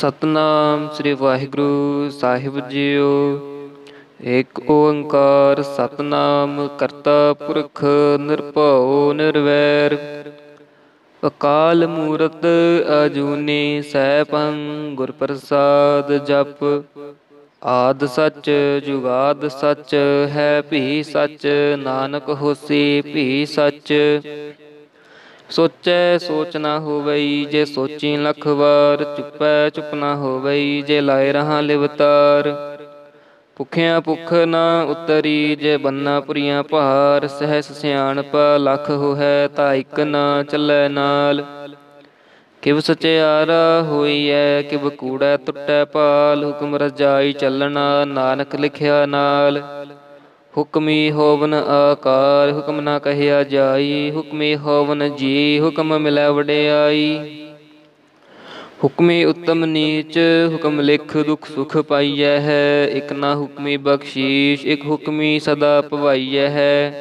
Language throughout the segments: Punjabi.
ਸਤਨਾਮ ਸ੍ਰੀ ਵਾਹਿਗੁਰੂ ਸਾਹਿਬ ਜੀਓ। ਏਕ ਓੰਕਾਰ ਸਤਨਾਮ ਕਰਤਾ ਪੁਰਖ ਨਿਰਭਉ ਨਿਰਵੈਰ। ਅਕਾਲ ਮੂਰਤ ਅਜੂਨੀ ਸੈਭੰ ਗੁਰ ਪ੍ਰਸਾਦ ਜਪ। ਆਦ ਸੱਚ ਜੁਗਾਦ ਸੱਚ ਹੈ ਭੀ ਸੱਚ। ਨਾਨਕ ਹੋਸੀ ਭੀ ਸੱਚ। ਸੋਚੈ ਸੋਚ ਨਾ ਹੋਵਈ, ਜੇ ਸੋਚੀ ਲਖ ਵਾਰ, ਚੁੱਪੈ ਚੁੱਪ ਨਾ ਹੋਵਈ, ਜੇ ਲਾਏ ਰਹਾ ਲਿਵਤਾਰ ਭੁਖਿਆ ਭੁਖ ਨਾ ਉਤਰੀ, ਜੇ ਬੰਨਾ ਪੁਰੀਆਂ ਭਾਰ, ਸਹਿਸ ਸਿਆਣਪ ਲਖ ਹੋਇ ਤਾ ਇਕ ਨਾ ਚੱਲੈ ਨਾਲ। ਕਿਵ ਸਚਿਆਰਾ ਹੋਈਐ, ਕਿਵ ਕੂੜੈ ਟੁੱਟੈ ਪਾਲ, ਹੁਕਮ ਰਜਾਈ ਚੱਲਣਾ, ਨਾਨਕ ਲਿਖਿਆ ਨਾਲ। ਹੁਕਮੀ ਹੋਵਨ ਆਕਾਰ, ਹੁਕਮ ਨਾ ਕਹਿਆ ਜਾਈ, ਹੁਕਮੀ ਹੋਵਨ ਜੀ, ਹੁਕਮ ਮਿਲੈ ਵਡਿਆਈ। ਹੁਕਮੇ ਉਤਮ ਨੀਚ, ਹੁਕਮ ਲਿਖ ਦੁਖ ਸੁਖ ਪਾਈਐ ਹੈ, ਇਕ ਨਾ ਹੁਕਮੀ ਬਖਸ਼ੀਸ਼, ਇਕ ਹੁਕਮੀ ਸਦਾ ਪਵਾਈਐ ਹੈ।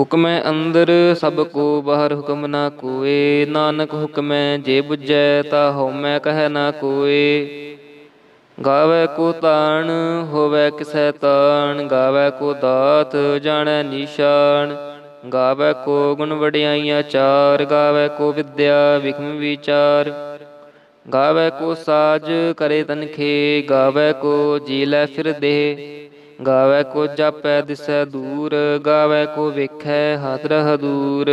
ਹੁਕਮੈ ਅੰਦਰ, ਸਭ ਕੋ ਬਾਹਰ ਹੁਕਮ ਨਾ ਕੋਏ, ਨਾਨਕ ਹੁਕਮੈ ਜੇ 부ਜੈ ਤਾ ਹਉਮੈ ਕਹਿ ਨਾ ਕੋਏ। ਗਾਵੇ ਕੋ ਤਾਣ, ਹੋਵੇ ਕਿਸੈ ਤਾਣ, ਗਾਵੇ ਕੋ ਦਾਤ, ਜਾਣੈ ਨਿਸ਼ਾਨ। ਗਾਵੇ ਕੋ ਗੁਣ ਵਡਿਆਈਆਂ ਚਾਰ, ਗਾਵੇ ਕੋ ਵਿਦਿਆ ਵਿਖਮ ਵਿਚਾਰ। ਗਾਵੇ ਕੋ ਸਾਜ ਕਰੇ ਤਨਖੇ ਗਾਵੇ ਕੋ ਜੀ ਲੈ ਫਿਰ ਦੇ ਗਾਵੇ ਕੋ ਜਾਪੈ ਦਿਸੈ ਦੂਰ, ਗਾਵੇ ਕੋ ਵੇਖੈ ਹਾਦਰ ਹਦੂਰ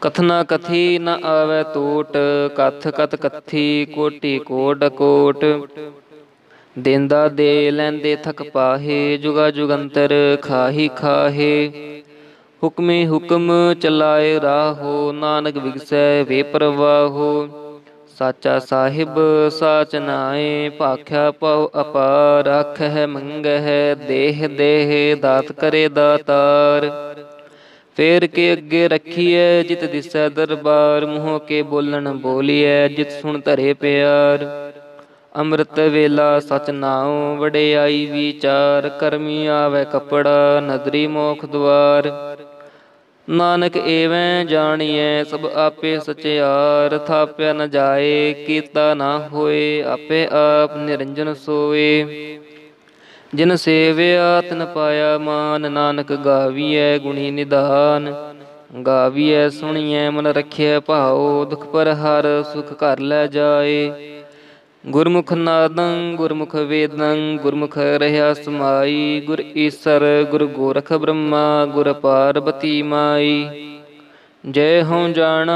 ਕਥਨਾ ਕਥੀ ਨ ਆਵੇ ਟੋਟ ਕਥ ਕਤ ਕਥੀ ਕੋਟੀ ਕੋਟ ਕੋਟ। ਦੇਂਦਾ ਦੇ ਲੈਂਦੇ ਥਕ ਪਾਹੇ, ਜੁਗਾ ਜੁਗੰਤਰ ਖਾਹੀ ਖਾਹੇ। ਹੁਕਮੇ ਹੁਕਮ ਚਲਾਏ ਰਾਹੋ, ਨਾਨਕ ਵਿਗਸੈ ਵੇ ਸਾਚਾ ਸਾਹਿਬ, ਸਾਚ ਨਾਏ ਭਾਖਿਆ ਪਉ ਅਪਾਰ ਰੱਖ ਹੈ ਮੰਗ ਹੈ ਦੇਹ ਦੇਹ, ਦਾਤ ਕਰੇ ਦਾਤਾਰ। ਫੇਰ ਕੇ ਅੱਗੇ ਰੱਖੀਐ, ਜਿਤ ਦਿਸੈ ਦਰਬਾਰ, ਮੂੰਹ ਕੇ ਬੋਲਣ ਬੋਲੀਐ, ਜਿਤ ਸੁਣ ਧਰੇ ਪਿਆਰ। ਅੰਮ੍ਰਿਤ ਵੇਲਾ ਸਚ ਨਾਉ, ਵਡਿਆਈ ਵਿਚਾਰ, ਕਰਮੀ ਆਵੇ ਕਪੜਾ, ਨਦਰੀ ਮੋਖ ਦਵਾਰ। ਨਾਨਕ ਏਵੈ ਜਾਣੀਐ, ਸਭ ਆਪੇ ਸਚਿਆਰ, ਥਾਪਿਆ ਨ ਜਾਏ, ਕੀਤਾ ਨਾ ਹੋਏ, ਆਪੇ ਆਪ ਨਿਰੰਜਨ ਸੋਏ। ਜਿਨ ਸੇਵਿਆ ਤਿਨ ਪਾਇਆ ਮਾਨ ਨਾਨਕ ਗਾਵੀਐ ਗੁਣੀ ਨਿਦਾਨ। ਗਾਵੀਐ ਸੁਣੀਐ ਮਨ ਰਖਿਐ ਭਾਉ, ਦੁਖ ਪਰ ਹਰ ਸੁਖ ਘਰ ਲੈ ਜਾਏ। ਗੁਰਮੁਖ ਨਾਦੰ, ਗੁਰਮੁਖ ਵੇਦੰ, ਗੁਰਮੁਖ ਰਹਾ ਸਮਾਈ। ਗੁਰ ਈਸਰ, ਗੁਰ ਗੋਰਖ ਬ੍ਰਹਮਾ, ਗੁਰ ਪਾਰਬਤੀ ਮਾਈ। ਜੈ ਹਉ ਜਾਣ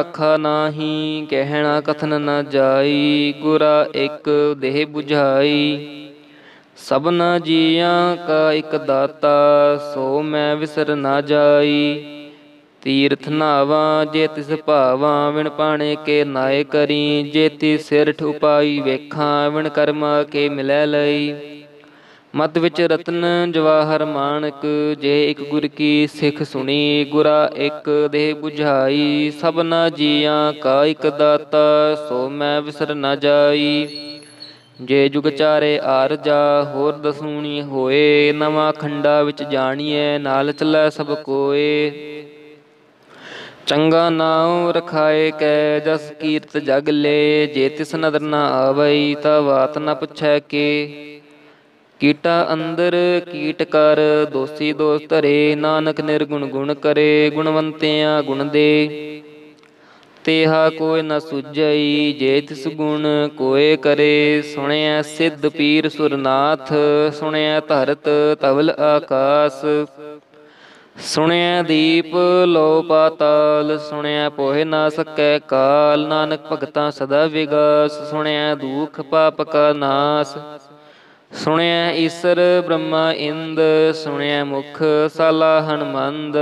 ਆਖਾ ਨਾਹੀ, ਕਹਿਣਾ ਕਥਨ ਨਾ ਜਾਈ। ਗੁਰਾ ਇੱਕ ਦੇਹ 부ਝਾਈ ਸਭਨਾ ਜੀਆਂ ਕਾ ਇਕ ਦਾਤਾ, ਸੋ ਮੈਂ ਵਿਸਰ ਨਾ ਜਾਈ। ਤੀਰਥ ਨਾਵਾ, ਜੇ ਤਿਸ ਭਾਵਾ, ਵਿਣ ਪਾਣੇ ਕੇ ਨਾਏ ਕਰੀ। ਜੇ ਤੀ ਸਿਰ ਠੁਪਾਈ ਵੇਖਾਂ, ਵਿਣ ਕਰਮਾ ਕੇ ਮਿਲੈ ਲਈ। ਮਤ ਵਿੱਚ ਰਤਨ ਜਵਾਹਰ ਮਾਨਕ, ਜੇ ਇੱਕ ਗੁਰ ਕੀ ਸਿੱਖ ਸੁਣੀ, ਗੁਰਾ ਇੱਕ ਦੇਹ 부ਝਾਈ ਸਭਨਾ ਜੀਆਂ ਕਾ ਇਕ ਦਾਤਾ, ਸੋ ਮੈਂ ਵਿਸਰ ਨਾ ਜਾਈ। ਜੇ ਜੁਗ ਚਾਰੇ ਆਰਜਾ, ਹੋਰ ਦਸੂਣੀ ਹੋਏ, ਨਵਾਂ ਖੰਡਾ ਵਿੱਚ ਜਾਣੀਐ, ਨਾਲ ਚੱਲੈ ਸਭ ਕੋਏ। ਚੰਗਾ ਨਾਉ ਰਖਾਏ ਕੈ, ਜਸ ਕੀਰਤ ਜਗ ਲੈ, ਜੇ ਤਿਸ ਨਦਰ ਨਾ ਆਵਈ, ਤਾ ਬਾਤ ਨਾ ਪੁੱਛੈ ਕੇ। ਕੀਟਾ ਅੰਦਰ, ਕੀਟ ਕਰ, ਦੋਸੀ ਦੋਸਤ ਧਰੇ, ਨਾਨਕ ਨਿਰਗੁਣ ਗੁਣ ਕਰੇ, ਗੁਣਵੰਤਿਆਂ ਗੁਣ ਦੇ। ਤੇਹਾ ਕੋਇ ਨ ਸੁਝਈ, ਜੇ ਤਿਸ ਗੁਣ ਕੋਏ ਕਰੇ। ਸੁਣਿਆ ਸਿੱਧ ਪੀਰ ਸੁਰਨਾਥ ਸੁਣਿਆ ਧਰਤ ਤਵਲ ਆਕਾਸ। ਸੁਣਿਆ ਦੀਪ ਲੋ ਪਾਤਾਲ ਸੁਣਿਆ ਪੋਹਿ ਨਾ ਸਕੈ ਕਾਲ। ਨਾਨਕ ਭਗਤਾਂ ਸਦਾ ਵਿਗਾਸ ਸੁਣਿਆ ਦੁਖ ਪਾਪ ਕਾ ਨਾਸ। ਸੁਣਿਆ ਈਸਰ ਬ੍ਰਹਮਾ ਇੰਦ ਸੁਣਿਆ ਮੁਖ ਸਾਲਾ ਹਨਮੰਦ।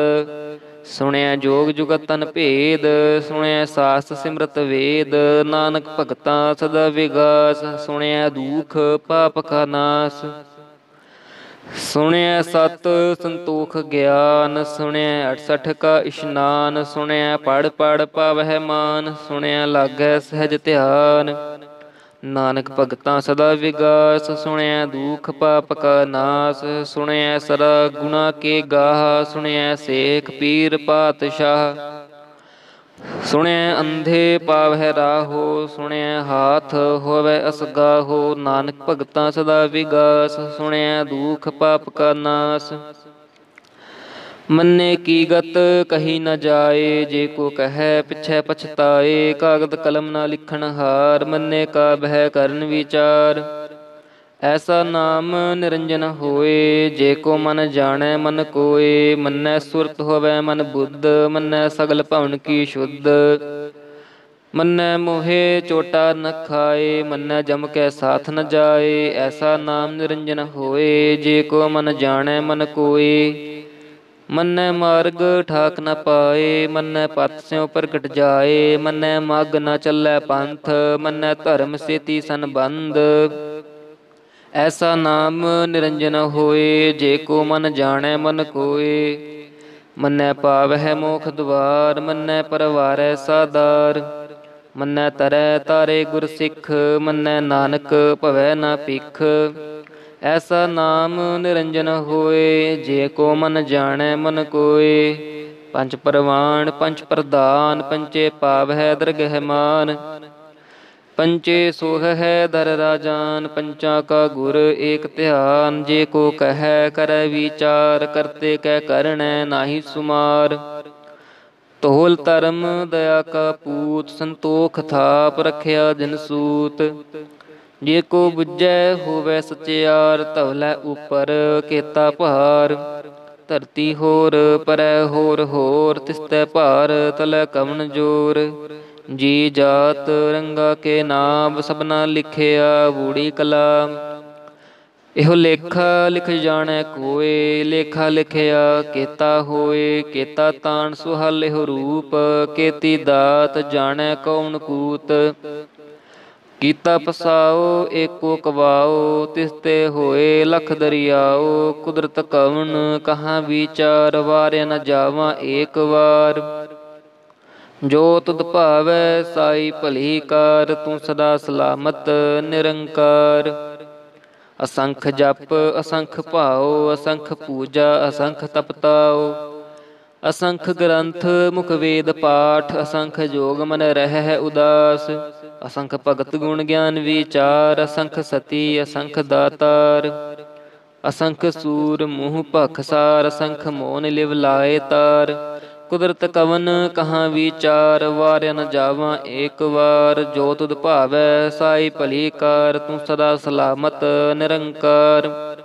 ਸੁਣਿਆ ਜੋਗ ਜੁਗਤ ਤਨ ਭੇਦ, ਸੁਣਿਆ ਸਾਸਤ ਸਿਮਰਤ ਵੇਦ, ਨਾਨਕ ਭਗਤਾਂ ਸਦਾ ਵਿਗਾਸ, ਸੁਣਿਆ ਦੁਖ ਪਾਪ ਕਾ ਨਾਸ। ਸੁਣਿਆ ਸਤ ਸੰਤੋਖ ਗਿਆਨ, ਸੁਣਿਆ 68 ਕਾ ਇਸ਼ਨਾਨ, ਸੁਣਿਆ ਪੜ ਪੜ ਪਾਵਹਿ ਮਾਨ, ਸੁਣਿਆ ਲਾਗੈ ਸਹਿਜ ਧਿਆਨ। ਨਾਨਕ ਭਗਤਾਂ ਸਦਾ ਵਿਗਾਸ ਸੁਣਿਆ ਦੁਖ ਪਾਪ ਕਾ ਨਾਸ ਸੁਣਿਆ ਸਰਾ ਗੁਣਾ ਕੇ ਗਾਹ ਸੁਣਿਆ ਸੇਖ ਪੀਰ ਪਾਤਸ਼ਾਹ। ਸੁਣਿਆ ਅੰਧੇ ਪਾਵਹਿ ਰਾਹੋ ਸੁਣਿਆ ਹਾਥ ਹੋਵੇ ਅਸਗਾਹੋ, ਨਾਨਕ ਭਗਤਾਂ ਸਦਾ ਵਿਗਾਸ ਸੁਣਿਆ ਦੁਖ ਪਾਪ ਕਾ ਨਾਸ। ਮੰਨੇ ਕੀ ਗਤ, ਕਹੀ ਨਾ ਜਾਏ, ਜੇ ਕੋ ਕਹੈ ਪਿਛੈ ਪਛਤਾਏ, ਕਾਗਦ ਕਲਮ ਨਾ ਲਿਖਣ ਹਾਰ, ਮੰਨੇ ਕਾ ਬਹਿ ਕਰਨ ਵਿਚਾਰ। ਐਸਾ ਨਾਮ ਨਿਰੰਜਨ ਹੋਏ, ਜੇ ਕੋ ਮਨ ਜਾਣੈ ਮਨ ਕੋਏ, ਮੰਨੈ ਸੁਰਤ ਹੋਵੇ ਮਨ ਬੁੱਧ, ਮੰਨੈ ਸਗਲ ਭਵਨ ਕੀ ਸ਼ੁੱਧ। ਮੰਨੈ ਮੋਹੇ ਚੋਟਾ ਨ ਖਾਏ, ਮੰਨੈ ਜਮ ਕੈ ਸਾਥ ਨ ਜਾਏ, ਐਸਾ ਨਾਮ ਨਿਰੰਜਨ ਹੋਏ, ਜੇ ਕੋ ਮਨ ਜਾਣੈ ਮਨ ਕੋਏ। ਮੰਨੈ ਮਾਰਗ ਠਾਕ ਨ ਪਾਏ, ਮੰਨੈ ਪਤ ਸਿਉ ਪ੍ਰਗਟ ਜਾਏ, ਮੰਨੈ ਮਗ ਨ ਚੱਲੈ ਪੰਥ, ਮੰਨੈ ਧਰਮ ਸੇਤੀ ਸੰਬੰਧ। ਐਸਾ ਨਾਮ ਨਿਰੰਜਨ ਹੋਏ, ਜੇ ਕੋ ਮਨ ਜਾਣੈ ਮਨ ਕੋਏ। ਮੰਨੈ ਪਾਵਹਿ ਮੋਖ ਦੁਆਰ ਮੰਨੈ ਪਰਵਾਰੈ ਸਾਦਾਰ। ਮੰਨੈ ਤਰੈ ਤਾਰੇ ਗੁਰ ਸਿੱਖ, ਮੰਨੈ ਨਾਨਕ ਭਵੈ ਨਾ ਭਿਖ। ਐਸਾ ਨਾਮ ਨਿਰੰਜਨ ਹੋਏ, ਜੇ ਕੋ ਮਨ ਜਾਣੈ ਮਨ ਕੋਏ। ਪੰਜ ਪਰਵਾਨ ਪੰਜ ਪ੍ਰਧਾਨ ਪੰਚੇ ਪਾਵ ਹੈ ਦਰਗਹਿਮਾਨ ਪੰਚੇ ਸੋਹ ਹੈ ਦਰ ਰਾਜਾਨ ਪੰਚਾ ਕਾ ਗੁਰ ਏਕ ਧਿਆਨ। ਜੇ ਕੋ ਕਹੈ, ਕਰੈ ਵਿਚਾਰ, ਕਰਤੇ ਕੈ ਕਰਣੈ ਨਾਹੀ ਸੁਮਾਰ। ਤੋਲ ਧਰਮ, ਦਇਆ ਕਾ ਪੂਤ, ਸੰਤੋਖ ਥਾਪ ਰਖਿਆ ਦਿਨ ਸੂਤ। ਜੇ ਕੋ ਬੁੱਝੈ ਹੋਵੇ ਸਚਿਆਰ ਧਵਲੇ ਉਪਰ ਕੇਤਾ ਭਾਰ। ਧਰਤੀ ਹੋਰ, ਪਰੈ ਹੋਰ ਹੋਰ ਤਿਸਤੈ ਭਾਰ, ਤਲੈ ਕਵਨ ਜੋਰ। ਜੀ ਜਾਤ ਰੰਗਾ ਕੇ ਨਾਮ, ਸਭਨਾ ਲਿਖਿਆ ਬੂੜੀ ਕਲਾ। ਇਹੋ ਲੇਖਾ ਲਿਖ ਜਾਣੈ ਕੋਏ, ਲੇਖਾ ਲਿਖਿਆ ਕੇਤਾ ਹੋਏ। ਕੇਤਾ ਤਾਣ ਸੁਹਲ ਇਹੋ ਰੂਪ, ਕੇਤੀ ਦਾਤ ਜਾਣੈ ਕੌਣ ਕੂਤ। ਕੀਤਾ ਪਸਾਓ ਏਕੋ ਕਵਾਓ, ਤਿਸ ਤੇ ਹੋਏ ਲਖ ਦਰਿਆਓ, ਕੁਦਰਤ ਕਵਨ ਕਹਾਂ ਵਿਚਾਰ ਵਾਰਿਆ ਨ ਜਾਵਾਂ ਏਕ ਵਾਰ। ਜੋ ਤੁਧ ਭਾਵੈ, ਸਾਈ ਭਲੀ ਕਾਰ, ਤੂੰ ਸਦਾ ਸਲਾਮਤ, ਨਿਰੰਕਾਰ। ਅਸੰਖ ਜਪ, ਅਸੰਖ ਭਾਉ, ਅਸੰਖ ਪੂਜਾ, ਅਸੰਖ ਤਪਤਾਉ। ਅਸੰਖ ਗ੍ਰੰਥ, ਮੁਖ ਵੇਦ ਪਾਠ, ਅਸੰਖ ਜੋਗ ਮਨ ਰਹਿ ਉਦਾਸ। ਅਸੰਖ ਭਗਤ ਗੁਣ ਗਿਆਨ ਵਿਚਾਰ, ਅਸੰਖ ਸਤੀ, ਅਸੰਖ ਦਾਤਾਰ। ਅਸੰਖ ਸੂਰ ਮੂਹ ਭਖਸਾਰ ਅਸੰਖ ਮੋਨ ਲਿਵ ਲਾਏ ਤਾਰ। ਕੁਦਰਤ ਕਵਨ ਕਹਾਂ ਵਿਚਾਰ, ਵਾਰਿਆ ਨ ਜਾਵਾਂ ਏਕ ਵਾਰ। ਜੋ ਤੁਧ ਭਾਵੈ, ਸਾਈ ਭਲੀ ਕਾਰ, ਤੂੰ ਸਦਾ ਸਲਾਮਤ ਨਿਰੰਕਾਰ।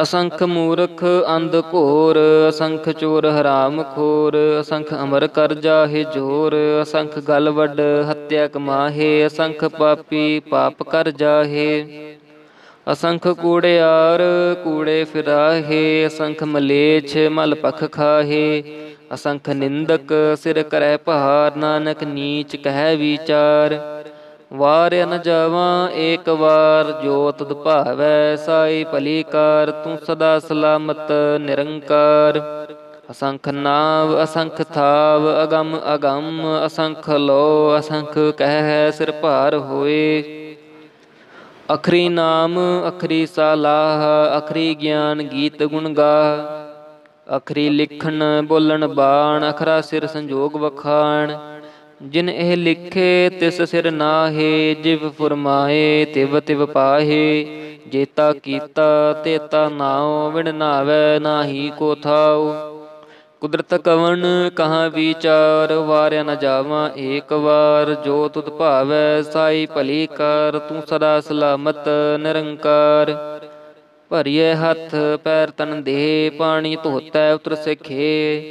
ਅਸੰਖ ਮੂਰਖ ਅੰਧ ਘੋਰ, ਅਸੰਖ ਚੋਰ ਹਰਾਮ ਖੋਰ, ਅਸੰਖ ਅਮਰ ਕਰ ਜਾਹੇ ਜੋਰ, ਅਸੰਖ ਗਲ ਵੱਡ ਹੱਤਿਆ ਕਮਾਹੇ, ਅਸੰਖ ਪਾਪੀ ਪਾਪ ਕਰ ਜਾਹੇ। ਅਸੰਖ ਕੂੜਿਆਰ ਕੂੜੇ ਫਿਰਾਹੇ, ਅਸੰਖ ਮਲੇਛ ਮਲ ਪਖ ਖਾਹੇ। ਅਸੰਖ ਨਿੰਦਕ ਸਿਰ ਕਰੈ ਭਾਰ, ਨਾਨਕ ਨੀਚ ਕਹਿ ਵਿਚਾਰ। ਵਾਰਿਆ ਨ ਜਾਵਾਂ, ਏਕ ਵਾਰ ਜੋਤ ਤੁਧ ਭਾਵੈ ਸਾਈ ਭਲੀ ਕਾਰ ਤੂੰ ਸਦਾ ਸਲਾਮਤ, ਨਿਰੰਕਾਰ। ਅਸੰਖ ਨਾਵ, ਅਸੰਖ ਥਾਵ, ਅਗੰਮ ਅਗੰਮ, ਅਸੰਖ ਲੋ, ਅਸੰਖ ਕਹਿ ਸਿਰ ਭਾਰ ਹੋਏ। ਅਖਰੀ ਨਾਮ, ਅਖਰੀ ਸਲਾਹ, ਅਖਰੀ ਗਿਆਨ ਗੀਤ ਗੁਣ ਗਾ ਅਖਰੀ ਲਿਖਣ, ਬੋਲਣ ਬਾਣ, ਅਖਰਾ ਸਿਰ ਸੰਜੋਗ ਵਖਾਣ। ਜਿਨ ਇਹ ਲਿਖੇ ਤਿਸ ਸਿਰ ਨਾਹੇ, ਜਿਵ ਫੁਰਮਾਏ, ਤਿਵ ਤਿਵ ਪਾਹੇ। ਜੇਤਾ ਕੀਤਾ, ਤੇਤਾ ਨਾਉ ਵਿਣ ਨਾਵੇ ਨਾਹੀ ਕੋ ਥਾਉ। ਕੁਦਰਤ ਕਵਣ, ਕਹਾਂ ਵਿਚਾਰ, ਵਾਰਿਆ ਨ ਜਾਵਾਂ ਏਕ ਵਾਰ। ਜੋ ਤੁਧ ਭਾਵੈ, ਸਾਈ ਭਲੀ ਕਰ, ਤੂੰ ਸਦਾ ਸਲਾਮਤ, ਨਿਰੰਕਾਰ। ਭਰੀਏ ਹੱਥ, ਪੈਰ ਤਨ ਦੇ ਪਾਣੀ ਧੋਤੈ, ਉਤਰ ਸਿਖੇ।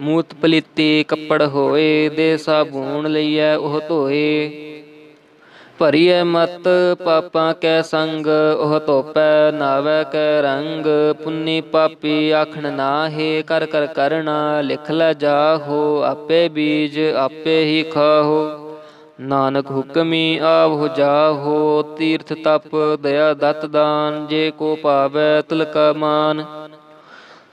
ਮੂਤ ਪਲੀਤੀ, ਕੱਪੜ ਹੋਏ ਦੇ ਸਾਬੂਣ ਲਈਐ, ਉਹ ਧੋਏ। ਭਰੀਐ ਮਤ, ਪਾਪਾਂ ਕੈ ਸੰਗ, ਉਹ ਧੋਪੈ, ਨਾਵੈ ਕੈ ਰੰਗ। ਪੁੰਨੀ ਪਾਪੀ ਆਖਣ ਨਾਹੇ, ਕਰ ਕਰ ਕਰਣਾ, ਲਿਖ ਲੈ ਜਾਹੋ, ਆਪੇ ਬੀਜ, ਆਪੇ ਹੀ ਖਾਹੋ। ਨਾਨਕ ਹੁਕਮੀ ਆਵਹੁ ਜਾਹੋ, ਤੀਰਥ ਤਪ, ਦਇਆ ਦਤ ਦਾਨ, ਜੇ ਕੋ ਪਾਵੈ ਤਿਲਕਾ ਮਾਨ।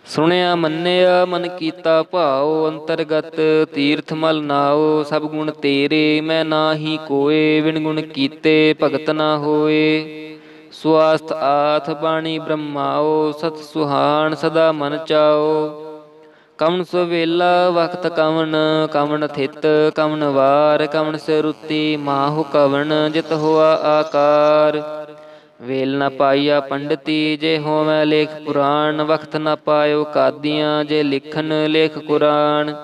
ਸੁਣਿਆ, ਮੰਨਿਆ, ਮਨ ਕੀਤਾ ਭਾਉ, ਅੰਤਰਗਤ ਤੀਰਥ ਮਲ ਨਾਉ, ਸਭ ਗੁਣ ਤੇਰੇ, ਮੈਂ ਨਾਹੀ ਕੋਏ ਵਿਣ ਗੁਣ ਕੀਤੇ ਭਗਤ ਨਾ ਹੋਏ। ਸਵਾਸਥ ਆਥ ਬਾਣੀ ਬ੍ਰਹਮਾਓ ਸਤ ਸੁਹਾਣ ਸਦਾ ਮਨ ਚਾਓ ਕਵਣ ਸੋ ਵੇਲਾ, ਵਖਤ ਕਵਣ ਕਵਣ ਥਿਤ, ਕਵਣ ਵਾਰ, ਕਵਣ ਸਿਰੁਤੀ ਮਾਹੁ ਕਵਣ, ਜਿਤ ਹੋਆ ਆਕਾਰ। ਵੇਲ ਨ ਪਾਈਆ ਪੰਡਤੀ ਜੇ ਹੋਵੈ ਲੇਖ ਪੁਰਾਣ, ਵਖਤ ਨ ਪਾਇਓ ਕਾਦੀਆਂ ਜੇ ਲਿਖਨ ਲੇਖ ਕੁਰਾਨ।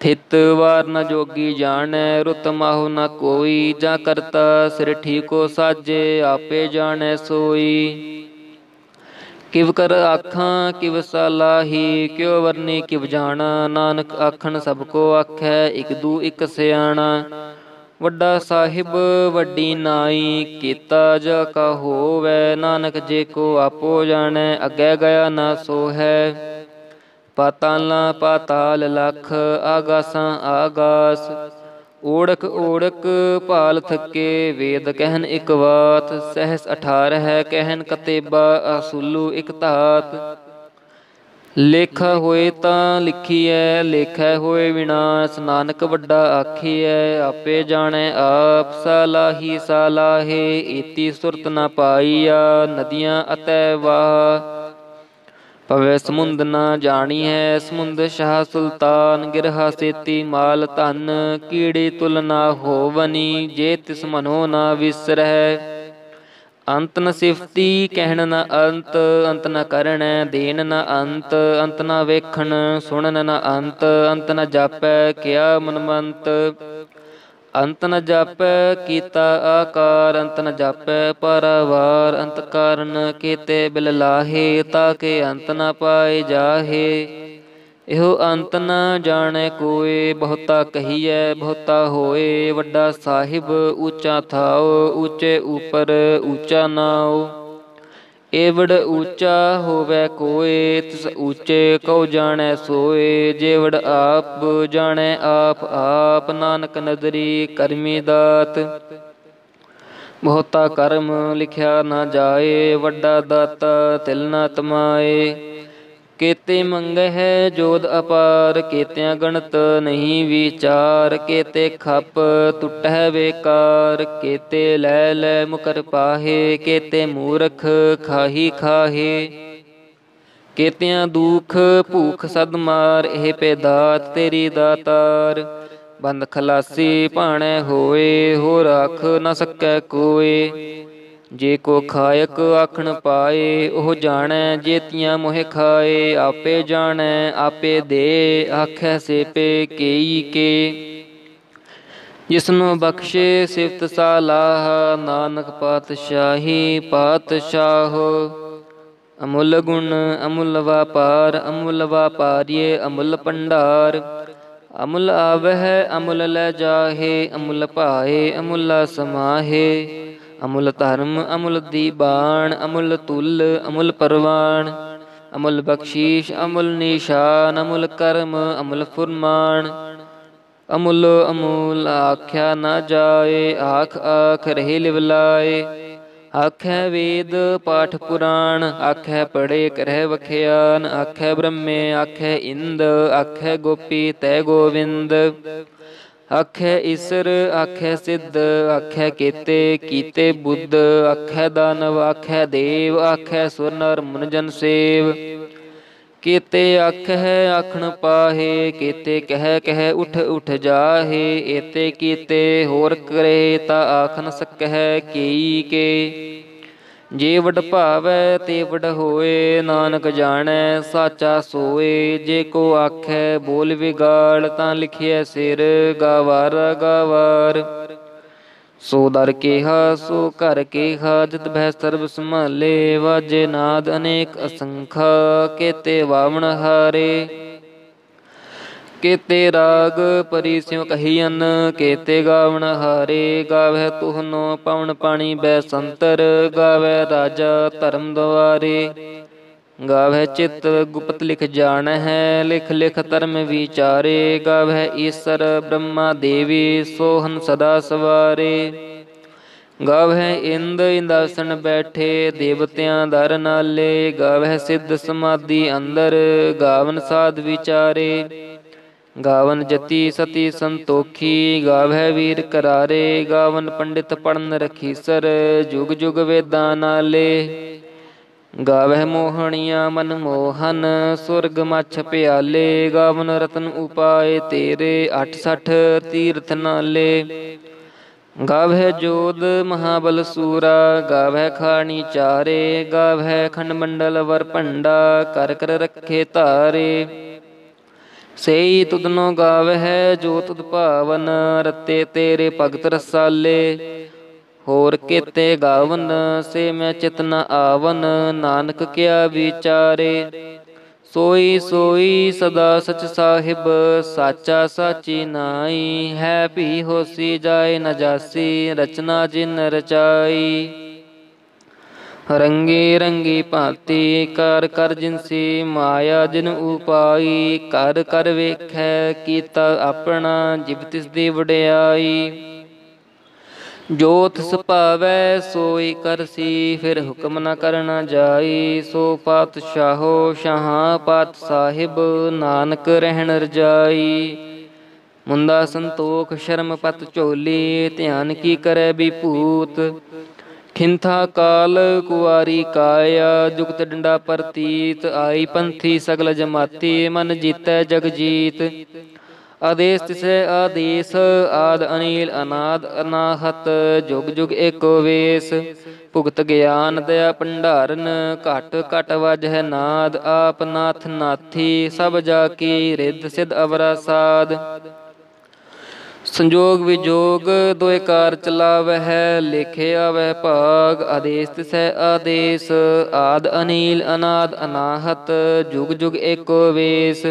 ਥਿਤ ਵਾਰ ਨ ਜੋਗੀ ਜਾਣੈ, ਰੁਤ ਮਾਹੁ ਨ ਕੋਈ, ਜਾਂ ਕਰਤਾ ਸਿਰ ਠੀਕੋ ਸਾਜੇ, ਆਪੇ ਜਾਣੈ ਸੋਈ। ਕਿਵ ਕਰ ਆਖਾਂ, ਕਿਵ ਸਲਾਹੀ ਕਿਉ ਵਰਨੀ ਕਿਵ ਜਾਣਾ, ਨਾਨਕ ਆਖਣ ਸਭ ਕੋ ਆਖੈ, ਇਕ ਦੂ ਇਕ ਸਿਆਣਾ। ਵੱਡਾ ਸਾਹਿਬ, ਵੱਡੀ ਨਾਈ, ਕੀਤਾ ਜਾ ਕਾ ਹੋਵੈ, ਨਾਨਕ ਜੇ ਕੋ ਆਪੋ ਜਾਣੈ, ਅੱਗੇ ਗਿਆ ਨਾ ਸੋ ਹੈ ਪਾਤਾਲਾਂ ਪਾਤਾਲ ਲਖ, ਆਗਾਸਾਂ ਆਗਾਸ। ਓੜਕ ਓੜਕ ਭਾਲ ਥੱਕੇ ਵੇਦ ਕਹਿਨ ਇਕ ਬਾਤ ਸਹਿਸ 18 ਹੈ ਕਹਿਨ ਕਤੇਬਾ ਅਸੂਲੂ ਇਕ ਧਾਤ। ਲੇਖਾ ਹੋਏ ਤਾਂ ਲਿਖੀ ਲਿਖੀਐ, ਲੇਖੈ ਹੋਏ ਵਿਨਾਸ਼ ਨਾਨਕ ਵੱਡਾ ਆਖੀ ਆਖੀਐ, ਆਪੇ ਜਾਣੈ ਆਪ ਸਲਾਹੀ ਸਲਾਹੇ ਈਤੀ ਸੁਰਤ ਨ ਪਾਈਆ ਨਦੀਆਂ ਅਤੈ ਵਾਹ। ਪਵੇ ਸਮੁੰਦ ਨਾ ਜਾਣੀ ਹੈ ਸਮੁੰਦ ਸ਼ਾਹ ਸੁਲਤਾਨ, ਗਿਰਹਾ ਸੇਤੀ ਮਾਲ ਧਨ, ਕੀੜੇ ਤੁਲ ਨਾ ਹੋਵਨੀ, ਜੇ ਤਿਸ ਮਨੋ ਨਾ ਵਿਸਰਹਿ। ਅੰਤ ਨ ਸਿਫਤੀ ਕਹਿਣ ਨ ਅੰਤ ਅੰਤ ਨ ਕਰਣੈ ਦੇਣ ਨ ਅੰਤ ਅੰਤ ਨ ਵੇਖਣ, ਸੁਣਨ ਨ ਅੰਤ ਅੰਤ ਨ ਜਾਪੈ, ਕਿਆ ਮਨਮੰਤ। ਅੰਤ ਨ ਜਾਪੈ, ਕੀਤਾ ਆਕਾਰ, ਅੰਤ ਨ ਜਾਪੈ, ਪਰਵਾਰ, ਅੰਤ ਕਾਰਨ, ਕੀਤੇ ਬਿਲ ਲਾਹੇ, ਤਾਂ ਕੇ ਅੰਤ ਨ ਪਾਏ ਜਾਹੇ। ਇਹੋ ਅੰਤ ਨ ਜਾਣੈ ਕੋਏ, ਬਹੁਤਾ ਕਹੀਐ, ਬਹੁਤਾ ਹੋਏ, ਵੱਡਾ ਸਾਹਿਬ ਉੱਚਾ ਥਾਓ ਉੱਚੇ ਉਪਰ ਉੱਚਾ ਨਾਉ। ਏਵੜ ਉੱਚਾ ਹੋਵੇ ਕੋਏ, ਤਿਸ ਉੱਚੇ ਕਉ ਜਾਣੈ ਸੋਏ। ਜੇਵੜ ਆਪ ਜਾਣੈ ਆਪ ਆਪ ਨਾਨਕ ਨਦਰੀ ਕਰਮੀ ਦਾਤ। ਬਹੁਤਾ ਕਰਮ ਲਿਖਿਆ ਨਾ ਜਾਏ, ਵੱਡਾ ਦਾਤਾ ਤਿਲ ਨਾ ਤਮਾਏ। ਕੇਤੇ ਮੰਗਹਿ ਜੋਦ ਅਪਾਰ, ਕੇਤਿਆਂ ਗਣਤ ਨਹੀਂ ਵਿਚਾਰ, ਕੇਤੇ ਖੱਪ ਟੁੱਟਹਿ ਵੇਕਾਰ ਕੇਤੇ ਲੈ ਲੈ ਮੁਕਰ ਪਾਹੇ, ਕੇਤੇ ਮੂਰਖ ਖਾਹੀ ਖਾਹੇ। ਕੇਤਿਆਂ ਦੁਖ ਭੂਖ ਸਦ ਮਾਰ, ਇਹ ਪੇਦਾਤ ਤੇਰੀ ਦਾਤਾਰ। ਬੰਦ ਖਲਾਸੀ ਭਾਣੈ ਹੋਏ ਹੋ ਰੱਖ ਨ ਸਕੈ ਕੋਏ। ਜੇ ਕੋ ਖਾਇਕ ਆਖਣ ਪਾਏ, ਉਹ ਜਾਣੈ ਜੇ ਤੀਆਂ ਮੋਹਿ ਖਾਏ। ਆਪੇ ਜਾਣੈ, ਆਪੇ ਦੇ, ਆਖੈ ਸੇਪੇ ਕੇਈ ਕੇ। ਜਿਸਨੂੰ ਬਖਸ਼ੇ ਸਿਫਤ ਸਾਲਾਹ, ਨਾਨਕ ਪਾਤਸ਼ਾਹੀ ਪਾਤਸ਼ਾਹ। ਅਮੁੱਲ ਗੁਣ, ਅਮੁੱਲ ਵਾਪਾਰ, ਅਮੁੱਲ ਵਾਪਾਰੀਏ, ਅਮੁੱਲ ਭੰਡਾਰ। ਅਮੁੱਲ ਆਵਹਿ, ਅਮੁੱਲ ਲੈ ਜਾਹੇ, ਅਮੁੱਲ ਭਾਏ, ਅਮੁੱਲ ਸਮਾਹੇ। ਅਮੁਲ ਧਰਮ, ਅਮੁਲ ਦੀਬਾਨ, ਅਮੁਲ ਤੁਲ, ਅਮੁਲ ਪਰਵਾਨ, ਅਮੁਲ ਬਖਸ਼ੀਸ਼, ਅਮੁਲ ਨਿਸ਼ਾਨ, ਅਮੁਲ ਕਰਮ, ਅਮੁਲ ਫੁਰਮਾਨ। ਅਮੁਲ ਅਮੂਲ ਆਖਿਆ ਨਾ ਜਾਏ, ਆਖ ਆਖ ਰਹੇ ਲਿਵਲਾਏ ਆਖੈ ਵੇਦ, ਪਾਠ ਪੁਰਾਣ, ਆਖੈ ਪੜੇ ਕਰਹਿ ਵਖਿਆਨ, ਆਖੈ ਬ੍ਰਹਮੇ, ਆਖੈ ਇੰਦ, ਆਖੈ ਗੋਪੀ ਤੈ ਗੋਵਿੰਦ। ਆਖੈ ਈਸਰ, ਆਖੈ ਸਿੱਧ, ਆਖੈ ਕੀਤੇ ਕੀਤੇ ਬੁੱਧ, ਆਖੈ ਦਾਨਵ, ਆਖੈ ਦੇਵ, ਆਖੈ ਸੁਰ ਨਰ ਮਨ ਜਨ ਸੇਵ। ਕੀਤੇ ਆਖੈ ਆਖਣ ਪਾਹੇ, ਕੀਤੇ ਕਹਿ ਕਹਿ ਉਠ ਉਠ ਜਾਹੇ, ਏਤੇ ਕੀਤੇ ਹੋਰ ਕਰੇ ਤਾ ਆਖਣ ਨ ਸਕਹਿ ਕੀ ਕੇ। ਜੇ ਵਡ ਭਾਵੈ ਤੇ ਵਡ ਹੋਏ, ਨਾਨਕ ਜਾਣੈ, ਸਾਚਾ ਸੋਏ। ਜੇ ਕੋ ਆਖੈ ਬੋਲ ਵਿਗਾੜ, ਤਾਂ ਲਿਖਿਐ ਸਿਰ ਗਾਵਾਰ ਗਾਵਾਰ। ਸੋ ਦਰ ਕੇਹਾ, ਸੋ ਘਰ ਕੇਹਾ, ਜਿਤ ਭੈ ਸਰਬ ਸੰਭਾਲੇ, ਵਾਜੇ ਨਾਦ ਅਨੇਕ ਅਸੰਖਾ, ਕੇਤੇ ਵਾਵਣ ਹਾਰੇ। ਕੇਤੇ ਰਾਗ ਪਰੀ ਸਿਉ ਕਹੀਨ ਕੇਤੇ ਗਾਵਣ ਹਾਰੇ ਗਾਵੈ ਤੁਹਨੋ ਪਵਨ ਪਾਣੀ ਬੈ ਸੰਤਰ ਗਾਵੈ ਰਾਜਾ ਧਰਮ ਦਵਾਰੇ ਗਾਵੈ ਚਿਤ ਗੁਪਤ ਲਿਖ ਜਾਣ ਹੈ ਲਿਖ ਲਿਖ ਧਰਮ ਵਿਚਾਰੇ। ਗਾਵੈ ਈਸਰ ਬ੍ਰਹਮਾ ਦੇਵੀ, ਸੋਹਨ ਸਦਾ ਸਵਾਰੇ। ਗਾਵੈ ਇੰਦ ਇੰਦਾਸਨ ਬੈਠੇ, ਦੇਵਤਿਆਂ ਦਰ ਨਾਲੇ। ਗਾਵੈ ਸਿੱਧ ਸਮਾਧੀ ਅੰਦਰ, ਗਾਵਨ ਸਾਧ ਵਿਚਾਰੇ। ਗਾਵਨ ਜਤੀ ਸਤੀ ਸੰਤੋਖੀ, ਗਾਵਹਿ ਵੀਰ ਕਰਾਰੇ, ਗਾਵਨ ਪੰਡਿਤ ਪੜਨ ਰਖੀਸਰ ਜੁਗ ਜੁਗ ਵੇਦਾਂ ਨਾਲੇ। ਗਾਵਹਿ ਮੋਹਣੀਆਂ ਮਨ ਮੋਹਨ, ਸੁਰਗ ਮਛ ਪਿਆਲੇ, ਗਾਵਨ ਰਤਨ ਉਪਾਏ ਤੇਰੇ 68 ਤੀਰਥ ਨਾਲੇ। ਗਾਵਹਿ ਜੋਦ ਮਹਾਬਲ ਸੂਰਾ, ਗਾਵਹਿ ਖਾਣੀ ਚਾਰੇ, ਗਾਵਹਿ ਖੰਡ ਮੰਡਲ ਵਰ ਭੰਡਾ ਕਰ ਕਰ ਰੱਖੇ ਧਾਰੇ। ਸਈ ਤੁਧਨੋ ਗਾਵਹਿ ਜੋ ਤੁਧ ਭਾਵਨ, ਰਤੇ ਤੇਰੇ ਭਗਤ ਰਸਾਲੇ। ਹੋਰ ਕੀਤੇ ਗਾਵਨ, ਸੇ ਮੈਂ ਚਿਤ ਨ ਆਵਨ, ਨਾਨਕ ਕਿਆ ਵਿਚਾਰੇ। ਸੋਈ ਸੋਈ ਸਦਾ ਸਚ ਸਾਹਿਬ, ਸਾਚਾ ਸਾਚੀ ਨਾਈ ਹੈ ਭੀ ਹੋਸੀ ਜਾਏ ਨ ਜਾਸੀ, ਰਚਨਾ ਜਿਨ ਰਚਾਈ। ਰੰਗੇ ਰੰਗੀ ਭਾਂਤੀ ਕਰ ਕਰ ਜਿਨਸੀ ਮਾਇਆ ਜਨ ਉਪਾਈ, ਕਰ ਕਰ ਵੇਖੈ ਕੀਤਾ ਆਪਣਾ ਜਿਵ ਤਿਸ ਦੀ ਵਡਿਆਈ। ਜੋ ਤਿਸ ਭਾਵੈ ਸੋਈ ਕਰਸੀ ਫਿਰ ਹੁਕਮ ਨ ਕਰਨਾ ਜਾਈ। ਸੋ ਪਾਤਸ਼ਾਹੋ ਸ਼ਾਹਾਂ ਪਾਤ ਸਾਹਿਬ, ਨਾਨਕ ਰਹਿਣ ਰਜਾਈ। ਮੁੰਦਾ ਸੰਤੋਖ ਸ਼ਰਮ ਪਤ ਝੋਲੀ, ਧਿਆਨ ਕੀ ਕਰੈ ਵੀ ਖਿੰਥਾ ਕਾਲ ਕੁਵਾਰੀ ਕਾਇਆ, ਜੁਗਤ ਡੰਡਾ ਪ੍ਰਤੀਤ, ਆਈ ਪੰਥੀ ਸਗਲ ਜਮਾਤੀ, ਮਨ ਜੀਤੈ ਜਗ ਜੀਤ। ਆਦੇਸ ਤਿਸੈ ਆਦੇਸ, ਆਦ ਅਨੀਲ ਅਨਾਦ, ਅਨਾਹਤ, ਜੁਗ ਜੁਗ ਏਕੋ ਵੇਸ। ਭੁਗਤ ਗਿਆਨ ਦਇਆ ਭੰਡਾਰਨ, ਘਟ ਘਟ ਵਜਹਿ ਨਾਦ, ਆਪ ਨਾਥ ਨਾਥੀ, ਸਭ ਜਾ ਕੀ ਰਿੱਧ ਸਿਧ ਅਵਰਾ ਸਾਧ ਸੰਜੋਗ ਵਿਜੋਗ ਦੋਇ ਕਾਰ ਚਲਾਵਹਿ ਲਿਖੇ ਆਵਹਿ ਭਾਗ, ਆਦੇਸ ਤਿਸੈ ਆਦੇਸ, ਆਦ ਅਨੀਲ, ਅਨਾਦ ਅਨਾਹਤ, ਜੁਗ ਜੁਗ ਏਕੋ ਵੇਸ।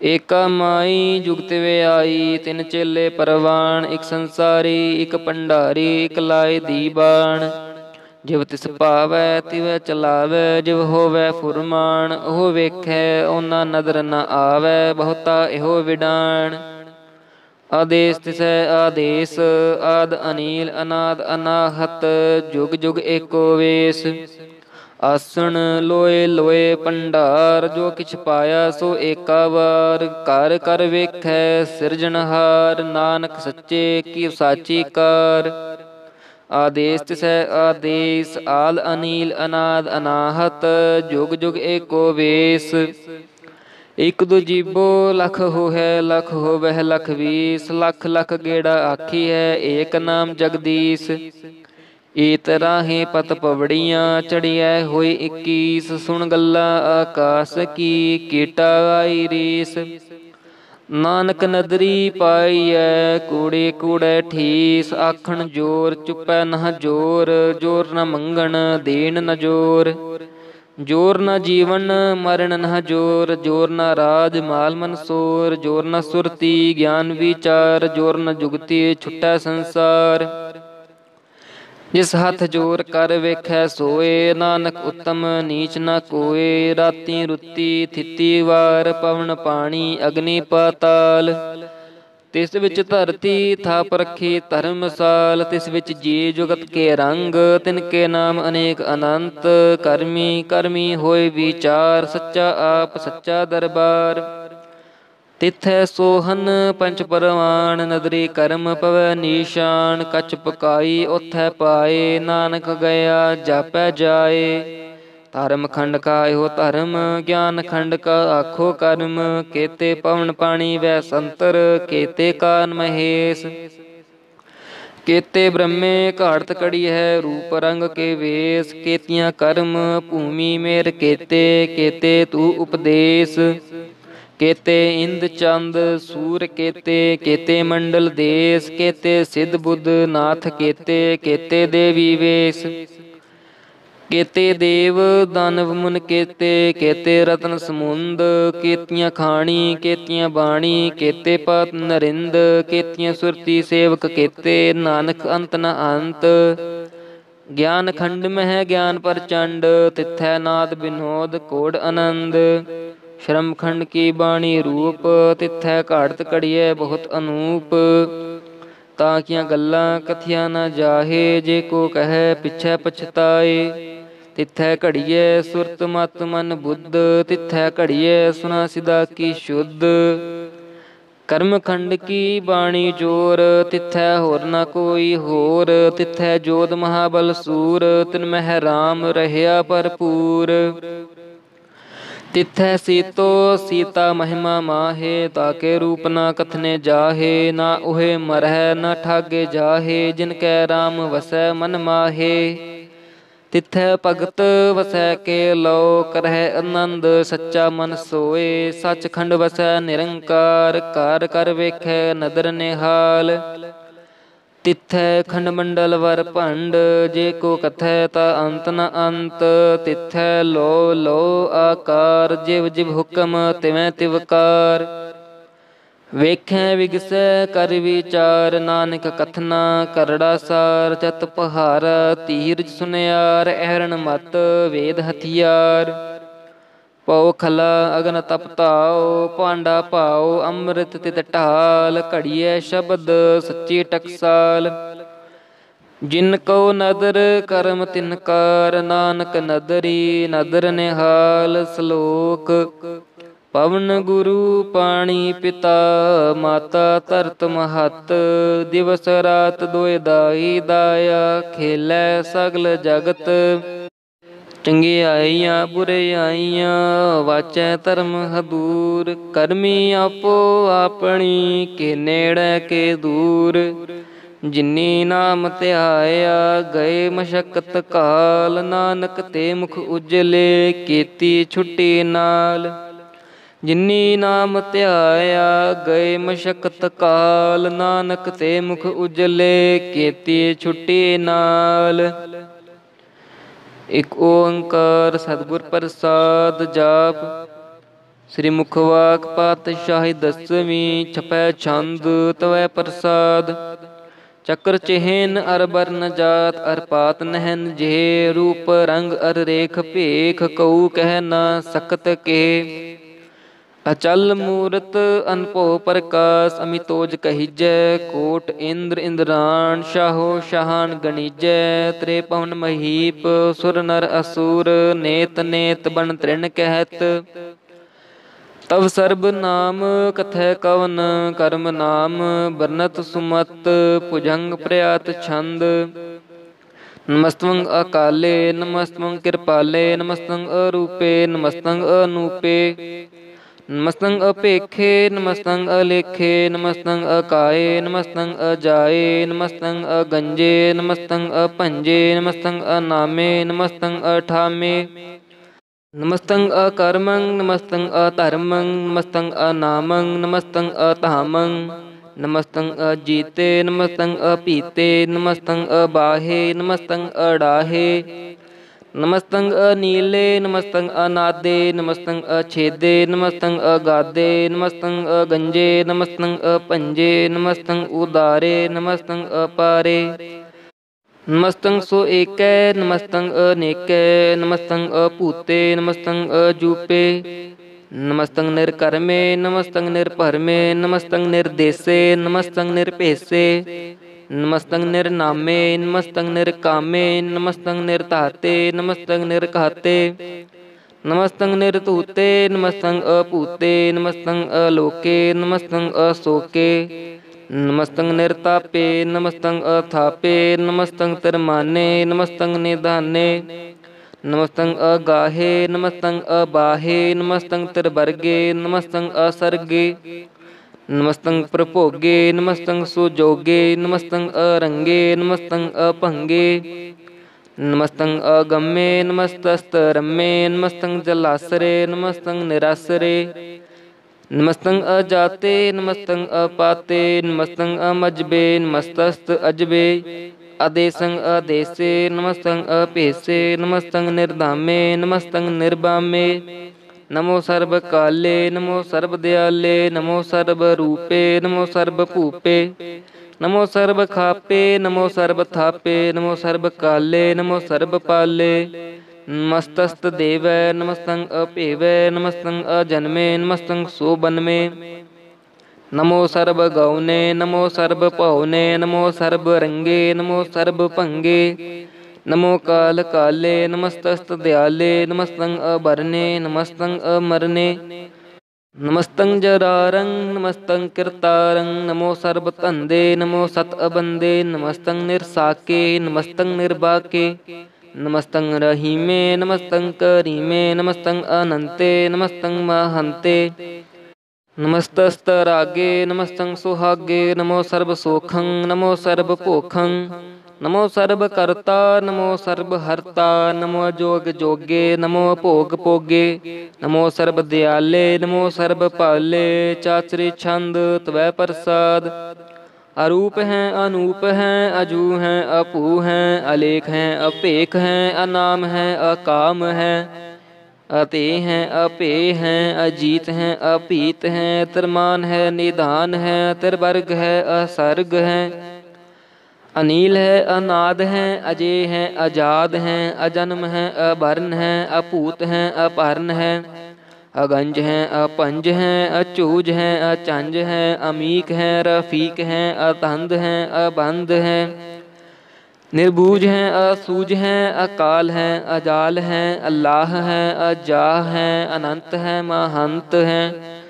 ਏਕਾ ਮਾਈ ਜੁਗਤ ਵਿਆਈ ਤਿੰਨ ਚੇਲੇ ਪਰਵਾਨ ਇਕ ਸੰਸਾਰੀ, ਇਕ ਭੰਡਾਰੀ, ਇਕ ਲਾਏ ਦੀਬਾਨ ਜਿਵ ਤਿਸ ਭਾਵੈ ਤਿਵੈ ਚਲਾਵੈ, ਜਿਵ ਹੋਵੈ ਫੁਰਮਾਨ, ਉਹ ਵੇਖੈ ਉਹਨਾਂ ਨਦਰ ਨ ਆਵੈ, ਬਹੁਤਾ ਇਹੋ ਵਿਡਾਣ। ਆਦੇਸ ਤਿਸੈ ਆਦੇਸ, ਆਦ ਅਨੀਲ, ਅਨਾਦ, ਅਨਾਹਤ, ਜੁਗ ਜੁਗ ਏਕੋ ਵੇਸ। ਆਸਣ ਲੋਏ ਲੋਏ ਪੰਡਾਰ, ਜੋ ਕਿਛ ਪਾਇਆ ਸੋ ਏਕਾ ਵਾਰ। ਕਰ ਕਰ ਵੇਖੈ ਸਿਰਜਣਹਾਰ ਨਾਨਕ ਸੱਚੇ ਕੀ ਸਾਚੀ ਕਾਰ। ਆਦੇਸ ਤਿਸੈ ਆਦੇਸ ਆਲ ਅਨੀਲ, ਅਨਾਦ, ਅਨਾਹਤ, ਜੁਗ ਜੁਗ ਏਕੋ ਵੇਸ। ਇਕ ਦੂ ਜੀਬੋ ਲਖ ਹੋਇ ਲਖ ਹੋਵਹਿ, ਲਖ ਵੀਸ, ਲਖ ਲਖ ਗੇੜਾ ਆਖੀ ਹੈ ਏਕ ਨਾਮ ਜਗਦੀਸ਼। ਈਤ ਰਾਹੇ ਪਤ ਪਵੜੀਆਂ ਚੜਿਐ ਹੋਈ 21 ਸੁਣ ਗੱਲਾਂ ਆਕਾਸ ਕੀ, ਕੀਟਾ ਆਈ ਰੀਸ। ਨਾਨਕ ਨਦਰੀ ਪਾਈਐ, ਕੂੜੇ ਕੂੜੇ ਠੀਸ, ਆਖਣ ਜੋਰ ਚੁੱਪੈ ਨਾ ਜੋਰ ਜੋਰ ਨ ਮੰਗਣ, ਦੇਣ ਨ ਜੋਰ। ਜੋਰ ਨਾ ਜੀਵਨ, ਮਰਨ ਨਾ ਜੋਰ ਜੋਰ ਨਾ ਰਾਜ, ਮਾਲ ਮਨਸੂਰ ਜੋਰ ਨਾ ਸੁਰਤੀ, ਗਿਆਨ ਵਿਚਾਰ, ਜੋਰ ਨਾ ਜੁਗਤੀ, ਛੁੱਟਾ ਸੰਸਾਰ। ਜਿਸ ਹੱਥ ਜੋਰ ਕਰ ਵੇਖੈ ਸੋਏ, ਨਾਨਕ ਉਤਮ ਨੀਚ ਨਾ ਕੋਏ, ਰਾਤੀ ਰੁੱਤੀ ਥਿੱਤੀ ਵਾਰ, ਪਵਨ ਪਾਣੀ ਅਗਨੀ ਪਾਤਾਲ। ਤਿਸ ਵਿੱਚ ਧਰਤੀ ਥਾਪ ਰੱਖੀ ਧਰਮਸਾਲ, ਤਿਸ ਵਿੱਚ ਜੀ ਜੁਗਤ ਕੇ ਰੰਗ, ਤਿਨ ਕੇ ਨਾਮ ਅਨੇਕ ਅਨੰਤ, ਕਰਮੀ ਕਰਮੀ ਹੋਏ ਵਿਚਾਰ, ਸੱਚਾ ਆਪ, ਸੱਚਾ ਦਰਬਾਰ। ਤਿਥੈ ਸੋਹਨ ਪੰਚ ਪਰਵਾਨ, ਨਦਰੀ ਕਰਮ ਪਵੈ ਨੀਸ਼ਾਨ ਕਛ ਪਕਾਈ ਉਥੈ ਪਾਏ, ਨਾਨਕ ਗਿਆ, ਜਾਪੈ ਜਾਏ। ਧਰਮ ਖੰਡ ਕਾ ਇਹੋ ਧਰਮ, ਗਿਆਨ ਖੰਡ ਕਾ ਆਖੋ ਕਰਮ, ਕੇਤੇ ਪਵਨ ਪਾਣੀ ਵੈ ਸੰਤਰ, ਕੇਤੇ ਕਾਨ ਮਹੇਸ਼। ਕੇਤੇ ਬ੍ਰਹਮੇ ਘਾੜਤ ਕੜੀ ਹੈ ਰੂਪ ਰੰਗ ਕੇ ਵੇਸ, ਕੇਤੀਆਂ ਕਰਮ ਭੂਮੀ ਮੇਰ ਕੇਤੇ ਕੇਤੇ ਤੂ ਉਪਦੇਸ਼। ਕੇਤੇ ਇੰਦ ਚੰਦ, ਸੂਰ ਕੇਤੇ ਕੇਤੇ ਮੰਡਲ ਦੇਸ, ਕੇਤੇ ਸਿੱਧ ਬੁੱਧ ਨਾਥ ਕੇਤੇ ਕੇਤੇ ਦੇਵੀ ਵੇਸ। ਕੇਤੇ ਦੇਵ, ਦਾਨਵ ਮੁਨ ਕੇਤੇ ਕੇਤੇ ਰਤਨ ਸਮੁੰਦ, ਕੇਤੀਆਂ ਖਾਣੀ, ਕੇਤੀਆਂ ਬਾਣੀ, ਕੇਤੇ ਪਤ ਨਰਿੰਦ, ਕੇਤੀਆਂ ਸੁਰਤੀ ਸੇਵਕ ਕੇਤੇ, ਨਾਨਕ ਅੰਤ ਨ ਅੰਤ। ਗਿਆਨ ਖੰਡ ਮਹਿ ਗਿਆਨ ਪ੍ਰਚੰਡ ਤਿਥੈ ਨਾਦ ਬਿਨੋਦ ਕੋੜ ਆਨੰਦ ਸ਼ਰਮ ਖੰਡ ਕੀ ਬਾਣੀ ਰੂਪ, ਤਿਥੈ ਘਾੜਤ ਕੜੀਐ ਬਹੁਤ ਅਨੂਪ। ਤਾਂ ਕੀਆਂ ਗੱਲਾਂ ਕਥਿਆ ਨਾ ਜਾਹੇ, ਜੇ ਕੋ ਕਹੈ ਪਿਛੈ ਪਛਤਾਏ। ਤਿਥੈ ਘੜੀਐ ਸੁਰਤ ਮਤ ਮਨ ਬੁੱਧ, ਤਿਥੈ ਘੜੀਐ ਸੁਨਾ ਸਿਦਾ ਕੀ ਸ਼ੁੱਧ। ਕਰਮ ਖੰਡ ਕੀ ਬਾਣੀ ਜੋਰ, ਤਿਥੈ ਹੋਰ ਨਾ ਕੋਈ ਹੋਰ, ਤਿਥੈ ਜੋਤ ਮਹਾਬਲ ਸੂਰ, ਤਿਨ ਮਹਿ ਰਾਮ ਰਹਿਆ ਭਰਪੂਰ। ਤਿਥੈ ਸੀਤੋ, ਸੀਤਾ ਮਹਿਮਾ ਮਾਹੇ, ਤਾਕੇ ਰੂਪ ਨਾ ਕਥਨੇ ਜਾਹੇ, ਨਾ ਉਹੇ ਮਰਹਿ, ਨਾ ਠਾਗੇ ਜਾਹੇ, ਜਿਨ ਕੈ ਰਾਮ ਵਸੈ ਮਨ ਮਾਹੇ। ਤਿਥੈ ਭਗਤ ਵਸੈ ਕੇ ਲੋ ਕਰਹਿ ਆਨੰਦ, ਸੱਚਾ ਮਨ ਸੋਏ। ਸੱਚਖੰਡ ਵਸੈ ਨਿਰੰਕਾਰ ਕਰ ਕਰ ਵੇਖੈ ਨਦਰ ਨਿਹਾਲ। ਤਿਥੈ ਖੰਡ ਮੰਡਲ ਵਰ ਭੰਡ, ਜੇ ਕੋ ਕਥੈ ਤਾ ਅੰਤ ਨ ਅੰਤ। ਤਿਥੈ ਲੋ ਲੋ ਆਕਾਰ, ਜਿਵ ਜਿਵ ਹੁਕਮ ਤਿਵੈ ਤਿਵਕਾਰ ਵੇਖੈ ਵਿਗਸੈ, ਕਰ ਵਿਚਾਰ ਨਾਨਕ ਕਥਨਾ, ਕਰੜਾ ਸਾਰ ਚਤ ਪਹਾਰ ਧੀਰਜ ਸੁਨਿਆਰ ਐਰਣ ਮਤ, ਵੇਦ ਹਥਿਆਰ। ਪਉ ਖਲਾ ਅਗਨ ਤਪ ਤਾਉ ਪਾਂਡਾ ਭਾਉ, ਅੰਮ੍ਰਿਤ ਤਿਤ ਢਾਲ, ਘੜੀਐ ਸ਼ਬਦ ਸੱਚੀ ਟਕਸਾਲ। ਜਿਨ ਕੋ ਨਦਰ, ਕਰਮ ਤਿਨਕਾਰ ਨਾਨਕ ਨਦਰੀ, ਨਦਰ ਨਿਹਾਲ, ਸ਼ਲੋਕ ਪਵਨ ਗੁਰੂ ਪਾਣੀ ਪਿਤਾ, ਮਾਤਾ ਧਰਤ ਮਹਤ, ਦਿਵਸ ਰਾਤ ਦੋਇ ਦਾਈ ਦਾਇਆ, ਖੇਲੇ ਸਗਲ ਜਗਤ। ਚੰਗਿਆਈਆਂ ਬੁਰਿਆਈਆਂ ਵਾਚੈ ਧਰਮ ਹਦੂਰ, ਕਰਮੀ ਆਪੋ ਆਪਣੀ, ਕੇ ਨੇੜੇ ਕੇ ਦੂਰ। ਜਿਨੀ ਨਾਮ ਧਿਆਇਆ, ਗਏ ਮਸ਼ਕਤ ਕਾਲ, ਨਾਨਕ ਤੇ ਮੁਖ ਉਜਲੇ, ਕੀਤੀ ਛੁੱਟੀ ਨਾਲ। ਜਿਨੀ ਨਾਮ ਧਿਆਇਆ ਗਏ ਮਸ਼ਕਤ ਕਾਲ, ਨਾਨਕ ਤੇ ਮੁਖ ਉਜਲੇ ਕੀਤੀ ਛੁੱਟੀ ਨਾਲ। ਇਕ ਓੰਕਾਰ ਸਤਿਗੁਰ ਪ੍ਰਸਾਦ ਜਾਪ, ਸ੍ਰੀ ਮੁਖਵਾਕ ਪਾਤਸ਼ਾਹੀ ਦਸਵੀਂ ਛਪੈ ਛੰਦ ਤਵੈ ਪ੍ਰਸਾਦ। ਚੱਕਰ ਚਿਹਨ ਅਰ ਬਰਨ ਜਾਤ, ਅਰ ਪਾਤ ਨਹਿਨ ਜੇ, ਰੂਪ ਰੰਗ ਅਰ ਰੇਖ ਭੇਖ ਕਉ ਕਹਿ ਨਾ ਸਕਤ ਕੇ। ਅਚਲ ਮੂਰਤ ਅਨਭੋ ਪ੍ਰਕਾਸ਼ ਅਮਿਤੋਜ ਕਹੀਜੈ, ਕੋਟ ਇੰਦਰ ਇੰਦਰਾਨ, ਸ਼ਾਹੋ ਸ਼ਾਹਨ ਗਣੀਜੈ ਤ੍ਰੇ ਪਵਨ ਮਹੀਪ, ਸੁਰ ਨਰ ਅਸੂਰ, ਨੇਤ ਨੇਤ ਬਨ ਤ੍ਰਿਣ ਕਹਿਤ। ਤਵ ਸਰਬ ਨਾਮ ਕਥੈ ਕਵਨ, ਕਰਮ ਨਾਮ ਬਰਨਤ ਸੁਮਤ, ਭੁਜੰਗ ਪ੍ਰਿਆਤ ਛੰਦ। ਨਮਸਤੰ ਅਕਾਲੇ ਨਮਸਤੰ ਕਿਰਪਾਲੇ ਨਮਸਤੰ ਅਰੂਪੇ ਨਮਸਤੰ ਅਨੂਪੇ। ਨਮਸਤੰ ਅਪੇਖੇ ਨਮਸਤੰ ਅਲੇਖੇ ਨਮਸਤੰ ਅਕਾਏ ਨਮਸਤੰ ਅਜਾਏ ਨਮਸਤੰ ਅਗੰਜੇ ਨਮਸਤੰ ਅਪੰਜੇ ਨਮਸਤੰ ਅਨਾਮੇ ਨਮਸਤੰ ਅਠਾਮੇ। ਨਮਸਤੰ ਅਕਰਮੰ ਨਮਸਤੰ ਅਧਰਮੰ ਨਮਸਤੰ ਅਨਾਮੰ ਨਮਸਤੰ ਅਧਾਮੰ ਨਮਸਤੰ ਅਜੀਤੇ ਨਮਸਤੰ ਅਪੀਤੇ ਨਮਸਤੰ ਅਬਾਹੇ ਨਮਸਤੰ ਅੜਾਹੇ। ਨਮਸਤੰ ਅਨੀਲੇ ਨਮਸਤੰ ਅਨਾਦੇ ਨਮਸਤੰ ਅਛੇਦੇ ਨਮਸਤੰ ਅਗਾਦੇ ਨਮਸਤੰ ਅਗੰਜੇ ਨਮਸਤੰ ਅਪੰਜੇ ਨਮਸਤੰ ਉਦਾਰੇ ਨਮਸਤੰ ਅਪਾਰੇ। ਨਮਸਤੰ ਸੋ ਏਕੈ ਨਮਸਤੰ ਅਨੇਕੈ ਨਮਸਤੰ ਅਭੂਤੇ ਨਮਸਤੰ ਅਜੂਪੇ। ਨਮਸਤੰ ਨਿਰਕਰਮੇ ਨਮਸਤੰ ਨਿਰਭਰਮੇ ਨਮਸਤੰ ਨਿਰਦੇਸੇ ਨਮਸਤੰ ਨਿਰਭੇਸੇ। ਨਮਸਤੰ ਨਿਰਨਾਮੇ ਨਮਸਤੰ ਨਿਰਕਾਮੇ ਨਮਸਤੰ ਨਿਰਧਾਤੇ ਨਮਸਤੰ ਨਿਰਘਾਤੇ ਨਮਸਤੰ ਨਿਰਤੂਤੇ ਨਮਸਤੰ ਅਪੂਤੇ ਨਮਸਤੰ ਅਲੋਕੇ ਨਮਸਤੰ ਅਸੋਕੇ ਨਮਸਤੰ ਨਿਰਤਾਪੇ ਨਮਸਤੰ ਅਥਾਪੇ ਨਮਸਤੰ ਤਰਮਾਨੇ ਨਮਸਤੰ ਨਿਧਾਨੇ ਨਮਸਤੰ ਅਗਾਹੇ ਨਮਸਤੰ ਅਬਾਹੇ ਨਮਸਤੰ ਤਿਰਬਰਗੇ ਨਮਸਤੰ ਅਸਰਗੇ ਨਮਸਤੰ ਪ੍ਰਭੋਗੇ ਨਮਸਤੰ ਸੁਜੋਗੇ ਨਮਸਤੰ ਅਰੰਗੇ ਨਮਸਤੰ ਅਭੰਗੇ ਨਮਸਤੰ ਅਗੰਮੇ, ਨਮਸਤਸਤ ਰਮੇ ਨਮਸਤੰ ਜਲਾਸਰੇ ਨਮਸਤੰ ਨਿਰਾਸਰੇ ਨਮਸਤੰ ਅਜਾਤੇ ਨਮਸਤੰ ਅਪਾਤੇ ਨਮਸਤੰ ਅਮਜਬੇ, ਨਮਸਤਸਤ ਅਜਬੇ ਆਦੇਸੰ ਆਦੇਸੇ ਨਮਸਤੰ ਅਪੇਸ਼ੇ ਨਮਸਤੰ ਨਿਰਧਾਮੇ ਨਮਸਤੰ ਨਿਰਬਾਮੇ ਨਮੋ ਸਰਬ ਕਾਲੇ ਨਮੋ ਸਰਬ ਦਿਆਲੇ ਨਮੋ ਸਰਬ ਰੂਪੇ ਨਮੋ ਸਰਬ ਭੂਪੇ ਨਮੋ ਸਰਬ ਖਾਪੇ ਨਮੋ ਸਰਬ ਥਾਪੇ ਨਮੋ ਸਰਬ ਕਾਲੇ ਨਮੋ ਸਰਬ ਪਾਲੇ ਨਮਸਤਸਤ ਦੇਵੈ ਨਮਸਤੰ ਅਭੇਵੈ ਨਮਸਤੰ ਅਜਨਮੇ ਨਮਸਤੰ ਸੋਬਨਮੇ ਨਮੋ ਸਰਬ ਗਉਨੇ ਨਮੋ ਸਰਬ ਭਉਨੇ ਨਮੋ ਸਰਬ ਰੰਗੇ ਨਮੋ ਸਰਬ ਭੰਗੇ ਨਮੋ ਕਾਲ ਕਾਲੇ, ਨਮਸਤਸਤ ਦਿਆਲੇ ਨਮਸਤੰ ਅਬਰਨੇ ਨਮਸਤੰ ਅਮਰਨੇ। ਨਮਸਤੰ ਜਰਾਰੰ ਨਮਸਤੰ ਕਿਰਤਾਰੰ ਨਮੋ ਸਰਬ ਧੰਦੇ, ਨਮੋ ਸਤ ਅਬੰਦੇ। ਨਮਸਤੰ ਨਿਰਸਾਕੇ ਨਮਸਤੰ ਨਿਰਬਾਕੇ। ਨਮਸਤੰ ਰਹੀਮੇ ਨਮਸਤੰ ਕਰੀਮੇ ਨਮਸਤੰ ਅਨੰਤੇ ਨਮਸਤੰ ਮਹੰਤੇ। ਨਮਸਤਸਤਰਾਗੇ ਨਮਸਤੰ ਸੁਹਾਗੇ, ਨਮੋ ਸਰਬ ਸੋਖੰ ਨਮੋ ਸਰਬ ਕਰਤਾ, ਨਮੋ ਸਰਬ ਹਰਤਾ, ਨਮੋ ਜੋਗ ਜੋਗੇ, ਨਮੋ ਭੋਗ ਭੋਗੇ, ਨਮੋ ਸਰਬ ਦਿਆਲੇ, ਨਮੋ ਸਰਬ ਪਾਲੇ ਚਾਚਰੀ ਛੰਦ ਤਵੈ ਪ੍ਰਸਾਦ। ਅਰੂਪ ਹੈ, ਅਨੂਪ ਹੈ, ਅਜੂ ਹੈ, ਅਪੂ ਹੈ, ਅਲੇਖ ਹੈ, ਅਪੇਖ ਹੈ, ਅਨਾਮ ਹੈ, ਅਕਾਮ ਹੈ, ਅਤੇ ਹੈ, ਅਪੇ ਹੈ, ਅਜੀਤ ਹੈ, ਅਪੀਤ ਹੈ, ਤਰਮਾਨ ਹੈ, ਨਿਦਾਨ ਹੈ, ਤਿਰਵਰਗ ਹੈ, ਅਸਰਗ ਹੈ। ਅਨੀਲ ਹੈ ਅਨਾਦ ਹੈ ਅਜੇ ਹੈ ਆਜ਼ਾਦ ਹੈ ਅਜਨਮ ਹੈ ਅਭਰਨ ਹੈ ਅਭੂਤ ਹੈ ਅਪਰਨ ਹੈ ਅਗੰਜ ਹੈ ਅਪੰਜ ਹੈ ਅਚੂਜ ਹੈ ਅਚੰਜ ਹੈ ਅਮੀਕ ਹੈ ਰਫੀਕ ਹੈ ਅਤੰਦ ਹੈ ਅਬੰਦ ਹੈ ਨਿਰਬੂਜ ਹੈ ਅਸੂਜ ਹੈ ਅਕਾਲ ਹੈ ਅਜਾਲ ਹੈ ਅੱਲਾਹ ਹੈ ਅਜਾਹ ਹੈ ਅਨੰਤ ਹੈ ਮਹੰਤ ਹੈ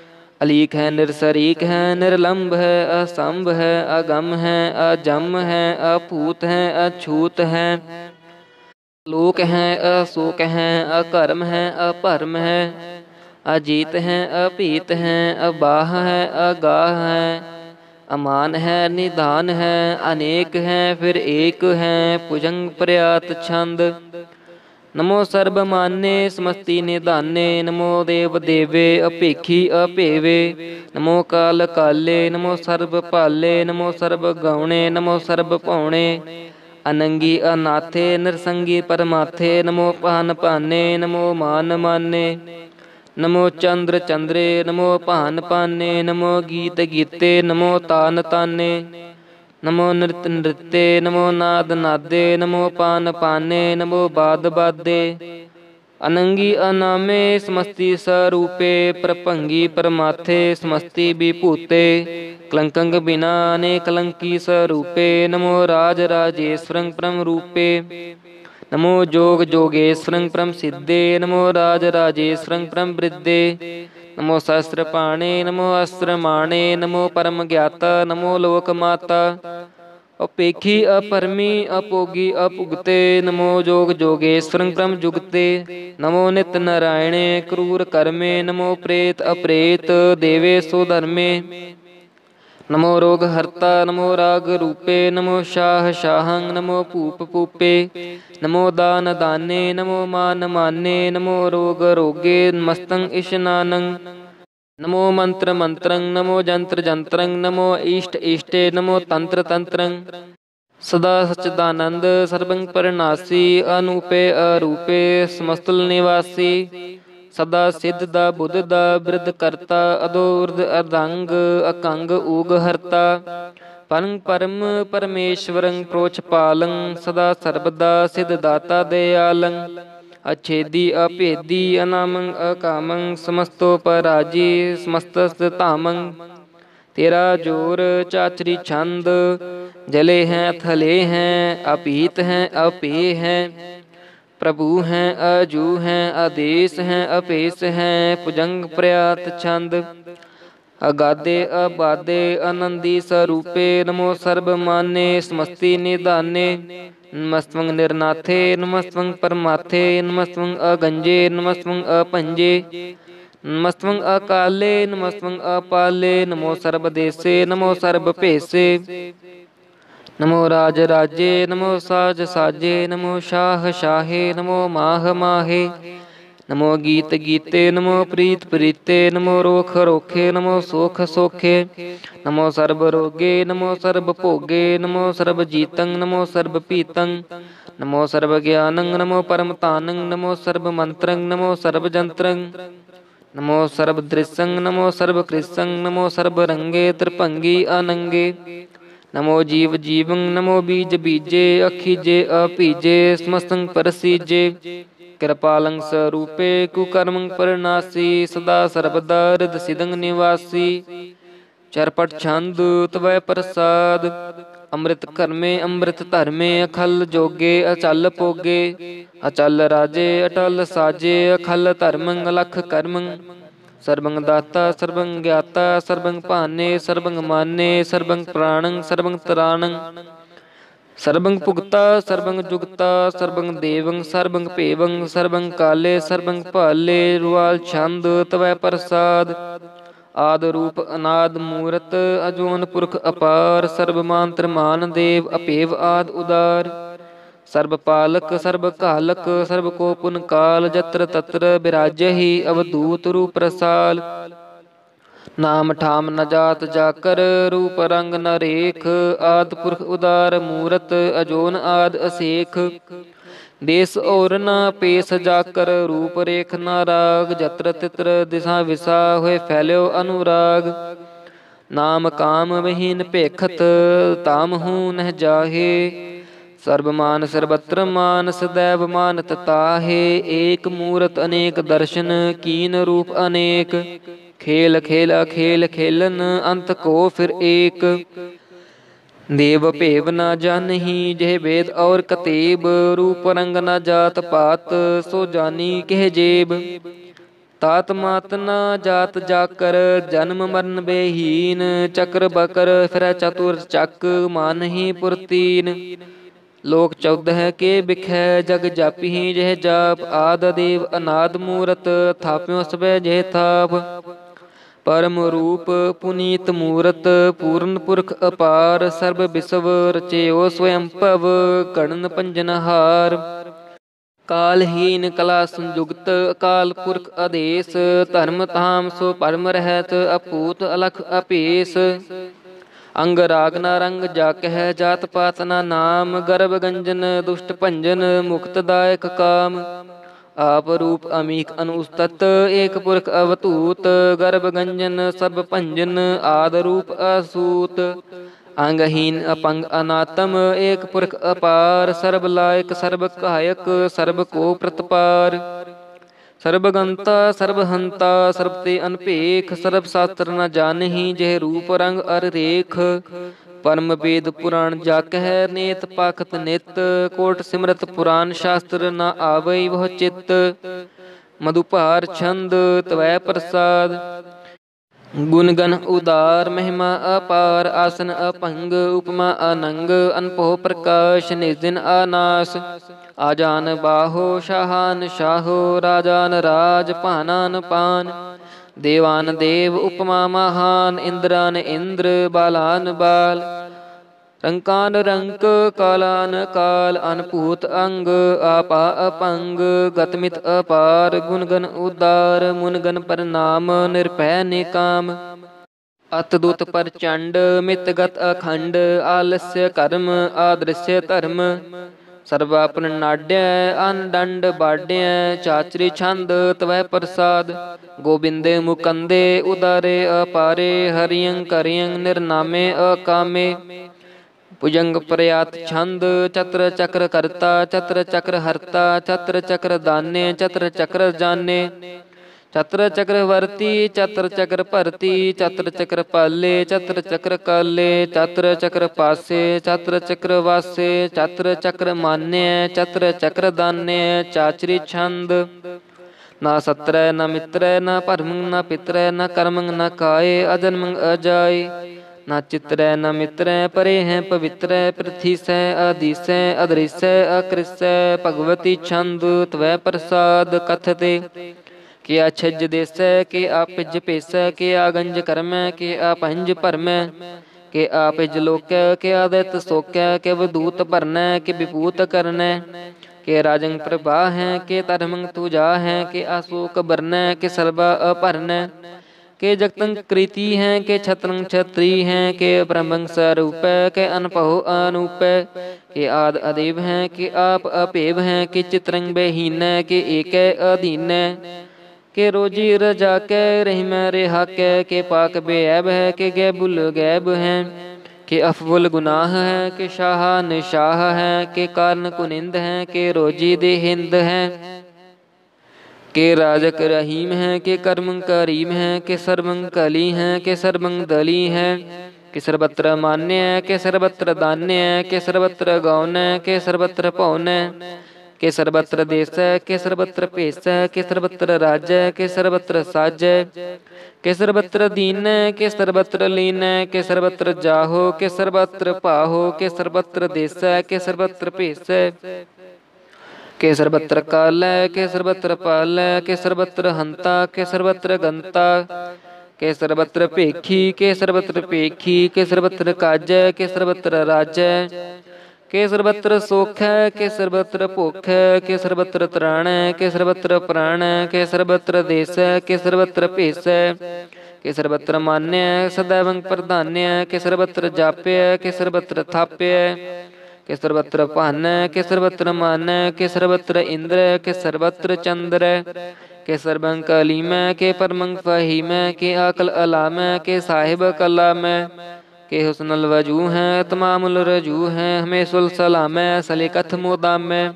ਅਲੀਕ ਹੈ ਨਿਰਸਰੀਕ ਹੈ ਨਿਰਲੰਭ ਹੈ ਅਸੰਭ ਹੈ ਅਗਮ ਹੈ ਅਜਮ ਹੈ ਅਭੂਤ ਹੈ ਅਛੂਤ ਹੈ ਲੋਕ ਹੈ ਅਸੋਕ ਹੈ ਅਕਰਮ ਹੈ ਅਪਰਮ ਹੈ ਅਜੀਤ ਹੈ ਅਭੀਤ ਹੈ ਅਬਾਹ ਹੈ ਅਗਾਹ ਹੈ ਅਮਾਨ ਹੈ ਨਿਧਾਨ ਹੈ ਅਨੇਕ ਹੈ ਫਿਰ ਏਕ ਹੈ ਪੁਜੰਗ ਪ੍ਰਿਆਤ ਛੰਦ ਨਮੋ ਸਰਬ ਮਾਨੇ ਸਮਸਤੀ ਨਿਧਾਨੇ, ਨਮੋ ਦੇਵ ਦੇਵੇ ਅਪੇਖੀ ਅਪੇਵੇ ਨਮੋ ਕਾਲ ਕਾਲੇ, ਨਮੋ ਸਰਬ ਭਾਲੇ, ਨਮੋ ਸਰਬ ਗਾਉਣੇ, ਨਮੋ ਸਰਬ ਭਾਉਣੇ, ਅਨੰਗੀ ਅਨਾਥੇ, ਨਿਰਸੰਗੀ ਪਰਮਾਥੇ, ਨਮੋ ਪਾਨ ਪਾਨੇ ਨਮੋ ਮਾਨ ਮਾਨੇ, ਨਮੋ ਚੰਦਰ ਚੰਦਰੇ, ਨਮੋ ਭਾਨ ਪਾਨੇ ਨਮੋ ਗੀਤ ਗੀਤੇ, ਨਮੋ ਤਾਨ ਤਾਨੇ ਨਮੋ ਨਿਰਤ ਨਿਰਤੇ ਨਮੋ ਨਾਦ ਨਾਦੇ ਨਮੋ ਪਾਨ ਪਾਨੇ ਨਮੋ ਬਾਦ ਬਾਦੇ ਅਨੰਗੀ ਅਨਾਮੇ ਸਮਸਤੀ ਸਰੂਪੇ ਪ੍ਰਭੰਗੀ ਪਰਮਾਥੇ ਸਮਸਤੀ ਵਿਭੂਤੇ ਕਲੰਕੰਗ ਬਿਨਾ ਨੇ ਕਲੰਕੀ ਸਰੂਪੇ ਨਮੋ ਰਾਜ ਰਾਜੇਸ਼ਵਰੰ ਪਰਮ ਰੂਪੇ ਨਮੋ ਜੋਗ ਜੋਗੇਸ਼ਵਰੰ ਪਰਮ ਸਿੱਧੇ ਨਮੋ ਰਾਜ ਰਾਜੇਸ਼ਵਰੰ ਪਰਮ ਬ੍ਰਿद्धੇ ਨਮੋ ਸਹਸ੍ਰ ਪਾਣੇ, ਨਮੋ ਅਸਤਰ ਮਾਣੇ, ਨਮੋ ਪਰਮ ਗਿਆਤਾ, ਨਮੋ ਲੋਕ ਮਾਤਾ। ਅਪੇਖੀ ਅਪਰਮੀ, ਅਪੋਗੀ ਅਪੁਗਤੇ ਨਮੋ ਜੋਗ ਜੋਗੇਸ਼ਵਰੰ ਪਰਮ ਜੁਗਤੇ। ਨਮੋ ਨਿਤ ਨਰਾਇਣੇ, ਕਰੂਰ ਕਰਮੇ, ਨਮੋ ਪ੍ਰੇਤ ਅਪ੍ਰੇਤ, ਦੇਵੇ ਸੋ ਧਰਮੇ। ਨਮੋ ਰੋਗ ਹਰਤਾ ਨਮੋ ਰਾਗ ਰੂਪੇ ਨਮੋ ਸ਼ਾਹ ਸ਼ਾਹੰ ਨਮੋ ਭੂਪ ਭੂਪੇ ਨਮੋ ਦਾਨ ਦਾਨੇ ਨਮੋ ਮਾਨ ਮਾਨੇ ਨਮੋ ਰੋਗ ਰੋਗੇ ਮਸਤੰ ਇਸ਼ਨਾਨੰ ਨਮੋ ਮੰਤਰ ਮੰਤਰੰ ਨਮੋ ਜੰਤਰ ਜੰਤਰੰ ਨਮੋ ਈਸ਼ਟ ਈਸ਼ਟੇ ਨਮੋ ਤੰਤਰ ਤੰਤਰੰ ਸਦਾ ਸਚਦਾਨੰਦ ਸਰਬੰ ਪਰਨਾਸੀ ਅਨੂਪੇ ਅਰੂਪੇ ਸਮਸਤੁਲ ਨਿਵਾਸੀ ਸਦਾ ਸਿੱਧ ਦਾ ਬੁੱਧ ਦਾ ਬਿਰਧ ਕਰਤਾ ਅਦੋਰਦ ਅਰਧੰਗ ਅਕੰਗ ਊਗ ਹਰਤਾ। ਪਰੰ ਪਰਮ ਪਰਮੇਸ਼ਵਰੰ ਪ੍ਰੋਚ ਪਾਲੰ, ਸਦਾ ਸਰਬਦਾ ਸਿਧ ਦਾਤਾ ਦਿਆਲੰ। ਅਛੇਦੀ ਅਭੇਦੀ ਅਨਾਮੰ ਅਕਾਮੰ, ਸਮਸਤੋ ਪਰਾਜੀ ਸਮਸਤਸ ਧਾਮੰ। ਤੇਰਾ ਜੋਰ ਚਾਚਰੀ ਛੰਦ, ਜਲੇ ਹੈ ਥਲੇ ਹੈ, ਅਪੀਤ ਹੈ, ਅਪੇ ਹੈ। ਪ੍ਰਭੂ ਹੈ ਅਜੂ ਹੈ ਆਦੇਸ ਹੈ ਅਪੇਸ ਹੈ ਪੁਜੰਗ ਪ੍ਰਿਆਤ ਛੰਦ ਅਗਾਦੇ ਅਬਾਦੇ ਆਨੰਦੀ ਸਰੂਪੇ ਨਮੋ ਸਰਬ ਮਾਨੇ ਸਮਸਤੀ ਨਿਧਾਨੇ ਨਮਸਤਵੰ ਨਿਰਨਾਥੇ ਨਮਸਤਵੰ ਪਰਮਾਥੇ ਨਮਸਤਵੰ ਅਗੰਜੇ ਨਮਸਤਵੰ ਅਪੰਜੇ ਨਮਸਤਵੰ ਅਕਾਲੇ ਨਮਸਤਵੰ ਅਪਾਲੇ ਨਮੋ ਸਰਬ ਦੇਸੇ ਨਮੋ ਸਰਬ ਨਮੋ ਰਾਜ ਰਾਜੇ ਨਮੋ ਸਾਜ ਸਾਜੇ ਨਮੋ ਸ਼ਾਹ ਸ਼ਾਹੇ ਨਮੋ ਮਾਹ ਮਾਹੇ ਨਮੋ ਗੀਤ ਗੀਤੇ ਨਮੋ ਪ੍ਰੀਤ ਪ੍ਰੀਤੇ ਨਮੋ ਰੋਖ ਰੋਖੇ ਨਮੋ ਸੁਖ ਸੋਖੇ ਨਮੋ ਸਰਬ ਰੋਗੇ ਨਮੋ ਸਰਬ ਭੋਗੇ ਨਮੋ ਸਰਬ ਜੀਤੰ ਨਮੋ ਸਰਬ ਪੀਤੰ ਨਮੋ ਸਰਬ ਗਿਆਨੰ ਨਮੋ ਪਰਮ ਤਾਨੰ ਨਮੋ ਸਰਬ ਮੰਤਰੰ ਨਮੋ ਸਰਬ ਜੰਤਰੰ ਨਮੋ ਸਰਬ ਦ੍ਰਿਸੰ ਨਮੋ ਸਰਬ ਕ੍ਰਿਸੰ ਨਮੋ ਸਰਬ ਰੰਗੇ ਤ੍ਰਿਭੰਗੀ ਅਨੰਗੇ ਨਮੋ ਜੀਵ ਜੀਵੰ ਨਮੋ ਬੀਜ ਬੀਜੇ ਅਖੀਜੇ ਅਪੀਜੇ ਸਮਸਤੰ ਪਰਸੀਜੇ। ਕਿਰਪਾਲੰ ਸਰੂਪੇ ਕੁਕਰਮੰ ਪਰਨਾਸੀ ਸਦਾ ਸਰਬਦਾ ਰਿਦ ਸਿਦੰ ਨਿਵਾਸੀ। ਚਰਪਟ ਛੰਦ ਤਵੈ ਪ੍ਰਸਾਦ, ਅੰਮ੍ਰਿਤ ਕਰਮੇ, ਅੰਮ੍ਰਿਤ ਧਰਮੇ, ਅਖਲ ਜੋਗੇ, ਅਚਲ ਪੋਗੇ ਅਚਲ ਰਾਜੇ, ਅਟਲ ਸਾਜੇ, ਅਖਲ ਧਰਮੰ ਲਖ ਕਰਮੰ। ਸਰਬੰ ਦਾਤਾ ਸਰਬੰ ਗਿਆਤਾ ਸਰਬੰ ਭਾਨੇ ਸਰਬੰ ਮਾਨੇ ਸਰਬੰ ਪ੍ਰਾਣੰ ਸਰਬੰ ਤਰਾਣੰ। ਸਰਬੰ ਭੁਗਤਾ ਸਰਬੰ ਜੁਗਤਾ ਸਰਬੰ ਦੇਵੰ ਸਰਬੰ ਭੇਵੰ ਸਰਬੰ ਕਾਲੇ ਸਰਬੰ ਭਾਲੇ, ਰੁਆਲ ਛੰਦ, ਤਵੈ ਪ੍ਰਸਾਦ। ਆਦ ਰੂਪ ਅਨਾਦ ਮੂਰਤ, ਅਜੂਨ ਪੁਰਖ ਅਪਾਰ, ਸਰਬ ਮਾਨਤਰ ਮਾਨ ਦੇਵ, ਅਪੇਵ ਆਦ ਉਦਾਰ। ਸਰਬ ਪਾਲਕ ਸਰਬ ਕਾਲਕ ਸਰਬ ਕੋ ਪੁਨ ਕਾਲ ਜਤਰ ਤਤਰ, ਬਿਰਾਜਹੀ, ਅਵਧੂਤ ਰੂਪ ਰਸਾਲ। ਨਾਮ ਠਾਮ ਨ ਜਾਤ ਜਾਕਰ, ਰੂਪ ਰੰਗ ਨ ਰੇਖ, ਆਦ ਪੁਰਖ ਉਦਾਰ ਮੂਰਤ, ਅਜੋਨ ਆਦ ਅਸੇਖ। ਦੇਸ ਔਰ ਨ ਪੇਸ ਜਾਕਰ, ਰੂਪ ਰੇਖ ਨ ਰਾਗ, ਜਤਰ ਤਿਤਰ ਦਿਸ਼ਾ ਵਿਸਾ ਹੋਏ ਫੈਲਿਓ ਅਨੁਰਾਗ। ਨਾਮ ਕਾਮ ਵਹੀਨ ਭੇਖਤ, ਤਾਮ ਹੂ ਨਹਿ ਜਾਹੇ। ਸਰਬ ਮਾਨ ਸਰਬਤਰ ਮਾਨ ਸदैव ਮਾਨਤ ਤਾਹੇ ਏਕ ਮੂਰਤ ਅਨੇਕ ਦਰਸ਼ਨ ਕੀਨ ਰੂਪ ਅਨੇਕ, ਖੇਲ ਖੇਲਾ ਖੇਲ ਖੇਲਨ ਅੰਤ ਕੋ ਫਿਰ ਏਕ। ਦੇਵ ਭੇਵ ਨਾ ਜਾਣਹੀ ਜਿਹ ਵੇਦ ਔਰ ਕਤੇਬ, ਰੂਪ ਰੰਗ ਨਾ ਜਾਤ ਪਾਤ, ਸੋ ਜਾਨੀ ਕਹਿ ਜੇਬ। ਤਾਤ ਮਾਤ ਨਾ ਜਾਤ ਜਾਕਰ, ਜਨਮ ਮਰਨ ਬੇਹੀਨ, ਚੱਕਰ ਬਕਰ, ਫਿਰ ਚਤੁਰ ਚੱਕ, ਮਾਨਹੀ ਲੋਕ ਚੌਦ ਹੈ ਕੇ ਬਿਖੈ ਜਗ ਜਾਪੀ ਜਿਹ ਜਾਪ ਆਦ ਦੇਵ ਅਨਾਦ ਮੂਰਤ ਥਾਪਿਓ ਸਭੈ ਜਿਹ ਥਾਪ। ਪਰਮ ਰੂਪ ਪੁਨੀਤ ਮੂਰਤ, ਪੂਰਨ ਪੁਰਖ ਅਪਾਰ, ਸਰਬ ਵਿਸਵ ਰਚਿਓ ਸਵਯੰ ਭਵ, ਗਣਨ ਪੰਜਨਹਾਰ ਕਾਲਹੀਨ ਕਲਾ ਸੰਯੁਗਤ ਅਕਾਲ ਪੁਰਖ ਆਦੇਸ, ਧਰਮ ਧਾਮ ਸੋ ਪਰਮ ਰਹਿਤ ਅਪੂਤ ਅਲਖ ਅਪੇਸ। ਅੰਗ ਰਾਗ ਨਾ ਰੰਗ ਜਾ ਕਹਿ ਜਾਤ ਪਾਤ ਨਾ ਨਾਮ, ਗਰਭ ਗੰਜਨ, ਦੁਸ਼ਟ ਭੰਜਨ, ਮੁਕਤ ਦਾਇਕ ਕਾਮ। ਆਪ ਰੂਪ ਅਮੀਕ ਅਨੁਸਤਤ, ਏਕ ਪੁਰਖ ਅਵਤੂਤ ਗਰਭ ਗੰਜਨ ਸਭ ਭੰਜਨ, ਆਦ ਰੂਪ ਅਸੂਤ। ਅੰਗਹੀਨ ਅਪੰਗ ਅਨਾਤਮ, ਏਕ ਪੁਰਖ ਅਪਾਰ, ਸਰਬ ਲਾਇਕ, ਸਰਬ ਕਾਇਕ, ਸਰਬ ਕੋ ਪ੍ਰਤਪਾਰ। ਸਰਬ ਗੰਤਾ ਸਰਬ ਹੰਤਾ ਸਰਬ ਤੇ ਅਨਭੇਖ ਸਰਬ ਸਾਸਤਰ ਨ ਜਾਣਹੀ ਜਿਹ ਰੂਪ ਰੰਗ ਅਰ ਰੇਖ। ਪਰਮ ਵੇਦ ਪੁਰਾਣ ਜਾ ਕਹਿ ਨੇਤ ਪਾਖਤ ਨਿਤ, ਕੋਟ ਸਿਮਰਤ ਪੁਰਾਨ ਸ਼ਾਸਤਰ ਨ ਆਵਈ ਬਹੁ ਚਿਤ। ਮਧੁਪਾਰ ਛੰਦ ਤਵੈ ਪ੍ਰਸਾਦ। ਗੁਣ ਗਨ ਉਦਾਰ ਮਹਿਮਾ ਅਪਾਰ ਆਸਨ ਅਪੰਗ, ਉਪਮਾ ਅਨੰਗ ਅਨਪੋ ਪ੍ਰਕਾਸ਼ ਨਿਜਿਨ ਆਨਾਸ। ਆਜਾਨ ਬਾਹੋ ਸ਼ਾਹਾਨ ਸ਼ਾਹੋ, ਰਾਜਾਨ ਰਾਜ ਭਾਨਾਨ ਪਾਨ। ਦੇਵਾਨ ਦੇਵ ਉਪਮਾ ਮਹਾਨ, ਇੰਦਰਾਨ ਇੰਦਰ ਬਾਲਾਨ ਬਾਲ। ਰੰਕਾਨ ਰੰਕ ਕਾਲਾਨ ਕਾਲ, ਅਨਭੂਤ ਅੰਗ ਆਪਾ ਅਪੰਗ। ਗਤਮਿਤ ਅਪਾਰ ਗੁਣਗਨ ਉਦਾਰ, ਮੁਨਗਨ ਪਰਨਾਮ ਨਿਰਭੈ ਨਿਕਾਮ। ਅਤ ਦੁਤ ਮਿਤਗਤ ਅਖੰਡ ਆਲਸਯ ਕਰਮ ਆਦ੍ਰਿਸ਼ਯ ਧਰਮ। ਸਰਵਾਪਨ ਨਾਡਿਆ ਅਨ ਬਾਡਿਆ ਚਾਚਰੀ ਛੰਦ ਤਵੈ ਪ੍ਰਸਾਦ। ਗੋਬਿੰਦੇ ਮੁਕੰਦੇ ਉਦਾਰੇ ਅਪਾਰੇ ਹਰਿਯੰ ਕਰਿਯੰ ਨਿਰਨਾਮੇ ਅਕਾਮੇ। ਭੁਜੰਗ ਪ੍ਰਯਾਤ ਛੰਦ, ਚਤਰ ਚੱਕਰ ਕਰਤਾ, ਚਤਰ ਚੱਕਰ ਹਰਤਾ, ਚਤਰ ਚੱਕਰ ਦਾਨੇ, ਚਤਰ ਚੱਕਰ ਜਾਣੇ ਚਤਰ ਚੱਕਰ ਵਰਤੀ, ਚਤਰ ਚੱਕਰ ਭਰਤੀ, ਚਤਰ ਚੱਕਰ ਪਾਲੇ, ਚਤਰ ਚੱਕਰ ਕਾਲੇ, ਚਤਰ ਚੱਕਰ ਪਾਸੇ, ਚਤਰ ਚੱਕਰ ਵਾਸੇ, ਚਤਰ ਚੱਕਰ ਮਾਨਿਆ ਚਤਰ ਚੱਕਰ ਦਾਨੇ, ਚਾਚਰੀ ਛੰਦ। ਨਾ ਸਤਰੈ, ਨਾ ਮਿਤਰੈ, ਨਾ ਭਰਮੰ, ਨਾ ਪਿਤਰੈ, ਨਾ ਕਰਮੰ, ਨਾ ਕਾਏ, ਅਜਨਮੰ ਅਜਾਏ। ਨਾ ਚਿਤਰੈ, ਨਾ ਮਿਤਰੈ, ਪਰੇ ਹੈ ਪਵਿੱਤਰੈ ਪ੍ਰਥੀ ਸੈ ਆਦੀਸੈ ਅਦ੍ਰਿਸੈ, ਅਕ੍ਰਿਸੈ, ਭਗਵਤੀ ਛੰਦ, ਤਵੈ ਪ੍ਰਸਾਦ ਕਥਤੇ। ਕਿ ਆ ਛਜ ਦੇਸੈ, ਕਿ ਆ ਪਿਜ ਭੇਸੈ, ਕਿ ਆ ਗੰਜ ਕਰਮੈ, ਕਿ ਆ ਪੰਜ ਭਰਮੈ। ਕਿ ਆ ਪਿਜ ਲੋਕੈ, ਕਿ ਆ ਦਿਤ ਸੋਕੈ, ਕਿ ਵਦੂਤ ਭਰਨੈ, ਕਿ ਵਿਪੂਤ ਕਰਨੈ। ਕਿ ਰਾਜੰਗ ਪ੍ਰਭਾ ਹੈ, ਕਿ ਧਰਮੰਗ ਤੁਜਾ ਹੈ, ਕਿ ਅਸੋਕ ਬਰਨੈ, ਕਿ ਸਰਬਾ ਅਪਰਨੈ ਕਿ ਜਗਤੰਗ ਕ੍ਰਿਤੀ ਹੈ, ਕਿ ਛਤਨੰ ਛਤਰੀ ਹੈ, ਕਿ ਬ੍ਰਹਮੰਗ ਸਰੂਪੈ ਕਿ ਅਨਪਹੁ ਅਨੂਪੈ। ਕਿ ਆਦ ਅਦੇਵ ਹੈ, ਕਿ ਆਪ ਅਪੇਵ ਹੈ, ਕਿ ਚਿਤਰੰਗ ਬਹੀਨੈ, ਕਿ ਏਕੈ ਅਧੀਨੈ। ਕਿ ਰੋਜੀ ਰਜਾ ਕੈ ਰਹਿਮੈ ਰਿਹਾ ਕੈ ਕਿ ਪਾਕ ਬੇਅਬ ਹੈ ਕਿ ਗੈਬੁਲ ਗੈਬ ਹੈ ਕਿ ਅਫਵਲ ਗੁਨਾਹ ਹੈ ਕਿ ਸ਼ਾਹ ਨਿਸ਼ਾਹ ਹੈ ਕਿ ਕਾਰਨ ਕੁਨਿੰਦ ਹੈ ਕਿ ਰੋਜੀ ਦੇ ਹਿੰਦ ਹੈ ਕਿ ਰਾਜਕ ਰਹੀਮ ਹੈ ਕਿ ਕਰਮ ਕਰੀਮ ਹੈ ਕਿ ਸਰਵੰ ਕਲੀ ਹੈ ਕਿ ਸਰਵੰ ਦਲੀ ਹੈ ਕਿ ਸਰਬਤਰ ਮਾਨਿਆ ਕਿ ਸਰਬਤਰ ਦਾਨਿਆ ਕਿ ਸਰਬਤਰ ਗਾਉਨੈ ਕਿ ਸਰਬਤਰ ਭਉਨੈ के सर्वत्र देश के सर्वत्र पेश के सर्वत्र राज के सर्वत्र साज। के सर्वत्र दीन के सर्वत्र लीन के सर्वत्र जाहो के सर्वत्र पाहो के सर्वत्र देश के सर्वत्र पेश के सर्वत्र काल के सर्वत्र पाल के सर्वत्र हंता के सर्वत्र गंता। के सर्वत्र पेखी के सर्वत्र पेखी के सर्वत्र काज के सर्वत्र राज। ਹੰਤਾ ਕੇ ਸਰਬਤਰ ਗੰਤਾ ਕੇ ਸਰਬਤਰ ਭੇਖੀ ਕੇ ਸਰਬਤਰ ਭੇਖੀ ਕੇ ਸਰਬਤਰ ਕਾਜੈ ਕੇ ਸਰਬਤਰ ਰਾਜੈ ਕੇ ਸਰਬਤਰ ਸੋਖੈ ਕੇ ਸਰਬਤਰ ਭੁਖੈ ਕੇ ਸਰਬਤਰ ਤਰਾਣੈ ਕੇ ਸਰਬਤਰ ਪ੍ਰਾਣੈ ਕੇ ਸਰਬਤਰ ਦੇਸੈ ਕੇ ਸਰਬਤਰ ਭੇਸੈ ਕੇ ਸਰਬਤਰ ਮਾਨਿਆ ਸदैवੰ ਪ੍ਰਧਾਨਿਆ ਕੇ ਸਰਬਤਰ ਜਾਪਿਆ ਕੇ ਸਰਬਤਰ ਥਾਪਿਆ ਕੇ ਸਰਬਤਰ ਭਾਨੈ ਕੇ ਸਰਬਤਰ ਮਾਨੈ ਕੇ ਸਰਬਤਰ ਇੰਦਰ ਕੇ ਸਰਬਤਰ ਚੰਦਰ ਕੇ ਸਰਬੰ ਕਲੀਮੈ ਕੇ ਪਰਮੰ ਫਹੀਮੈ ਕੇ ਆਕਲ ਅਲਾਮੈ ਕੇ ਸਾਹਿਬ ਕਲਾਮੈ ਕੇ ਹੁਸਨਲ ਵਜੂ ਹੈ ਤਮਾਮੁਲ ਰਜੂ ਹੈ ਹਮੇ ਸੁਲ ਸਲਾਮੈ ਸਲੇ ਕਥ ਮੋਦਾਮੈ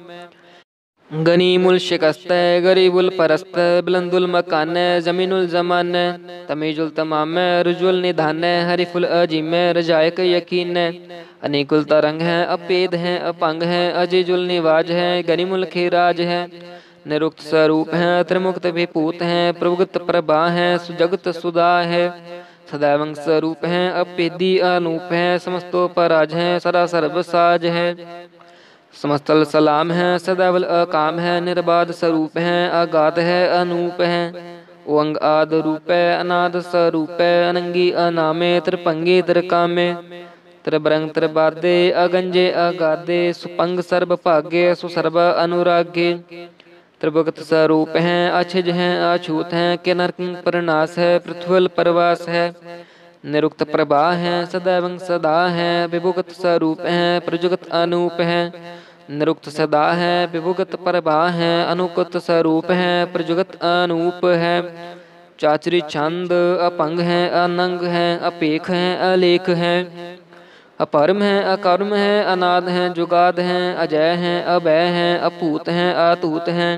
ਗਨੀਮੁਲ ਸ਼ਿਕਸਤੈ ਗਰੀਬੁਲ ਪਰਸਤੈ ਬਲੰਦੁਲ ਮਕਾਨੈ ਜ਼ਮੀਨੁਲ ਜ਼ਮਾਨੈ ਤਮੀਜੁਲ ਤਮਾਮੈ ਰਜੁਲ ਨਿਧਾਨੈ ਹਰਿਫੁਲ ਅਜੀਮੈ ਰਜਾਇਕ ਯਕੀਨੈ ਅਨੇकुल ਤਰੰਗ ਹੈ ਅਪੇਦ ਹੈ ਅਪੰਗ ਹੈ ਅਜੀਜੁਲ ਨਿਵਾਜ ਹੈ ਗਨੀਮੁਲ ਖੇਰਾਜ ਹੈ ਨਿਰੁਕਤ ਸਰੂਪ ਹੈ ਤ੍ਰਿਮੁਕਤ ਵਿਭੂਤ ਹੈ ਪ੍ਰਭੁਗਤ ਪ੍ਰਭਾ ਹੈ ਸੁਜਗਤ ਸੁਦਾ सदैवं स्वरूप हैं अपेदी अनूप हैं समस्तोपराज हैं सदा सर्वसाज हैं समस्तल सलाम हैं सदैवल अकाम है निर्बाध स्वरूप हैं अगाध है अनूप हैं ओंग आद रूप अनाद स्वरूप अनंगी अनामे त्रिपंगी त्रिकामे त्रिबरंग त्रिबादे अगंजे अगादे सुपंग सर्व भाग्य सुसर्व अनुरागे त्रिभुगत स्वरूप हैं अछज हैं अछूत हैं के नरक प्रनाश है पृथ्वल परवास है निरुक्त प्रभा है सदैवं सदा है विभुगत स्वरूप है प्रजुगत अनूप है निरुक्त सदा है विभुगत प्रभा है अनुकुत स्वरूप है प्रजुगत अनूप है चाचरी छंद अपंग है अनंग है अपेख है अलेख है अपरम है, अकर्म है, अनाद है, जुगाद है, अजय है, अभय है, अपूत है अतूत है।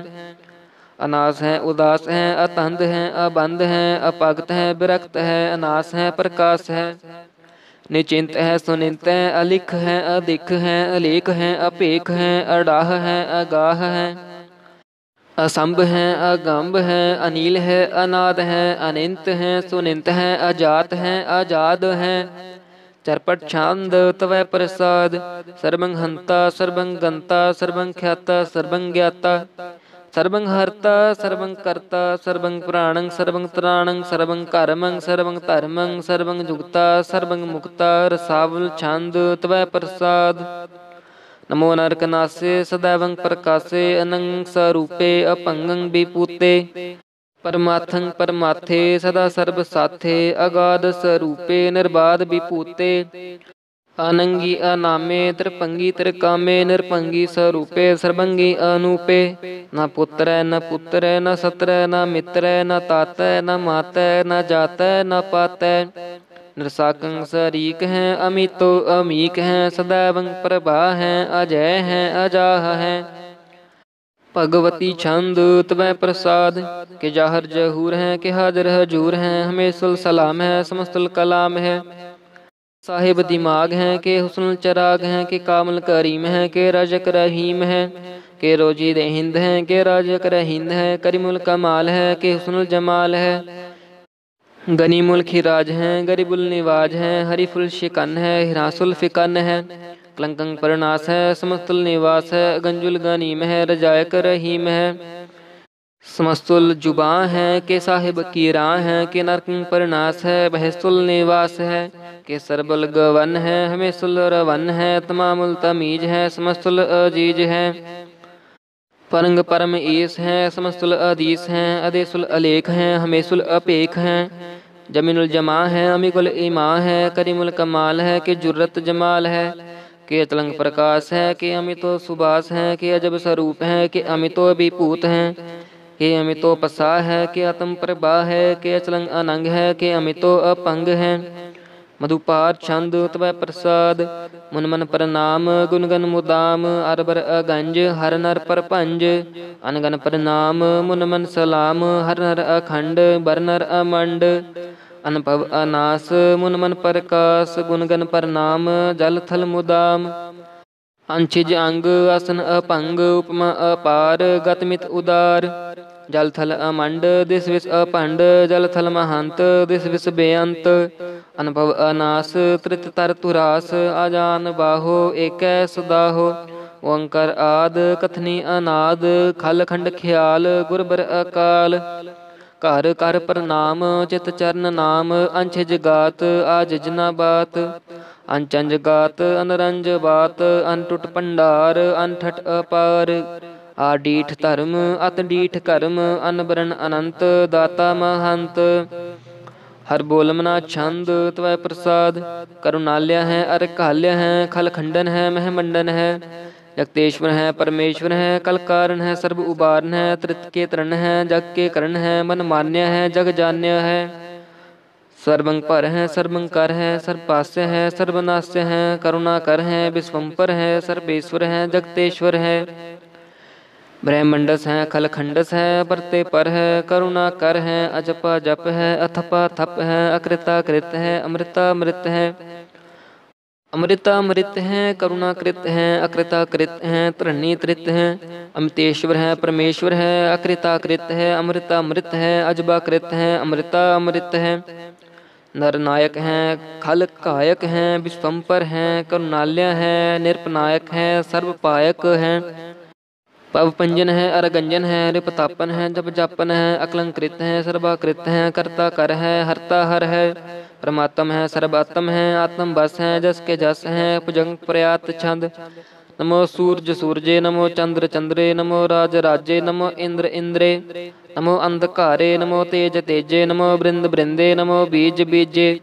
अनास है, उदास है अतंध है अबंध है अपगत है, विरक्त है, अनास है, प्रकाश है। निचिंत है, सुनिंत है, अलिख है अधिक है, अलेख है, अपेख है, अडाह है, अगाह है। असंभ है अगंभ है, अनिल है, अनाद है, अनिंत है, सुनिंत है, अजात है आज़ाद है। ਚਰਪਟ ਛੰਦ ਤਵੈ ਪ੍ਰਸਾਦ ਸਰਬੰ ਹੰਤਾ ਸਰਬੰ ਗੰਤਾ ਸਰਬੰ ਖਿਆਤਾ ਸਰਬੰ ਗਿਆਤਾ ਸਰਬੰ ਹਰਤਾ ਸਰਬੰ ਕਰਤਾ ਸਰਬੰ ਪ੍ਰਾਣੰ ਸਰਬੰ ਤਰਾਣੰ ਸਰਬੰ ਕਰਮੰ ਸਰਬੰ ਧਰਮੰ ਸਰਬੰ ਜੁਗਤਾ ਸਰਬੰ ਮੁਕਤਾ ਰਸਾਵਲ ਛੰਦ ਤਵੈ ਪ੍ਰਸਾਦ ਨਮੋ ਨਰਕ ਨਾਸੇ ਸदैवं ਪ੍ਰਕਾਸੇ ਅਨੰਗ ਸਰੂਪੇ ਅਪੰਗੰ ਵਿਪੂਤੇ ਪਰਮਾਥੰ ਪਰਮਾਥੇ ਸਦਾ ਸਰਬ ਸਾਥੇ, ਅਗਾਧ ਸਰੂਪੇ ਨਿਰਬਾਦ ਵਿਭੂਤੇ। ਅਨੰਗੀ ਅਨਾਮੇ, ਤ੍ਰਿਪੰਗੀ ਤ੍ਰਿਕਾਮੇ ਨਿਰਪੰਗੀ ਸਰੂਪੇ, ਸਰਬੰਗੀ ਅਨੂਪੇ। ਨਾ ਪੁੱਤਰੈ, ਨ ਪੁੱਤਰੈ, ਨ ਸਤਰੈ, ਨ ਮਿੱਤਰੈ, ਨ ਤਾਤੈ, ਨ ਮਾਤੈ, ਨਾ ਜਾਤੈ, ਨਾ ਪਾਤੈ। ਨਿਰਸਾਕੰ ਸਰੀਕ ਹੈ, ਅਮਿਤੋ ਅਮੀਕ ਹੈ ਸदैवं ਪ੍ਰਭਾ ਹੈ, ਅਜੈ ਹੈ, ਅਜਾਹ ਹੈ। ਭਗਵਤੀ ਛੰਦ ਤਵੈ ਪ੍ਰਸਾਦ ਕੇ ਜਾਹਰ ਜਹੂਰ ਹੈ ਕਿ ਹਾਜ਼ਰ ਹਜੂਰ ਹੈ ਹਮੇ ਸੁਲ ਸਲਾਮ ਹੈ ਸਮਸਤਲ ਕਲਾਮ ਹੈ ਸਾਹਿਬ ਦਿਮਾਗ ਹੈ ਕਿ ਹੁਸਨ ਚਰਾਗ ਹੈ ਕਿ ਕਾਮਲ ਕਰੀਮ ਹੈ ਕਿ ਰਜਕ ਰਹੀਮ ਹੈ ਕਿ ਰੋਜੀ ਦੇ ਹਿੰਦ ਹੈ ਕਿ ਰਾਜਕ ਰਹੀਂਦ ਹੈ ਕਰੀਮੁਲ ਕਮਾਲ ਹੈ ਕਿ ਹੁਸਨੁਲ ਜਮਾਲ ਹੈ ਗਨੀਮੁਲ ਖਿਰਾਜ ਹੈ ਗਰੀਬੁਲ ਨਿਵਾਜ ਹੈ ਹਰੀਫੁਲ ਸ਼ਿਕਨ ਹੈ ਹਿਰਾਸੁਲ कलंक परनास है, समस्तुल निवास है, गंजुल गनीम है रजाय कर रहीम है समस्तुल जुबा है, के साहिब की राह है, के नरक परनास है बहसुल निवास है, के सरबल गवन है हमें सुल रवन है, तमामुल तमीज है, समस्तुल अज़ीज़ है। परंग परम ईस है, समस्तुल अदीस है, अदेसुल अलेख है हमेशुल अपेख है। जमीनुल जमा है अमीकुल इमा है, करीमुल कमाल है, के जुर्रत जमाल है। कि अतलंग प्रकाश है, कि अमितो सुबास है, कि अजब स्वरूप है, कि अमितो विभूत है, कि अमितो पसा है, कि आत्म प्रभा है, कि अचलंग अनंग है, कि अमितो अपंग है। मधुपार छंद तवै प्रसाद, मुन मन प्रणाम गुनगन मुदाम, अरबर अगंज, हर नर परपंज अनगन प्रणाम मुन मन सलाम, हर नर अखंड, बर नर अमंड। ਅਨੁਭਵ ਅਨਾਸ, ਮਨ ਮਨ ਪ੍ਰਕਾਸ ਗੁਣਗਨ ਪਰਨਾਮ, ਜਲ ਥਲ ਮੁਦਾਮ। ਅੰਚਿਜ ਅੰਗ, ਅਸਨ ਅਪੰਗ ਉਪਮਾ ਅਪਾਰ ਗਤਮਿਤ ਉਦਾਰ। ਜਲ ਥਲ ਅਮੰਡ, ਦਿਸ ਵਿਸ ਅਪੰਡ ਜਲ ਥਲ ਮਹੰਤ, ਦਿਸ ਵਿਸ ਬੇਅੰਤ। ਅਨੁਭਵ ਅਨਾਸ, ਤ੍ਰਿਤ ਤਰ ਤੁਰਾਸ ਆਜਾਨ ਬਾਹੋ, ਏਕੈ ਸਦਾਹੋ। ਓੰਕਾਰ ਆਦ, ਕਥਨੀ ਅਨਾਦ, ਖਲ ਖੰਡ ਖਿਆਲ, ਗੁਰਬਰ ਅਕਾਲ। ਘਰ ਕਰ ਪ੍ਰਨਾਮ ਚਿਤ ਚਰਨ ਨਾਮ, ਅੰਛਜ ਗਾਤ, ਆਜ ਜਨਾ ਬਾਤ। ਅੰਚੰਜ ਗਾਤ, ਅਨਰੰਜ ਬਾਤ, ਅਨਟੁਟ ਪੰਡਾਰ ਅਨਠਟ ਅਪਾਰ। ਆ ਡੀਠ ਧਰਮ ਅਤ ਡੀਠ ਕਰਮ, ਅਨਬਰਨ ਅਨੰਤ, ਦਾਤਾ ਮਹੰਤ। ਹਰ ਬੋਲਮਨਾ ਛੰਦ, ਤਵੈ ਪ੍ਰਸਾਦ। ਕਰੁਣਾਲਿਆ ਹੈ ਅਰ ਕਾਲਿਆ ਹੈ, ਖਲ ਖੰਡਨ ਹੈ, ਮਹਿ ਮੰਡਨ ਹੈ। ਜਗਤੇਸ਼ਵਰ ਹੈ ਪਰਮੇਸ਼ਵਰ ਹੈ ਕਲ ਕਾਰਨ ਹੈ ਸਰਬ ਉਬਾਰਨ ਹੈ ਤ੍ਰਿਤ ਕੇ ਤਰਨ ਹੈ ਜਗ ਕੇ ਕਰਨ ਹੈ ਮਨ ਮਾਨਿਆ ਹੈ ਜਗ ਜਾਣਿਆ ਹੈ ਸਰਬੰਗ ਪਰ ਹੈ ਸਰਬੰਗ ਕਰ ਹੈ ਸਰਬ ਪਾਸਯ ਹੈ ਸਰਬਨਾਸਯ ਹੈ ਕਰੁਣਾ ਕਰ ਹੈ ਵਿਸਵੰਪਰ ਹੈ ਸਰਬੇਸ਼ਵਰ ਹੈ ਜਗਤੇਸ਼ਵਰ ਹੈ ਬ੍ਰਹਮੰਡਸ ਹੈ ਖਲਖੰਡਸ ਹੈ ਪਰਤੇ ਪਰ ਹੈ ਕਰੁਣਾ ਕਰ ਹੈ ਅਜਪਾ ਜਪ ਹੈ ਅਥਪਾ ਥਪ ਹੈ ਅਕ੍ਰਿਤਾ ਕ੍ਰਿਤ ਹੈ ਅੰਮ੍ਰਿਤਾ ਅੰਮ੍ਰਿਤ ਹੈ ਅੰਮ੍ਰਿਤਾ ਅੰਮ੍ਰਿਤ ਹੈ ਕਰੁਣਾ ਕ੍ਰਿਤ ਹੈ ਅਕ੍ਰਿਤਾ ਕ੍ਰਿਤ ਹੈ ਧਰਣੀ ਤ੍ਰਿਤ ਹੈ ਅਮਤੇਸ਼ਵਰ ਹੈ ਪਰਮੇਸ਼ਵਰ ਹੈ ਅਕ੍ਰਿਤਾ ਕ੍ਰਿਤ ਹੈ ਅੰਮ੍ਰਿਤਾ ਅੰਮ੍ਰਿਤ ਹੈ ਅਜਬਾ ਕ੍ਰਿਤ ਹੈ ਅੰਮ੍ਰਿਤਾ ਅੰਮ੍ਰਿਤ ਹੈ ਨਰ ਨਾਇਕ ਹੈ ਖਲ ਕਾਇਕ ਹੈ ਵਿਸਵੰਪਰ ਹੈ ਕਰੁਣਾਲਿਆ ਹੈ ਨਿਰਪਨਾਇਕ ਹੈ ਸਰਬ ਪਾਇਕ ਹੈ ਪਵ ਪੰਜਨ ਹੈ ਅਰਗੰਜਨ ਹੈ ਰਿਪ ਤਾਪਨ ਹੈ ਜਪ ਜਾਪਨ ਹੈ ਅਕਲੰਕ੍ਰਿਤ ਹੈ ਸਰਬਾਕ੍ਰਿਤ ਹੈ ਕਰਤਾ ਕਰ ਹੈ ਹਰਤਾ ਹਰ ਹੈ ਪਰਮਾਤਮ ਹੈ ਸਰਬਾਤਮ ਹੈ ਆਤਮ ਬਸ ਹੈ ਜਸ ਕੇ ਜਸ ਹੈ ਭੁਜੰਗ ਪ੍ਰਿਆਤ ਛੰਦ ਨਮੋ ਸੂਰਜ ਸੂਰਜੇ ਨਮੋ ਚੰਦਰ ਚੰਦਰੇ ਨਮੋ ਰਾਜ ਰਾਜੇ ਨਮੋ ਇੰਦਰ ਇੰਦਰੇ ਨਮੋ ਅੰਧਕਾਰੇ ਨਮੋ ਤੇਜ ਤੇਜੇ ਨਮੋ ਬ੍ਰਿੰਦ ਬ੍ਰਿੰਦੇ ਨਮੋ ਬੀਜ ਬੀਜੇ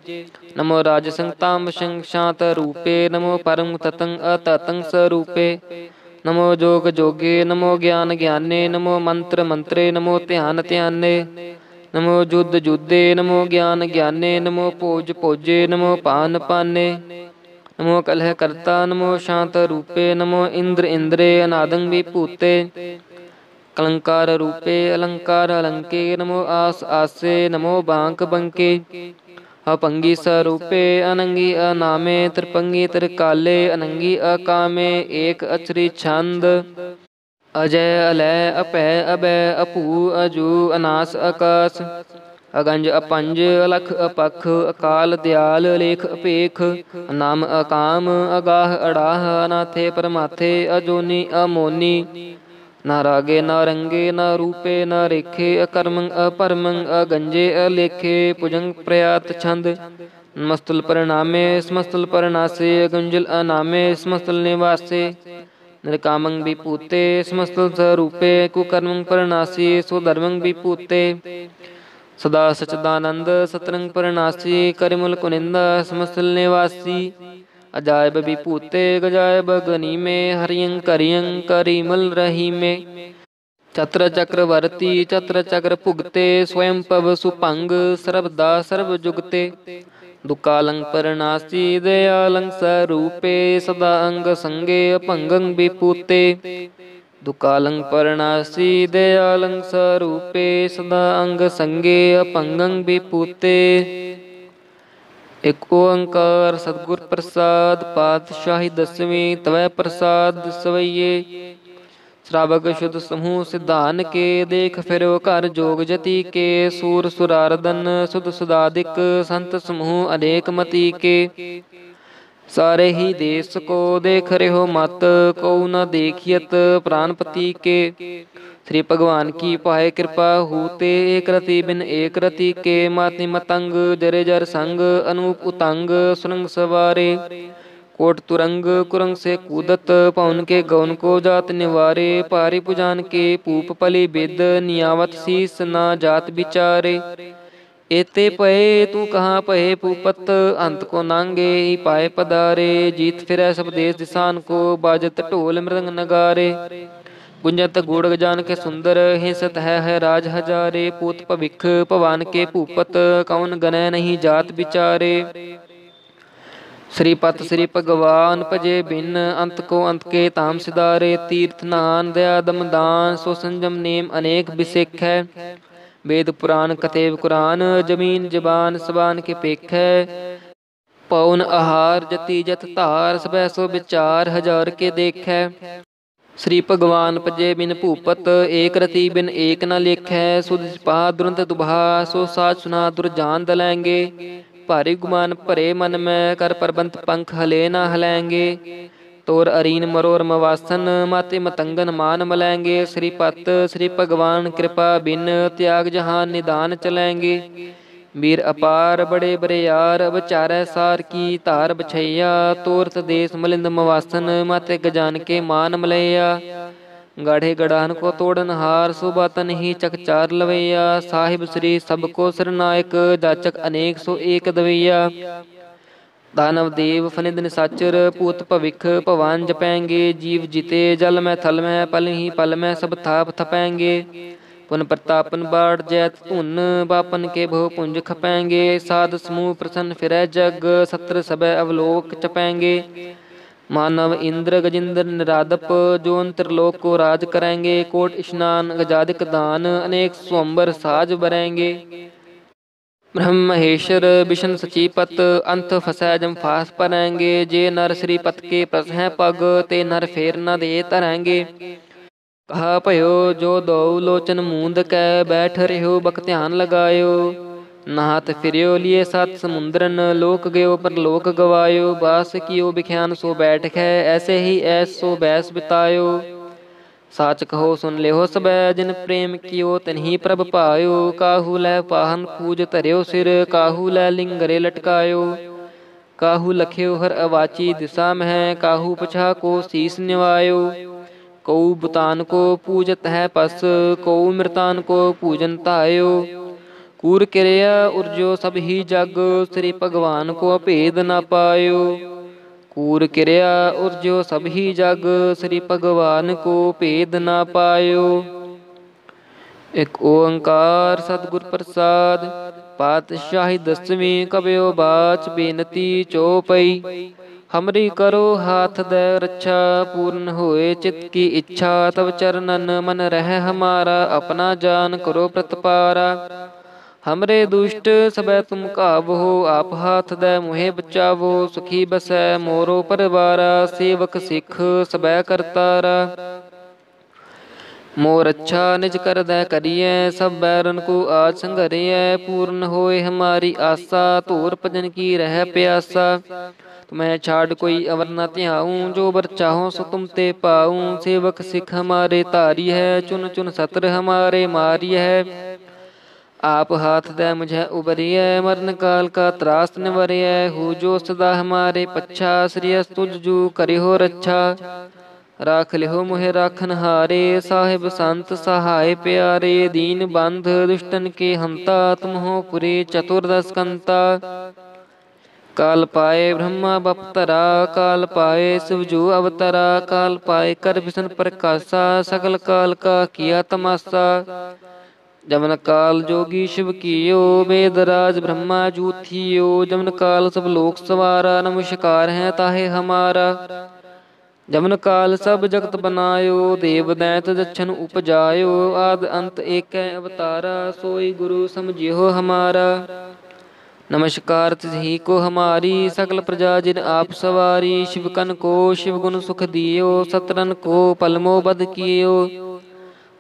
ਨਮੋ ਰਾਜ ਸੰਤਾਮ ਸ਼ੰ ਸ਼ਾਂਤ ਰੂਪੇ ਨਮੋ ਪਰਮ ਤਤੰ ਅਤਤੰ ਸਰੂਪੇ ਨਮੋ ਜੋਗ ਜੋਗੇ ਨਮੋ ਗਿਆਨ ਗਿਆਨੇ ਨਮੋ ਮੰਤਰ ਮੰਤਰੇ ਨਮੋ ਧਿਆਨ ਧਿਆਨੇ ਨਮੋ ਜੁਦ ਜੁਦੇ ਨਮੋ ਗਿਆਨ ਗਿਆਨੇ ਨਮੋ ਪੋਜ ਪੋਜੇ ਨਮੋ ਪਾਨ ਪਾਨੇ ਨਮੋ ਕਲਹ ਕਰਤਾ ਨਮੋ ਸ਼ਾਂਤ ਰੂਪੇ ਨਮੋ ਇੰਦਰ ਇੰਦਰੇ ਅਨਾਦੰ ਵਿਭੂਤੇ ਕਲੰਕਾਰ ਰੂਪੇ ਅਲੰਕਾਰ ਅਜੈ ਅਲੈ ਅਪੈ ਅਬੈ ਅਪੂ ਅਜੂ ਅਨਾਸ ਅਕਾਸ਼, ਅਗੰਜ ਅਪੰਜ ਅਲਖ ਅਪਖ ਅਕਾਲ ਦਿਆਲ ਲੇਖ ਅਪੇਖ ਨਾਮ ਅਕਾਮ ਅਗਾਹ ਅੜਾਹ ਅਨਾਥੇ ਪਰਮਾਥੇ ਅਜੋਨੀ ਅਮੋਨੀ, ਨਾ ਰਾਗੇ ਨਾ ਰੰਗੇ ਨਾ ਰੂਪੇ ਨਾ ਰੇਖੇ ਅਕਰਮੰ ਅਪਰਮੰ ਅਗੰਜੇ ਅਲੇਖੇ ਪੁਜੰਗ ਪ੍ਰਿਆਤ ਛੰਦ, ਮਸਤਲ ਪਰਨਾਮੇ ਸਮਸਤਲ ਪਰਨਾਸੇ ਅਗੰਜਲ ਅਨਾਮੇ ਸਮਸਤਲ ਨਿਵਾਸੇ ਨਿਰਕਾਮੰ ਵਿਪੂਤੇ ਸਮਸਤਲ ਸਰੂਪੇ, ਕੁਕਰਮੰ ਪਰਨਾਸੀ, ਸੋ ਵਿਪੂਤੇ ਸਦਾ ਸਚਦਾਨੰਦ, ਸਤਰੰਗ ਪਰਨਾਸੀ, ਕਰਿਮੁਲ ਕੁਨਿੰਦ ਸਮਸਤਲ ਨਿਵਾਸੀ। ਅਜਾਇਬ ਵਿਭੂਤੇ ਗਜਾਇਬ ਗਨੀਮੇ ਹਰਿਯੰ ਕਰਿਯੰ ਕਰਿਮਲ ਰਹੀਮੇ। ਚਤਰ ਚਕਰ ਚਤਰ ਚਕਰ ਭੁਗਤੇ, ਸਵਯੰ ਪਵ ਸੁਭੰਗ, ਸਰਬਦਾ ਸਰਬ ਜੁਗਤੇ। ਦੁਕਾਲੰ ਪਰਨਾਸੀ ਦਇਆਲੰ ਸਰੂਪੇ ਸਦਾ ਅੰਗ ਸੰਗੇ ਅਭੰਗੰ ਵਿਪੂਤੇ। ਦੁਕਾਲੰ ਪਰਨਾਸੀ ਦਇਆਲੰ ਸਰੂਪੇ ਸਦਾ ਅੰਗ ਸੰਗੇ ਅਭੰਗੰ ਵਿਪੂਤੇ। ਇਕ ਓੰਕਾਰ ਸਤਿਗੁਰ ਪ੍ਰਸਾਦ ਪਾਤਸ਼ਾਹੀ ਦਸਵੀਂ ਤਵੈ ਪ੍ਰਸਾਦ ਸਵਈਏ। ਸ਼ਰਾਵਕ ਸ਼ੁਧ ਸਮੂਹ ਸਿਧਾਨ ਕੇ ਦੇਖ ਫਿਰੋ ਘਰ ਜੋਗ ਜਤੀ ਕੇ, ਸੂਰ ਸੁਰਾਰਦਨ ਸੁਧ ਸੁਦਾਦਿਕ ਸੰਤ ਸਮੂਹ ਅਨੇਕ ਮਤੀ ਕੇ। ਸਾਰੇ ਹੀ ਦੇਸ ਕੋ ਦੇਖ ਰਿਓ ਮਤ, ਕਉ ਨ ਦੇਖਿਤ ਪ੍ਰਾਨਪਤੀ ਕੇ। ਸ੍ਰੀ ਭਗਵਾਨ ਕੀ ਪਾਏ ਕਿਰਪਾ ਹੂਤੇ ਏਕ ਰਤੀ ਬਿਨ ਏਕ ਰਤੀ ਕੇ। ਮਾਤਿ ਮਤੰਗ, ਜਰੇ ਜਰ ਸੰਗ, ਅਨੂਪ ਉਤੰਗ, ਸੁਰੰਗ ਸਵਾਰੇ। ਕੋਟ ਤੁਰੰਗ ਕੁਰੰਗ ਸੇ ਕੂਦਤ ਪਉਨ ਕੇ ਗਉਨ ਕੋ ਜਾਤ ਨਿਵਾਰੇ ਪਾਰੀ ਪੁਜਾਨ ਕੇ ਪੂਪ ਪਲੀ ਬਿਦ, ਨਿਆਵਤ ਸੀਸ ਨਾ ਜਾਤ ਵਿਚਾਰੇ। ਏਤੇ ਪਏ ਤੂੰ ਕਹਾਂ ਪਏ ਪੂਪਤ ਅੰਤ ਕੋ ਨਾਂਗੇ ਹੀ ਪਾਏ ਪਦਾਰੇ। ਜੀਤ ਫਿਰੈ ਸਭ ਦੇਸ ਦਿਸਾਨ ਕੋ, ਬਾਜਤ ਢੋਲ ਮ੍ਰਿੰਗ ਨਗਾਰੇ। ਗੁੰਜਤ ਗੂੜਗ ਜਾਨ ਕੇ ਸੁੰਦਰ, ਹਿੰਸਤ ਹੈ ਹੈ ਰਾਜ ਹਜਾਰੇ। ਪੂਤ ਭਵਿਖ, ਭਵਾਨ ਕੇ ਭੂਪਤ ਕੌਣ ਗਨੈ ਨਹੀਂ ਜਾਤ ਵਿਚਾਰੇ। ਸ੍ਰੀ ਪਤ ਸ੍ਰੀ ਭਗਵਾਨ ਭਜੇ ਬਿਨ ਅੰਤ ਕੋ ਅੰਤ ਕੇ ਤਾਮ ਸਿਦਾਰੇ ਤੀਰਥ ਨਾਨ ਦਇਆ ਦਮ ਦਾਨ, ਸੋ ਸੰਜਮ ਨੇਮ ਅਨੇਕ ਬਿਸਿਖ ਹੈ ਵੇਦ ਪੁਰਾਨ ਕਤੇਵ ਕੁਰਾਨ, ਜਮੀਨ ਜ਼ਬਾਨ ਸਬਾਨ ਕੇ ਪੇਖ। ਹੈ ਪਉਨ ਆਹਾਰ ਜਤੀ ਜਤ ਧਾਰ ਸਬੈ ਸੋ ਵਿਚਾਰ ਹਜ਼ਾਰ ਕੇ ਦੇਖੈ। ਸ੍ਰੀ ਭਗਵਾਨ ਪਜੇ ਬਿਨ ਭੂਪਤ, ਏਕ ਰਤੀ ਬਿਨ ਏਕ ਨ ਲੇਖੈ। ਸੁਧ ਪਾ ਦੁਰੰਤ ਦੁਭਾ, ਸੋ ਸਾਚ ਸੁਨਾ ਦੁਰ ਜਾਨ ਦਲੈਂਗੇ। ਭਾਰੀ ਗੁਮਾਨ ਭਰੇ ਮਨ ਮੈਂ, ਕਰ ਪ੍ਰਬੰਧ ਪੰਖ ਹਲੇ ਨਾ ਹਲੈਂਗੇ। ਤੋਰ ਅਰੀਨ ਮਰੋਰ ਮਵਾਸਨ, ਮਾਤੇ ਮਤੰਗਨ ਮਾਨ ਮਲੈਂਗੇ। ਸ੍ਰੀ ਪਤ, ਸ੍ਰੀ ਭਗਵਾਨ, ਕਿਰਪਾ ਬਿਨ ਤਿਆਗ ਜਹਾਨ ਨਿਦਾਨ ਚਲੈਂਗੇ। ਵੀਰ ਅਪਾਰ, ਬੜੇ ਬਰਿਆਰ, ਵਿਚਾਰੈ ਸਾਰ ਕੀ ਧਾਰ ਬਛਈਆ ਤੋਰਤ ਦੇਸ ਮਲਿੰਦ ਮਵਾਸਨ, ਮਾਤੇ ਗਜਾਨ ਕੇ ਮਾਨ ਮਲਈਆ। ਗਾੜੇ ਗੜਾਨ ਕੋ ਤੋੜਨ ਹਾਰ ਸੁਬਾਤਨ ਹੀ ਚਕਚਾਰ ਲਵਈਆ। ਸਾਹਿਬ ਸ੍ਰੀ ਸਭ ਕੋ ਸਰਨਾਇਕ ਜਾਚਕ ਅਨੇਕ ਸੋ ਏਕ ਦਵਈਆ। ਦਾਨਵ ਦੇਵ ਫਨਿੰਦ ਨਿਸਾਚਰ, ਭੂਤ ਭਵਿਖ ਭਵਾਨ ਜਪੈਂਗੇ। ਜੀਵ ਜਿਤੇ, ਜਲ ਮੈਂ ਥਲ ਮੈਂ, ਪਲ ਹੀ ਪਲ ਮੈਂ, ਸਭ ਥਾਪ ਥਪੈਂਗੇ। ਪੁਨ ਪ੍ਰਤਾਪਨ ਬਾੜ ਜੈਤ ਧੁਨ, ਬਾਪਨ ਕੇ ਭੋ ਪੁੰਜ ਖਪੈਂਗੇ। ਸਾਧ ਸਮੂਹ ਪ੍ਰਸੰਨ ਫਿਰੈ ਜਗ, ਸਤਰ ਸਬੈ ਅਵਲੋਕ ਚਪੈਂਗੇ। ਮਾਨਵ ਇੰਦਰ ਗਜਿੰਦਰ ਨਿਰਾਦਪ, ਜੋ ਅੰਤਰਲੋਕ ਕੋ ਰਾਜ ਕਰੈਂਗੇ ਕੋਟ ਇਸ਼ਨਾਨ ਗਜਾਦਿਕ ਦਾਨ, ਅਨੇਕ ਸਵੰਬਰ ਸਾਜ ਬਰੈਂਗੇ ਬ੍ਰਹਮ ਮਹੇਸ਼ਰ ਵਿਸ਼ਨ ਸਚੀਪਤ, ਅੰਤ ਫਸੈ ਜਮ ਫਾਸ ਪਰੈਂਗੇ ਜੇ ਨਰ ਸ੍ਰੀ ਪਤ ਕੇ ਪ੍ਰਸਹਿ ਪਗ, ਤੇ ਨਰ ਫੇਰ ਨ ਦੇ ਧਰੈਂਗੇ ਕਹਾ ਭਇਓ, ਜੋ ਦਉ ਲੋਚਨ ਮੂੰਦ ਕੈ, ਬੈਠ ਰਹਿਓ ਬਕ ਧਿਆਨ ਲਗਾਇਓ ਨਾਹਤ ਫਿਰਿਓ ਲਿਏ ਸਤ ਸਮੁੰਦਰਨ ਲੋਕ ਗਇਓ ਪਰ ਲੋਕ ਗਵਾਇਓ ਬਾਸ ਕੀਓ ਬਿਖਿਆਨ ਸੋ ਬੈਠਖੈ ਐਸੇ ਹੀ ਐਸੋ ਬੈਸ ਬਿਤਾਇਓ ਸਾਚ ਕਹੋ ਸੁਨ ਲਿਓ ਸਬੈ ਜਿਨ ਪ੍ਰੇਮ ਕੀਓ ਤਨਹੀ ਪ੍ਰਭ ਪਾਇਓ ਕਾਹੂ ਲੈ ਪਾਹਨ ਪੂਜ ਧਰਿਓ ਸਿਰ ਕਾਹੂ ਲੈ ਲਿੰਗਰੇ ਲਟਕਾਇਓ ਕਾਹੂ ਲਖਿਓ ਹਰ ਅਵਾਚੀ ਦਿਸਾ ਮਹਿ ਕਾਹੂ ਪਛਾ ਕੋ ਸੀਸ ਨਿਵਾਇਓ ਕਉ ਬੁਤਾਨ ਕੋ ਪੂਜਤ ਹੈ ਪਸ ਕਉ ਮਿਰਤਾਨ ਕੋ ਪੂਜਨ ਧਾਇਓ ਕੂਰ ਕਿਰਿਆ, ਉਰਜੋ ਸਭ ਹੀ ਜਗ, ਸ੍ਰੀ ਭਗਵਾਨ ਕੋ ਭੇਦ ਨਾ ਪਾਇਓ। ਕੂਰ ਕਿਰਿਆ, ਉਰਜੋ ਸਭ ਹੀ ਜਗ, ਸ੍ਰੀ ਭਗਵਾਨ ਕੋ ਭੇਦ ਨਾ ਪਾਇਓ। ਇਕ ਓੰਕਾਰ ਸਤਿਗੁਰ ਪ੍ਰਸਾਦ, ਪਾਤਸ਼ਾਹੀ ਦਸਵੀਂ ਕਬਿਓ ਬਾਚ ਬੇਨਤੀ ਚੋਪਈ ਹਮਰੀ ਕਰੋ ਹਾਥ ਦੇ ਰੱਛਾ, ਪੂਰਨ ਹੋਏ ਚਿਤ ਕੀ ਇੱਛਾ ਤਬ ਚਰਨਨ ਮਨ ਰਹਿ ਹਮਾਰਾ, ਆਪਣਾ ਜਾਨ ਕਰੋ ਪ੍ਰਤਪਾਰਾ। ਹਮਰੇ ਦੁਸ਼ਟ ਸਬੈ ਤੁਮ ਕਾਬੋ ਆਪ ਹਾਥ ਦੇ ਮੁਹੇ ਬਚਾਵੋ ਸੁਖੀ ਬਸੈ ਮੋਰੋ ਪਰਵਾਰਾ ਸੇਵਕ ਸਿੱਖ ਸਬੈ ਕਰਤਾਰਾ ਮੋਰ ਅੱਛਾ ਨਿਜ ਕਰਦੈ ਕਰੀਐ ਸਭ ਬੈਰਨ ਕੋ ਆਜ ਸੰਘਰੀਐ ਪੂਰਨ ਹੋਏ ਹਮਾਰੀ ਆਸਾ ਧੂਰ ਭਜਨ ਕੀ ਰਹਿ ਪਿਆਸਾ ਤੁਮੈ ਛਾੜ ਕੋਈ ਅਵਰ ਨ ਧਿਆਉ ਜੋ ਬਰ ਚਾਹੋ ਸੋ ਤੁਮ ਤੇ ਪਾਉ ਸੇਵਕ ਸਿੱਖ ਹਮਾਰੇ ਧਾਰੀ ਹੈ ਚੁਨ ਚੁਨ ਸਤਰ ਹਮਾਰੇ ਮਾਰੀ ਹੈ ਆਪ ਹਾਥ ਦੇ ਮੁਝੇ ਉਬਰੀਐ ਮਰਨ ਕਾਲ ਕਾ ਤਰਾਸ ਨਿਵਰਿਐ ਹੂ ਜੋ ਸਦਾ ਹਮਾਰੇ ਪੱਛਾ ਸ੍ਰੀ ਅਸ ਤੁਜ ਜੂ ਕਰਿਓ ਰੱਛਾ ਰਾਖ ਲਿਓ ਮੁਹਿ ਰਾਖਨ ਹਾਰੇ ਸਾਹਿਬ ਸੰਤ ਸਹਾਇ ਪਿਆਰੇ ਦੀਨ ਬੰਧ ਦੁਸ਼ਟਨ ਕੇ ਹੰਤਾ ਤੁਮ ਹੋ ਪੁਰੇ ਚਤੁਰਦਸ ਕੰਤਾ ਕਾਲ ਪਾਏ ਬ੍ਰਹਮਾ ਬਪਤਰਾ ਕਾਲ ਪਾਏ ਸਿਵਜੂ ਅਵਤਰਾ ਕਾਲ ਪਾਏ ਕਰ ਵਿਸ਼ਨ ਪ੍ਰਕਾਸ਼ਾ ਸਗਲ ਕਾਲ ਕਾ ਕੀਆ ਤਮਾਸਾ ਜਮਨ ਕਾਲ ਜੋਗੀ ਸ਼ਿਵ ਕੀਓ, ਵੇਦ ਰਾਜ ਬ੍ਰਹਮਾ ਜੂਥੀਓ, ਜਮਨ ਕਾਲ ਸਭ ਲੋਕ ਸਵਾਰਾ ਨਮਸਕਾਰ ਹੈ ਤਾਹੇ ਹਮਾਰਾ। ਜਮਨ ਕਾਲ ਸਭ ਜਗਤ ਬਨਾਇਓ, ਦੇਵ ਦੈਤ ਦਛਨ ਉਪਜਾਇਓ, ਆਦ ਅੰਤ ਏਕੈ ਅਵਤਾਰਾ, ਸੋਈ ਗੁਰੂ ਸਮਝਿਓ ਹਮਾਰਾ। ਨਮਸਕਾਰ ਤਿਸਹੀ ਕੋ ਹਮਾਰੀ ਸਕਲ ਪ੍ਰਜਾ ਜਿਨ ਆਪ ਸਵਾਰੀ, ਸ਼ਿਵ ਕਨ ਕੋ, ਸ਼ਿਵ ਗੁਣ ਸੁਖ ਦਿਓ ਸਤਰਨ ਕੋ ਪਲਮੋ ਬਦ ਕੀਓ।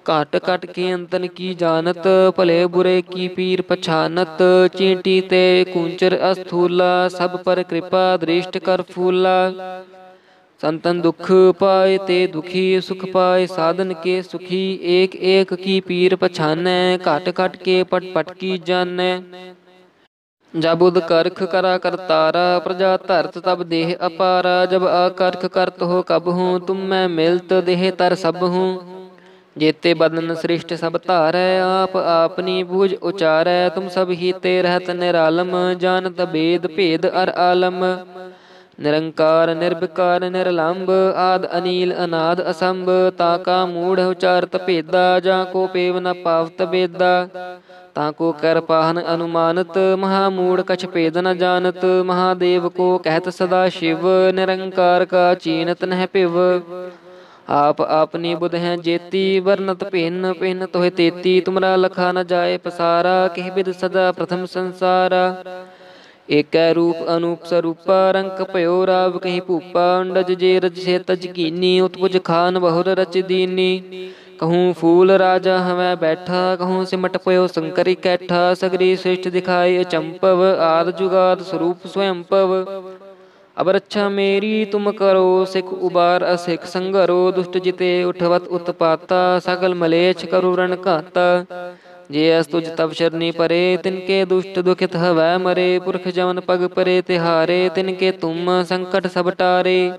ਘਟ ਘਟ ਕੇ ਅੰਤਨ ਕੀ ਜਾਣਤ, ਭਲੇ ਬੁਰੇ ਕੀ ਪੀਰ ਪਛਾਨਤ, ਚੀਂਟੀ ਤੇ ਕੂੰਚਰ ਅਸਥੂਲਾ, ਸਭ ਪਰ ਕਿਰਪਾ ਦ੍ਰਿਸ਼ਟ ਕਰ ਫੂਲਾ। ਸੰਤਨ ਦੁਖ ਪਾਏ ਤੇ ਦੁਖੀ, ਸੁਖ ਪਾਏ ਸਾਧਨ ਕੇ ਸੁਖੀ, ਏਕ ਏਕ ਕੀ ਪੀਰ ਪਛਾਨੈ, ਘਟ ਘਟ ਕੇ ਪਟ ਪਟ ਕੀ ਜਾਣੈ। ਜਬ ਉਦ ਕਰਖ ਕਰਾ ਕਰਤਾਰਾ ਪ੍ਰਜਾ ਧਰਤ ਤਬ ਦੇਹ ਅਪਾਰਾ, ਜਬ ਆਕਰਖ ਕਰਤ ਹੋ ਕਬ ਹੂੰ, ਤੁਮ ਮੈਂ ਮਿਲਤ ਦੇਹ ਤਰ ਸਭ ਹੂੰ। ਜੇਤੇ ਬਦਨ ਸ੍ਰਿਸ਼ਟ ਸਭ ਧਾਰੈ, ਆਪ ਆਪਨੀ ਬੂਝ ਉਚਾਰੈ, ਤੁਮ ਸਭ ਹੀ ਤੇ ਰਹਤ ਨਿਰਾਲਮ, ਜਾਣਤ ਬੇਦ ਭੇਦ ਅਰ ਆਲਮ। ਨਿਰੰਕਾਰ ਨਿਰਭਕਾਰ ਨਿਰਲੰਭ, ਆਦ ਅਨੀਲ, ਅਨਾਦ ਅਸੰਭ, ਤਾ ਕਾ ਮੂੜ ਉਚਾਰਤ ਭੇਦਾ, ਜਾਂ ਕੋ ਪੇਵ ਨ ਪਾਵਤ ਬੇਦਾ। ਤਾ ਕੋ ਕਰ ਪਾਹਨ ਅਨੁਮਾਨਤ, ਮਹਾ ਮੂੜ ਕਛ ਭੇਦ ਨ ਜਾਣਤ, ਮਹਾਦੇਵ ਕੋ ਕਹਿਤ ਸਦਾ ਸ਼ਿਵ, ਨਿਰੰਕਾਰ ਕਾ ਚੀਨਤ ਨਹਿ ਭਿਵ। ਆਪ ਆਪਨੀ ਬੁਧ ਹੈ ਜੇਤੀ, ਵਰਨਤ ਭਿੰਨ ਭਿੰਨ ਤੋਹਿ ਤੇਤੀ, ਤੁਮਰਾ ਲਖਾ ਨ ਜਾਏ ਪਸਾਰਾ, ਕਿਹ ਬਿਦ ਸਦਾ ਪ੍ਰਥਮ ਸੰਸਾਰਾ। ਏਕੈ ਰੂਪ ਅਨੂਪ ਸਰੂਪਾ, ਰੰਕ ਭਇਓ ਰਾਵ ਕਹੀਂ ਭੂਪਾ, ਅੰਡਜ ਜੇ ਰਜ ਸੇ ਤਜ ਕੀਨੀ, ਉਤਪੁਜ ਖਾਨ ਬਹੁਰ ਰਚ ਦੀਨੀ। ਕਹੂੰ ਫੂਲ ਰਾਜਾ ਹਵੈ ਬੈਠਾ, ਕਹੂੰ ਸਿਮਟ ਪਇਓ ਸੰਕਰੀ ਕੈਠਾ, ਸਗਰੀ ਸ੍ਰਿਸ਼ਟ ਦਿਖਾਈ ਅਚੰਪਵ, ਆਦ ਜੁਗਾਦ ਸਰੂਪ ਸਵੈੰਪਵ। ਅਬ ਰੱਛਾ ਮੇਰੀ ਤੁਮ ਕਰੋ, ਸਿਖ ਉਬਾਰ ਅਸਿਖ ਸੰਗਰੋ, ਦੁਸ਼ਟ ਜਿਤੇ ਉਠਵਤ ਉਤਪਾਤਾ, ਸਗਲ ਮਲੇਛ ਕਰੁ ਰਣ ਜੇ ਅਸ ਤੁਜ ਤਬ ਸ਼ਰਨੀ ਪਰੇ ਤਿਨਕੇ ਦੁਸ਼ਟ ਦੁਖਿਤ ਹਵੈ ਮਰੇ, ਪੁਰਖ ਜਵਨ ਪਗ ਪਰੇ ਤਿਹਾਰੇ ਤਿਨਕੇ ਤੁਮ ਸੰਕਟ ਸਭ ਟਾਰੇ।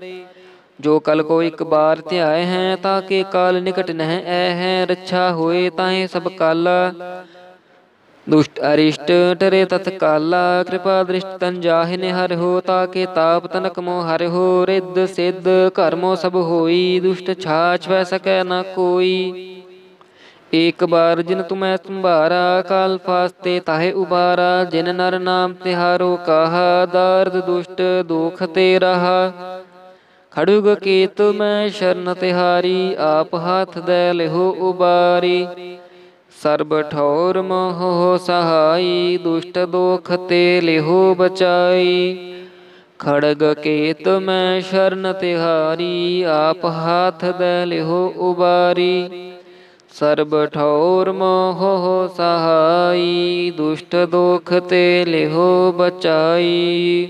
ਜੋ ਕਲ ਕੋ ਇੱਕ ਬਾਰ ਧਿਆਏ ਹੈ, ਤਾਂ ਕੇ ਕਾਲ ਨਿਕਟ ਨਹਿ ਐ ਹੈ, ਰੱਛਾ ਹੋਏ ਤਾਹੇ ਸਭ ਕਾਲਾ। ਦੁਸ਼ਟ ਅਰਿਸ਼ਟ ਟਰੇ ਤਤ ਕਾਲਾ, ਕਿਰਪਾ ਦ੍ਰਿਸ਼ਟ ਤਨ ਜਾਹਿਨੇ ਹਰਿ ਹੋ, ਤਾਕੇ ਤਾਪ ਤਨਕ ਮੋ ਹਰਿ ਹੋ, ਰਿੱਧ ਸਿੱਧ ਕਰਮੋ ਸਭ ਹੋਈ, ਦੁਸ਼ਟ ਛਾਛ ਵੈ ਸਕੈ ਨਾ ਕੋਈ। ਏਕ ਬਾਰ ਜਿਨ ਤੁਮੈ ਸੰਭਾਰਾ, ਕਾਲ ਫਾਸਤੇ ਤਾਹੇ ਉਬਾਰਾ, ਜਿਨ ਨਰ ਨਾਮ ਤਿਹਾਰੋ ਕਹਾ, ਦਰਦ ਦੁਸ਼ਟ ਦੁਖ ਤੇ ਰਹਾ। ਖੜੁਗ ਕੀਤ ਮੈਂ ਸ਼ਰਨ ਤਿਹਾਰੀ, ਆਪ ਹੱਥ ਦੇ ਲਿਹੋ ਉਬਾਰੀ। ਸਰਬ ਠੌਰ ਮੋਹ ਸਹਾਈ, ਦੁਸ਼ਟ ਦੋਖ ਤੇ ਲਿਹੋ ਬਚਾਈ। ਖੜਗ ਕੇਤ ਮੈਂ ਸ਼ਰਨ ਤਿਹਾਰੀ, ਆਪ ਹਾਥ ਦੇ ਲਿਹੋ ਉਬਾਰੀ। ਸਰਬ ਠੌਰ ਮੋਹ ਸਹਾਈ, ਦੁਸ਼ਟ ਦੋਖ ਤੇ ਲਿਹੋ ਬਚਾਈ।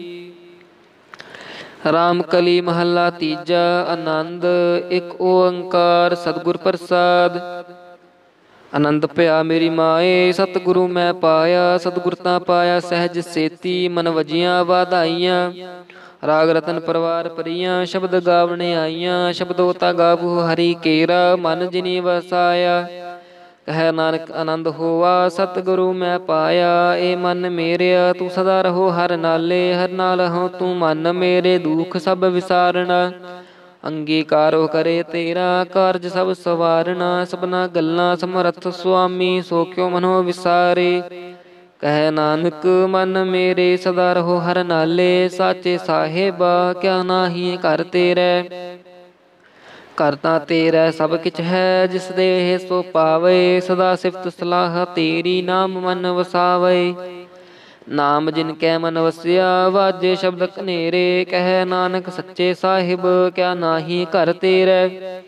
ਰਾਮ ਕਲੀ ਮਹੱਲਾ ਤੀਜਾ ਆਨੰਦ, ਇੱਕ ਓੰਕਾਰ ਸਤਿਗੁਰ ਪ੍ਰਸਾਦ। ਆਨੰਦ ਭਇਆ ਮੇਰੀ ਮਾਏ, ਸਤਿਗੁਰੂ ਮੈਂ ਪਾਇਆ, ਸਤਿਗੁਰ ਤਾਂ ਪਾਇਆ, ਸਹਿਜ ਸੇਤੀ ਮਨ ਵਜੀਆਂ ਵਾਧਾਈਆਂ। ਰਾਗ ਰਤਨ ਪਰਵਾਰ ਪਰੀਆਂ ਸ਼ਬਦ ਗਾਵਣੇ ਆਈਆਂ, ਸ਼ਬਦੋ ਤਾ ਗਾਵੂ, ਹਰੀ ਕੇਰਾ, ਮਨ ਜਿਨੀ ਵਸਾਇਆ। ਕਹਿ ਨਾਨਕ, ਆਨੰਦ ਹੋਵਾ ਸਤਿਗੁਰੂ ਮੈਂ ਪਾਇਆ, ਏ ਮਨ ਮੇਰਿਆ, ਤੂੰ ਸਦਾ ਰਹੋ ਹਰ ਨਾਲੇ, ਹਰ ਨਾਲ ਹੋ ਤੂੰ ਮਨ ਮੇਰੇ, ਦੁਖ ਸਭ ਵਿਸਾਰਣਾ। ਅੰਗੀਕਾਰ ਕਰੇ ਤੇਰਾ ਕਾਰਜ ਸਭ ਸਵਾਰਣਾ ਸਭਨਾ ਗੱਲਾਂ ਸਮਰਥ ਸੁਆਮੀ, ਸੋ ਕਿਉ ਮਨੋ ਵਿਸਾਰੇ? ਕਹਿ ਨਾਨਕ, ਮਨ ਮੇਰੇ ਸਦਾ ਰਹੋ ਹਰ ਨਾਲੇ, ਸਾਚੇ ਸਾਹਿਬਾ, ਕਿਆ ਨਾਹੀ ਘਰ ਤੇਰੇ? ਕਰਤਾ ਤੇਰਾ ਸਭ ਕਿਛ ਹੈ, ਜਿਸ ਦੇ ਸੋ ਪਾਵੇ, ਸਦਾ ਸਿਫਤ ਸਲਾਹ ਤੇਰੀ ਨਾਮ ਮਨ ਵਸਾਵੇ। ਨਾਮ ਜਿਨ ਕੈ ਮਨ ਵਸਿਆ, ਵਾਜੇ ਸ਼ਬਦ ਕਨੇਰੇ ਕਹਿ ਨਾਨਕ ਸੱਚੇ ਸਾਹਿਬ, ਕਿਆ ਨਾਹੀ ਘਰ ਤੇਰੇ।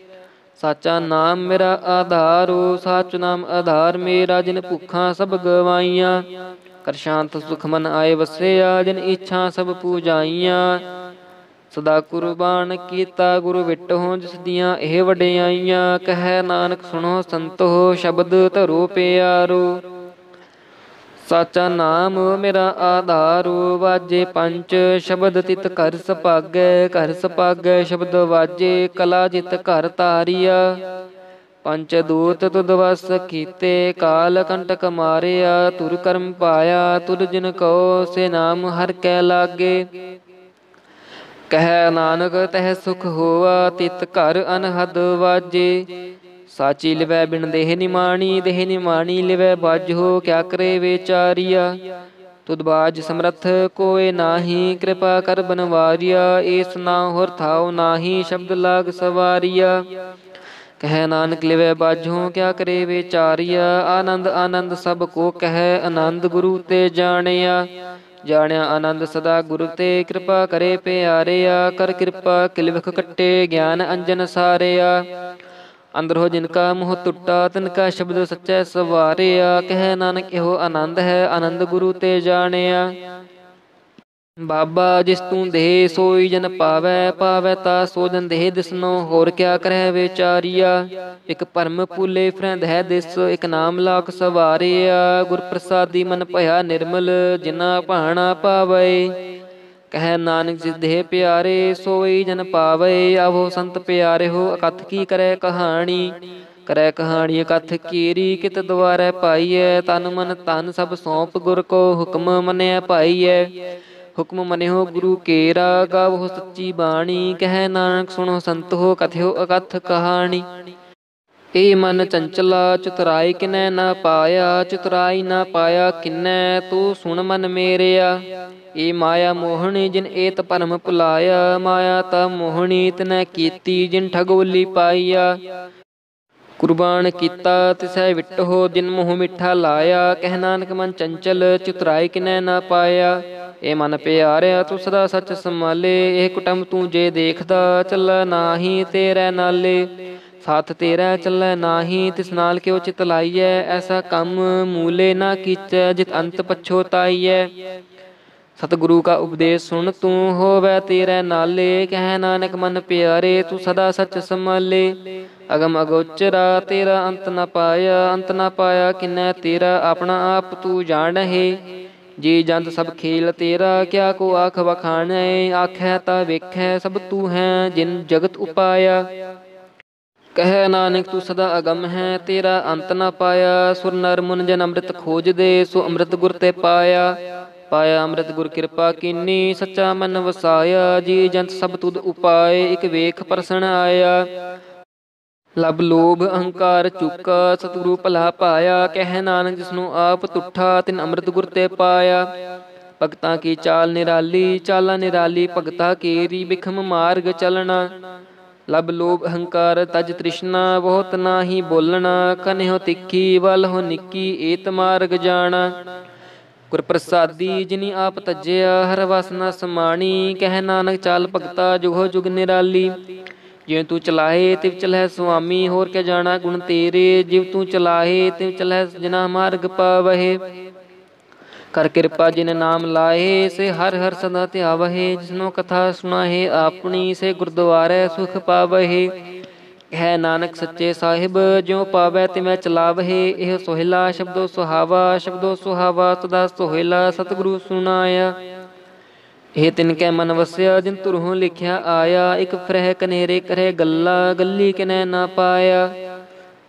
ਸਾਚਾ ਨਾਮ ਮੇਰਾ ਆਧਾਰੋ ਸਾਚ ਨਾਮ ਆਧਾਰ ਮੇਰਾ, ਜਿਨ ਭੁੱਖਾਂ ਸਭ ਗਵਾਈਆਂ। ਕਰ ਸ਼ਾਂਤ ਸੁਖ ਮਨ ਆਏ ਵਸਿਆ, ਜਿਨ ਇੱਛਾ ਸਭ ਪੂਜਾਈਆਂ। ਸਦਾ ਕੁਰਬਾਨ ਕੀਤਾ, ਗੁਰੂ ਵਿਟਹੁ ਜਿਸ ਦੀਆਂ ਇਹ ਵਡਿਆਈਆਂ। ਕਹਿ ਨਾਨਕ ਸੁਣੋ ਸੰਤੋ ਸ਼ਬਦ ਧਰੋ ਪਿਆਰੋ। ਸਾਚਾ ਨਾਮ ਮੇਰਾ ਆਧਾਰੋ, ਵਾਜੇ ਪੰਜ ਸ਼ਬਦ ਤਿਤ ਕਰ ਸਪਾਗੈ ਕਰ ਸਪਾਗੈ ਸ਼ਬਦ ਵਾਜੇ, ਕਲਾ ਜਿਤ ਘਰ ਤਾਰੀਆ ਪੰਚ ਦੂਤ ਤੁਧ ਵਸ ਕੀਤੇ, ਕਾਲ ਕੰਟਕ ਮਾਰਿਆ, ਤੁਰ ਕਰਮ ਪਾਇਆ ਤੁਰ ਜਿਨ ਕੋ ਸੇ ਨਾਮ ਹਰ ਕੈ ਲਾਗੇ। ਕਹਿ ਨਾਨਕ ਤਹਿ ਸੁਖ ਹੋਆ, ਤਿਤ ਘਰ ਅਨਹਦ ਵਾਜੇ। ਸਾਚੀ ਲਿਵੈ ਬਿਨ ਦੇਹ ਨਿਮਾਣੀ ਦੇਹ ਨਿਮਾਣੀ ਲਿਵੈ ਬਾਜੋ ਕਿਆ ਕਰੇ ਵਿਚਾਰੀਆ ਤੁਧ ਬਾਜ ਸਮਰਥ ਕੋਏ ਨਾਹੀ, ਕਿਰਪਾ ਕਰ ਬਨਵਾਰੀਆ, ਏਸ ਨਾ ਹੋਰ ਥਾਉ ਨਾਹੀ, ਸ਼ਬਦ ਲਾਗ ਸਵਾਰੀਆ। ਕਹਿ ਨਾਨਕ ਲਿਵੈ ਬਾਝੋਂ, ਕਿਆ ਕਰੇ ਵਿਚਾਰੀਆ ਆਨੰਦ ਆਨੰਦ ਸਭ ਕੋ ਕਹਿ, ਆਨੰਦ ਗੁਰੂ ਤੇ ਜਾਣਿਆ। ਜਾਣਿਆ ਆਨੰਦ ਸਦਾ ਗੁਰੂ ਤੇ, ਕਿਰਪਾ ਕਰੇ ਪਿਆਰਿਆ। ਕਰ ਕਿਰਪਾ ਕਿਲਵਖ ਕੱਟੇ, ਗਿਆਨ ਅੰਜਨ ਸਾਰਿਆ। ਅੰਦਰੋ ਜਿਨ ਕਾ ਮੋਹ ਟੁੱਟਾ ਤਿਨ ਸ਼ਬਦ ਸੱਚੈ ਸਵਾਰਿਆ, ਕਹਿ ਨਾਨਕ ਇਹੋ ਆਨੰਦ ਹੈ, ਆਨੰਦ ਗੁਰੂ ਤੇ ਜਾਣਿਆ। ਬਾਬਾ ਜਿਸ ਤੂੰ ਦੇਹ ਸੋਈ ਜਨ ਪਾਵੈ ਪਾਵੈ ਤਾ ਸੋ ਜਨ ਦੇਹ ਦਿਸਨੋ ਹੋਰ ਕਿਆ ਕਰੈ ਵਿਚਾਰੀਆ? ਇਕ ਪਰਮ ਪੂਲੇ ਫਰੰਦ ਹੈ ਦਿਸ, ਇਕ ਨਾਮ ਲਾਕ ਸਵਾਰਿਆ। ਗੁਰ ਪ੍ਰਸਾਦੀ ਮਨ ਭਇਆ ਨਿਰਮਲ ਜਿਨਾ ਭਾਣਾ ਪਾਵੈ। ਕਹਿ ਨਾਨਕ ਜਿਸ ਦੇਹ ਪਿਆਰੇ ਸੋਈ ਜਨ ਪਾਵੈ, ਆਵੋ ਸੰਤ ਪਿਆਰੇ ਹੋ ਅਕਥ ਕੀ ਕਰੈ ਕਹਾਣੀ? ਕਰੈ ਕਹਾਣੀ ਕਥ ਕੀਰੀ, ਕਿਤ ਦੁਆਰੈ ਪਾਈਐ, ਤਨ ਮਨ ਤਨ ਸਭ ਸੌਂਪ ਗੁਰ ਕੋ ਹੁਕਮ ਮੰਨਿਆ ਪਾਈਐ। ਹੁਕਮ ਮੰਨਿਓ ਗੁਰੂ ਕੇਰਾ, ਗਾਵੋ ਸੱਚੀ ਬਾਣੀ, ਕਹਿ ਨਾਨਕ ਸੁਣੋ ਸੰਤ ਹੋ, ਕਥਿਓ ਅਕਥ ਕਹਾਣੀ। ਏ ਮਨ ਚੰਚਲਾ, ਚਤੁਰਾਈ ਕਿਨੈ ਨਾ ਪਾਇਆ, ਚਤੁਰਾਈ ਨਾ ਪਾਇਆ ਕਿਨੈ, ਤੂੰ ਸੁਣ ਮਨ ਮੇਰਿਆ। ਏ ਮਾਇਆ ਮੋਹਣੀ ਜਿਨ ਏਤ ਪਰਮ ਭੁਲਾਇਆ, ਮਾਇਆ ਤਾ ਮੋਹਣੀ ਤਨੈ ਕੀਤੀ ਜਿਨ ਠਗੋਲੀ ਪਾਈਆ ਕੁਰਬਾਨ ਕੀਤਾ ਤਿਸੈ ਵਿਟਹੁ ਜਿਨ ਮੋਹ ਮਿੱਠਾ ਲਾਇਆ, ਕਹਿ ਨਾਨਕ ਮਨ ਚੰਚਲ ਚੁਤਰਾਇ ਕਿਨੈ ਨਾ ਪਾਇਆ। ਇਹ ਮਨ ਪਿਆਰਿਆ ਤੂੰ ਸਦਾ ਸੱਚ ਸੰਭਾਲੇ, ਇਹ ਕੁਟੰਬ ਤੂੰ ਜੇ ਦੇਖਦਾ, ਚੱਲ ਨਾਹੀ ਤੇਰੇ ਨਾਲੇ। ਸਾਥ ਤੇਰਾ ਚੱਲੈ ਨਾਹੀ, ਤਿਸ ਨਾਲ ਕਿਉ ਚਿਤ ਲਾਈਐ? ਐਸਾ ਕੰਮ ਮੂਲੇ ਨਾ ਕੀਚੈ, ਜਿਤ ਅੰਤ ਪਛੋਤਾਈਐ ਸਤਿਗੁਰੂ ਕਾ ਉਪਦੇਸ਼ ਸੁਣ, ਤੂੰ ਹੋਵੇ ਤੇਰੇ ਨਾਲੇ, ਕਹਿ ਨਾਨਕ ਮਨ ਪਿਆਰੇ, ਤੂੰ ਸਦਾ ਸੱਚ ਸੰਭਾਲੇ। ਅਗਮ ਅਗੋਚਰਾ, ਤੇਰਾ ਅੰਤ ਨਾ ਪਾਇਆ, ਅੰਤ ਨਾ ਪਾਇਆ ਕਿਨੈ ਤੇਰਾ, ਆਪਣਾ ਆਪ ਤੂੰ ਜਾਣਹਿ। ਜੀ ਜੰਤ ਸਭ ਖੇਲ ਤੇਰਾ, ਕਿਆ ਕੋ ਆਖ ਵਖਾਣੈ, ਆਖੈ ਤਾ ਵੇਖੈ, ਸਭ ਤੂੰ ਹੈ ਜਿਨ ਜਗਤ ਉਪਾਇਆ। ਕਹਿ ਨਾਨਕ, ਤੂੰ ਸਦਾ ਅਗਮ ਹੈ, ਤੇਰਾ ਅੰਤ ਨਾ ਪਾਇਆ। ਸੁਰ ਨਰ ਮੁਨ ਜਨ ਅੰਮ੍ਰਿਤ ਖੋਜਦੇ, ਸੋ ਅੰਮ੍ਰਿਤ ਗੁਰ ਤੇ ਪਾਇਆ। ਪਾਇਆ ਅੰਮ੍ਰਿਤ ਗੁਰ ਕਿਰਪਾ ਕੀਨੀ, ਸੱਚਾ ਮਨ ਵਸਾਇਆ, ਜੀ ਜੰਤ ਸਭ ਤੁਧ ਉਪਾਏ, ਇਕ ਵੇਖ ਪਰਸਣ ਆਇਆ। ਲਬ ਲੋਭ ਅਹੰਕਾਰ ਚੁੱਕਾ, ਸਤਿਗੁਰੂ ਭਲਾ ਪਾਇਆ, ਕਹਿ ਨਾਨਕ ਜਿਸਨੂੰ ਆਪ ਤੁਠਾ, ਤਿਨ ਅੰਮ੍ਰਿਤ ਗੁਰ ਤੇ ਪਾਇਆ। ਭਗਤਾਂ ਕੀ ਚਾਲ ਨਿਰਾਲੀ, ਚਾਲਾ ਨਿਰਾਲੀ, ਭਗਤਾ ਕੇਰੀ ਬਿਖਮ ਮਾਰਗ ਚਲਣਾ। ਲਬ ਲੋਭ ਅਹੰਕਾਰ ਤਜ ਤ੍ਰਿਸ਼ਨਾ, ਬਹੁਤ ਨਾਹੀ ਬੋਲਣਾ, ਕਨਿਓ ਤਿੱਖੀ, ਵਲ ਹੋ ਨਿੱਕੀ, ਏਤ ਮਾਰਗ ਜਾਣਾ। ਗੁਰਪ੍ਰਸਾਦੀ ਜਿਨੀ ਆਪ ਤਜਿਆ, ਹਰ ਵਸਨਾ ਸਮਾਣੀ, ਕਹਿ ਨਾਨਕ ਚਾਲ ਭਗਤਾ, ਜੁਗੋ ਜੁਗ ਨਿਰਾਲੀ। ਜਿਵੇਂ ਤੂੰ ਚਲਾਹੇ, ਤਿਵ ਚਲਹਿ ਸੁਆਮੀ, ਹੋਰ ਕਿਆ ਜਾਣਾ ਗੁਣ ਤੇਰੇ, ਜਿਵ ਤੂੰ ਚਲਾਹੇ, ਤਿਵ ਚਲਹਿ ਜਨਾ ਮਾਰਗ ਪਾਵਹਿ। ਕਰ ਕਿਰਪਾ ਜਿਨ ਨਾਮ ਲਾਏ ਸੇ ਹਰ ਹਰ ਸਦਾ ਧਿਆਵਹਿ, ਜਿਸਨੋ ਕਥਾ ਸੁਣਾਹੇ, ਆਪਣੀ ਸੇ ਗੁਰਦੁਆਰੇ ਸੁਖ ਪਾਵਹਿ। ਹੈ ਨਾਨਕ ਸੱਚੇ ਸਾਹਿਬ, ਜਿਉ ਪਾਵੈ ਤਿਵੇਂ ਚਲਾਵਹਿ, ਇਹ ਸੋਹਿਲਾ ਸ਼ਬਦੋ ਸੁਹਾਵਾ ਸ਼ਬਦੋ ਸੁਹਾਵਾ, ਸਦਾ ਸੋਹਿਲਾ ਸਤਿਗੁਰੂ ਸੁਣਾਇਆ। ਇਹ ਤਿਨ ਕੈ ਮਨ ਵਸਿਆ, ਜਿਨ ਤੁਰਹੋਂ ਲਿਖਿਆ ਆਇਆ, ਇਕ ਫਰਹਿ ਕਨੇਰੇ ਕਰੇ ਗੱਲਾ, ਗੱਲੀ ਕਿਨੈ ਨਾ ਪਾਇਆ।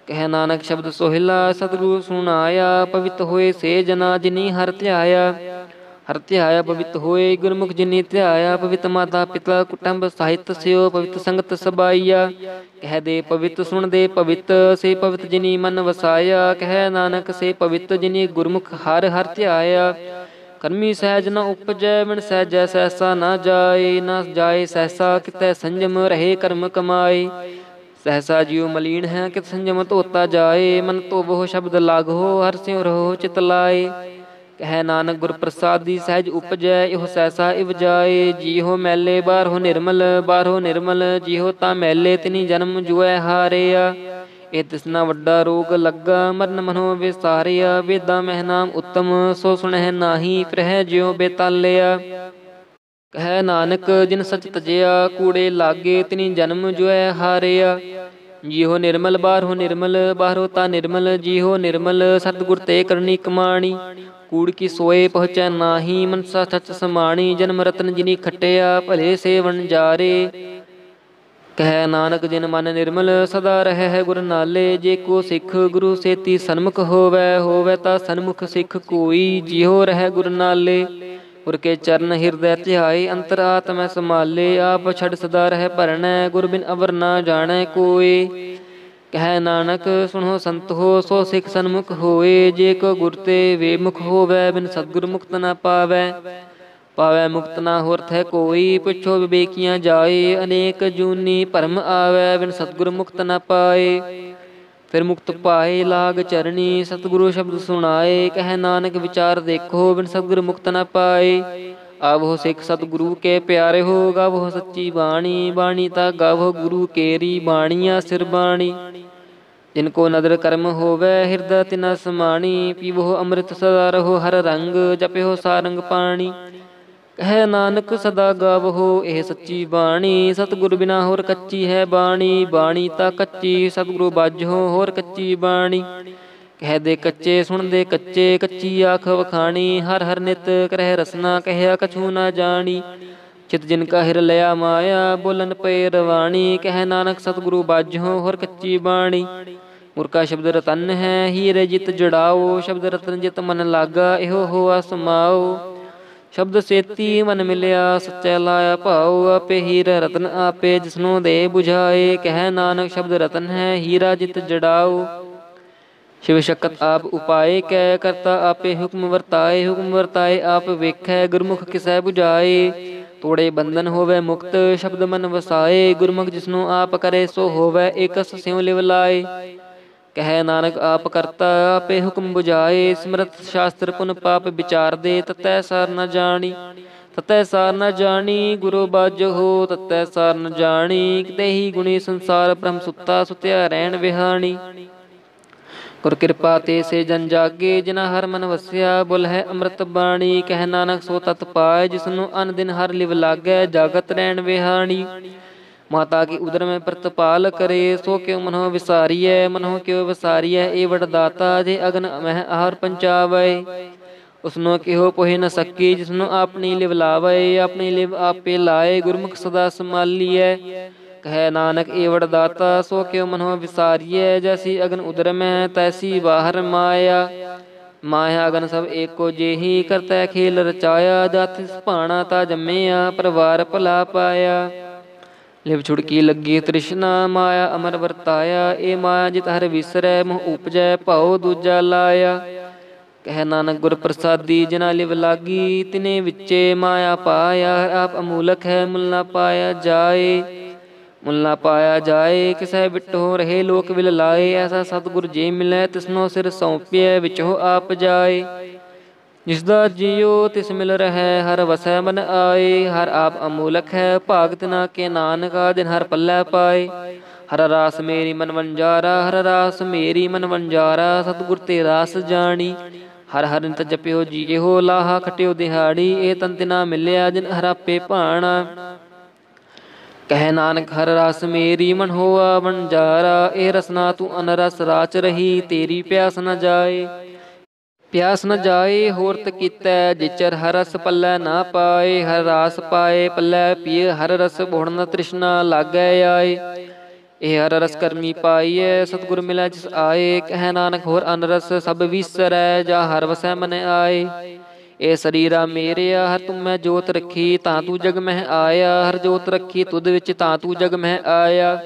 ਕਹਿ ਨਾਨਕ ਸ਼ਬਦ ਸੋਹਿਲਾ, ਸਤਿਗੁਰੂ ਸੁਣਾਇਆ, ਪਵਿੱਤ ਹੋਏ ਸੇ ਜਨਾ, ਜਿਨੀ ਹਰ ਧਿਆਇਆ। ਹਰ ਧਿਆਇਆ ਪਵਿੱਤ ਹੋਏ, ਗੁਰਮੁਖ ਜਿਨੀ ਧਿਆਇਆ ਪਵਿੱਤ ਮਾਤਾ ਪਿਤਾ ਕੁਟੰਬ ਸਾਹਿਤ ਸਿਓ, ਪਵਿੱਤ ਸੰਗਤ ਸਬਾਈਆ। ਕਹਿ ਦੇ ਪਵਿੱਤ, ਸੁਣ ਦੇ ਪਵਿੱਤ, ਸੇ ਪਵਿੱਤ ਜਿਨੀ ਮਨ ਵਸਾਇਆ। ਕਹਿ ਨਾਨਕ, ਸੇ ਪਵਿੱਤ ਜਿਨੀ ਗੁਰਮੁਖ ਹਰ ਹਰ ਧਿਆਇਆ। ਕਰਮੀ ਸਹਿਜ ਨ ਉਪਜੈ ਮਨ ਸਹਿਜੈ ਸਹਿਸਾ ਨਾ ਜਾਏ ਨਾ ਜਾਏ ਸਹਿਸਾ ਕਿਤੈ ਸੰਜਮ ਰਹੇ ਕਰਮ ਕਮਾਏ। ਸਹਸਾ ਜਿਉ ਮਲੀਨ ਹੈ, ਕਿਤ ਸੰਜਮ ਧੋਤਾ ਜਾਏ, ਮਨ ਧੋਵੋ ਸ਼ਬਦ ਲਾਗੋ, ਹਰ ਸਿਉ ਰਹੋ ਚਿਤ ਲਾਏ। ਕਹਿ ਨਾਨਕ ਗੁਰ ਪ੍ਰਸਾਦੀ ਸਹਿਜ ਉਪਜੈ, ਇਹੋ ਸਹਿਸਾ ਇਵ ਜਾਏ ਜੀਹੋ ਮੈਲੇ ਬਾਹਰੋ ਨਿਰਮਲ ਬਾਹਰੋ ਨਿਰਮਲ, ਜੀਹੋ ਤਾਂ ਮੈਲੇ ਤਿਨੀ ਜਨਮ ਜੁਐ ਹਾਰਿਆ। ਇਹ ਤਿਸਨਾ ਵੱਡਾ ਰੋਗ ਲੱਗਾ, ਮਰਨ ਮਨੋ ਵਿਸਾਰਿਆ। ਵੇਦਾਂ ਮਹਿ ਨਾਮ ਉਤਮ, ਸੋ ਸੁਣਹਿ ਨਾਹੀ, ਫਿਰਹਿ ਜਿਉ ਬੇਤਾਲਿਆ। ਕਹਿ ਨਾਨਕ, ਜਿਨ ਸਚ ਤਜਿਆ, ਕੂੜੇ ਲਾਗੇ ਤਿਨੀ ਜਨਮ ਜੁਐ ਹਾਰਿਆ। ਜੀਹੋ ਨਿਰਮਲ ਬਾਹਰੋ ਨਿਰਮਲ ਬਾਹਰੋ ਤਾ ਨਿਰਮਲ, ਜੀਹੋ ਨਿਰਮਲ, ਸਤਿਗੁਰ ਤੇ ਕਰਨੀ ਕਮਾਣੀ। ਕੂੜ ਕੀ ਸੋਏ ਪਹੁੰਚੈ ਨਾਹੀ, ਮਨਸਾ ਸਚ ਸਮਾਣੀ, ਜਨਮ ਰਤਨ ਜਿਨੀ ਖਟਿਆ, ਭਲੇ ਸੇਵਨ ਜਾਰੇ। ਕਹਿ ਨਾਨਕ, ਜਿਨ ਮਨ ਨਿਰਮਲ, ਸਦਾ ਰਹਿ ਹੈ ਗੁਰ ਨਾਲੇ। ਜੇ ਕੋ ਸਿੱਖ ਗੁਰੂ ਸੇਤੀ ਸਨਮੁਖ ਹੋਵੇ ਹੋਵੇ ਤਾਂ ਸਨਮੁਖ ਸਿੱਖ ਕੋਈ। ਜਿਉ ਰਹਿ ਗੁਰ ਨਾਲੇ ਗੁਰ ਕੇ ਚਰਨ ਹਿਰਦੈ ਧਿਆਏ, ਅੰਤਰ ਆਤਮੈ ਸਮਾਲੇ ਆਪ ਛੜ ਸਦਾ ਰਹਿ ਭਰਣੈ ਗੁਰ ਬਿਨ ਅਵਰ ਨਾ ਜਾਣੈ ਕੋਏ। ਕਹਿ ਨਾਨਕ, ਸੁਣੋ ਸੰਤ ਹੋ, ਸੋ ਸਿੱਖ ਸਨਮੁਖ ਹੋਏ, ਜੇ ਕੋ ਗੁਰ ਤੇ ਵੇਮੁਖ ਹੋਵੇ, ਬਿਨ ਸਤਗੁਰ ਮੁਕਤ ਨਾ ਪਾਵੈ। ਪਾਵੈ ਮੁਕਤ ਨਾ ਹੋਰਥ ਹੈ ਕੋਈ, ਪੁੱਛੋ ਵਿਵੇਕੀਆਂ ਜਾਏ, ਅਨੇਕ ਜੂਨੀ ਭਰਮ ਆਵੈ, ਬਿਨ ਸਤਗੁਰ ਮੁਕਤ ਨਾ ਪਾਏ। ਫਿਰ ਮੁਕਤ ਪਾਏ, ਲਾਗ ਚਰਣੀ, ਸਤਿਗੁਰੂ ਸ਼ਬਦ ਸੁਣਾਏ, ਕਹਿ ਨਾਨਕ ਵਿਚਾਰ ਦੇਖੋ, ਬਿਨ ਸਤਿਗੁਰ ਮੁਕਤ ਨਾ ਪਾਏ। ਆਵ ਹੋ ਸਿੱਖ ਸਤਿਗੁਰੂ ਕੇ ਪਿਆਰੇ ਹੋ ਗਵ ਹੋ ਸੱਚੀ ਬਾਣੀ ਬਾਣੀ ਤਾ ਗਵ ਗੁਰੂ ਕੇਰੀ ਬਾਣੀਆਂ ਸਿਰ ਬਾਣੀ। ਜਿਨ ਕੋ ਨਦਰ ਕਰਮ ਹੋਵੇ, ਹਿਰਦੈ ਤਿਨਾ ਸਮਾਣੀ ਪੀਵੋ ਅੰਮ੍ਰਿਤ ਸਦਾ ਰਹੋ ਹਰ ਰੰਗ ਜਪਿਓ ਸਾਰੰਗ ਪਾਣੀ। ਕਹਿ ਨਾਨਕ ਸਦਾ ਗਾਵੋ ਇਹ ਸੱਚੀ ਬਾਣੀ, ਸਤਿਗੁਰ ਬਿਨਾ ਹੋਰ ਕੱਚੀ ਹੈ ਬਾਣੀ। ਬਾਣੀ ਤਾਂ ਕੱਚੀ, ਸਤਿਗੁਰੂ ਬਾਝੋ ਹੋਰ ਕੱਚੀ ਬਾਣੀ। ਕਹਿ ਦੇ ਕੱਚੇ ਸੁਣਦੇ ਕੱਚੇ, ਕੱਚੀ ਆਖ ਵਖਾਣੀ, ਹਰ ਹਰ ਨਿਤ ਕਰਹਿ ਰਸਨਾ ਕਹਿਆ ਕਛੂ ਨਾ ਜਾਣੀ। ਚਿਤ ਜਿਨ ਕਾ ਹਿਰ ਲਿਆ ਮਾਇਆ, ਬੋਲਨ ਪਏ ਰਵਾਣੀ, ਕਹਿ ਨਾਨਕ ਸਤਿਗੁਰੂ ਬਾਝੋ ਹੋਰ ਕੱਚੀ ਬਾਣੀ। ਮੁਰਕਾ ਸ਼ਬਦ ਰਤਨ ਹੈ, ਹੀਰੇ ਜਿਤ ਜੜਾਓ, ਸ਼ਬਦ ਰਤਨ ਜਿਤ ਮਨ ਲਾਗਾ, ਇਹੋ ਹੋਆ ਸਮਾਓ ਸ਼ਬਦ ਸੇਤੀ ਮਨ ਮਿਲਿਆ, ਸੱਚੈ ਲਾਇਆ ਭਾਉ, ਆਪੇ ਹੀਰ ਰਤਨ ਆਪੇ ਜਿਸਨੂੰ ਦੇ 부ਝਾਏ ਕਹਿ ਨਾਨਕ ਸ਼ਬਦ ਰਤਨ ਹੈ, ਹੀਰਾ ਜਿਤ ਜੜਾਓ। ਸ਼ਿਵ ਸ਼ਕਤ ਆਪ ਉਪਾਏ, ਕੈ ਕਰਤਾ ਆਪੇ ਹੁਕਮ ਵਰਤਾਏ ਹੁਕਮ ਵਰਤਾਏ ਆਪ ਵੇਖੈ, ਗੁਰਮੁਖ ਕਿਸੈ 부ਝਾਏ ਤੋੜੇ ਬੰਧਨ ਹੋਵੇ ਮੁਕਤ, ਸ਼ਬਦ ਮਨ ਵਸਾਏ, ਗੁਰਮੁਖ ਜਿਸਨੂੰ ਆਪ ਕਰੇ ਸੋ ਹੋਵੇ ਇਕਸ ਸਿਉ ਲਿਵ ਲਾਏ। ਕਹੈ ਨਾਨਕ ਆਪ ਕਰਤਾ, ਆਪੇ ਹੁਕਮ 부ਝਾਏ ਸਿਮਰਤ ਸ਼ਾਸਤਰ ਪੁਨ ਪਾਪ ਵਿਚਾਰ ਦੇ, ਤਤੈ ਸਾਰ ਨ ਜਾਣੀ। ਤਤੈ ਸਾਰ ਨ ਜਾਣੀ, ਗੁਰੂ ਬਾਝੋ ਤਤੈ ਸਾਰ ਨ ਜਾਣੀ, ਕਿਤੇ ਹੀ ਗੁਣੀ ਸੰਸਾਰ ਬ੍ਰਹਮ ਸੁੱਤਾ, ਸੁਤਿਆ ਰਹਿਣ ਵਿਹਾਣੀ। ਗੁਰ ਕਿਰਪਾ ਤੇ ਸੇ ਜਨ ਜਾਗੇ ਜਿਨਾ ਹਰ ਮਨ ਵਸਿਆ, ਬੁਲ ਹੈ ਅੰਮ੍ਰਿਤ ਬਾਣੀ। ਕਹਿ ਨਾਨਕ ਸੋ ਤਤ ਪਾਏ ਜਿਸ ਨੂੰ ਅਨ ਦਿਨ ਹਰ ਲਿਵ ਲਾਗੈ, ਜਗਤ ਰਹਿਣ ਵਿਹਾਣੀ। ਮਾਤਾ ਕੀ ਉਦਰ ਮੈਂ ਪ੍ਰਤਪਾਲ ਕਰੇ, ਸੋ ਕਿਉ ਮਨੋ ਵਿਸਾਰੀਐ, ਮਨੋ ਕਿਉ ਵਿਸਾਰੀਐ ਏ ਵਡਦਾਤਾ ਜੇ ਅਗਨ ਮਹਿ ਆਹਰ ਪੰਚਾਵੈ। ਉਸਨੂੰ ਕਿਹੋ ਪੋਹਿ ਨ ਸਕੀ, ਜਿਸਨੂੰ ਆਪਣੀ ਲਿਵ ਲਾਵੈ, ਆਪਣੀ ਲਿਵ ਆਪੇ ਲਾਏ, ਗੁਰਮੁਖ ਸਦਾ ਸਮਾਲੀਐ ਕਹੈ ਨਾਨਕ ਏ ਵਡ ਦਾਤਾ, ਸੋ ਕਿਉ ਮਨੋ ਵਿਸਾਰੀਐ, ਜੈਸੀ ਅਗਨ ਉਦਰ ਮੈਂ, ਤੈਸੀ ਬਾਹਰ ਮਾਇਆ। ਮਾਇਆ ਅਗਨ ਸਭ ਏਕੋ ਜੇਹੀ ਕਰਤੈ, ਖੇਲ ਰਚਾਇਆ, ਜਤ ਭਾਣਾ ਤਾ ਜੰਮਿਆ, ਪਰਵਾਰ ਭਲਾ ਪਾਇਆ। ਲਿਵ ਛੁੜਕੀ ਲੱਗੀ ਤ੍ਰਿਸ਼ਨਾ, ਮਾਇਆ ਅਮਰ ਵਰਤਾਇਆ, ਏ ਮਾਇਆ ਜਿਤ ਹਰ ਵਿਸਰੈ, ਮੋਹ ਉਪਜੈ, ਭਉ ਦੂਜਾ ਲਾਇਆ। ਕਹਿ ਨਾਨਕ, ਗੁਰ ਪ੍ਰਸਾਦੀ ਜਿਨਾ ਲਿਵ ਲਾਗੀ, ਤਿਨੇ ਵਿੱਚੇ ਮਾਇਆ ਪਾਇਆ ਆਪ ਅਮੂਲਕ ਹੈ, ਮੁੱਲ ਨਾ ਪਾਇਆ ਜਾਏ। ਮੁੱਲ ਪਾਇਆ ਜਾਏ, ਕਿਸੈ ਬਿਟੋ ਰਹੇ ਲੋਕ ਵਿਲ ਲਾਏ, ਐਸਾ ਸਤਿਗੁਰ ਜੇ ਮਿਲੈ, ਤਿਸਨੋ ਸਿਰ ਸੌਂਪਿਐ, ਵਿਚੋ ਆਪ ਜਾਏ। ਜਿਸ ਦਾ ਜੀਉ ਤਿਸ ਮਿਲ ਰਹੈ, ਹਰ ਵਸੈ ਮਨ ਆਏ, ਹਰ ਆਪ ਅਮੂਲਕ ਹੈ, ਭਾਗਤ ਨਾ ਕੇ ਨਾਨਕਾ ਦਿਨ ਹਰ ਪੱਲੇ ਪਾਏ। ਹਰ ਰਾਸ ਮੇਰੀ ਮਨ ਵੰਜਾਰਾ ਹਰ ਰਾਸ ਮੇਰੀ ਮਨ ਵੰਜਾਰਾ ਸਤਿਗੁਰ ਤੇ ਰਾਸ ਜਾਣੀ। ਹਰ ਹਰ ਨਿਤ ਜਪਿਓ ਜੀਹੋ ਲਾਹਾ, ਖਟਿਓ ਦਿਹਾੜੀ, ਇਹ ਤਨ ਤਿਨਾ ਮਿਲਿਆ, ਜਿਨ ਹਰਾਪੇ ਭਾਣਾ। ਕਹਿ ਨਾਨਕ ਹਰ ਰਸ ਮੇਰੀ ਮਨ ਹੋਆ ਵੰਜਾਰਾ ਇਹ ਰਸਨਾ ਤੂੰ ਅਨਰਸ ਰਾਚ ਰਹੀ, ਤੇਰੀ ਪਿਆਸ ਨ ਜਾਏ। ਪਿਆਸ ਨ ਜਾਏ, ਹੋਰਤ ਕੀਤਾ, ਜਿਚਰ ਹਰ ਰਸ ਪੱਲੇ ਨਾ ਪਾਏ, ਹਰ ਰਾਸ ਪਾਏ, ਪੱਲੇ ਪੀਏ, ਹਰ ਰਸ ਬੋੜਨ ਤ੍ਰਿਸ਼ਨਾ ਲਾਗੈ ਆਏ। ਇਹ ਹਰ ਰਸ ਕਰਮੀ ਪਾਈਐ, ਸਤਿਗੁਰ ਮਿਲੈ ਜਿਸ ਆਏ, ਕਹਿ ਨਾਨਕ ਹੋਰ ਅਨਰਸ ਸਭ ਵਿਸਰੈ, ਜਾ ਹਰ ਵਸੈ ਮਨ ਆਏ। ਇਹ ਸਰੀਰਾ ਮੇਰਿਆ ਹਰ ਤੂੰ ਮੈਂ ਜੋਤ ਰੱਖੀ, ਤਾਂ ਤੂੰ ਜਗ ਮਹਿ ਆਇਆ, ਹਰ ਜੋਤ ਰੱਖੀ, ਤੁਧ ਵਿੱਚ ਤਾਂ ਤੂੰ ਜਗ ਮਹਿ ਆਇਆ।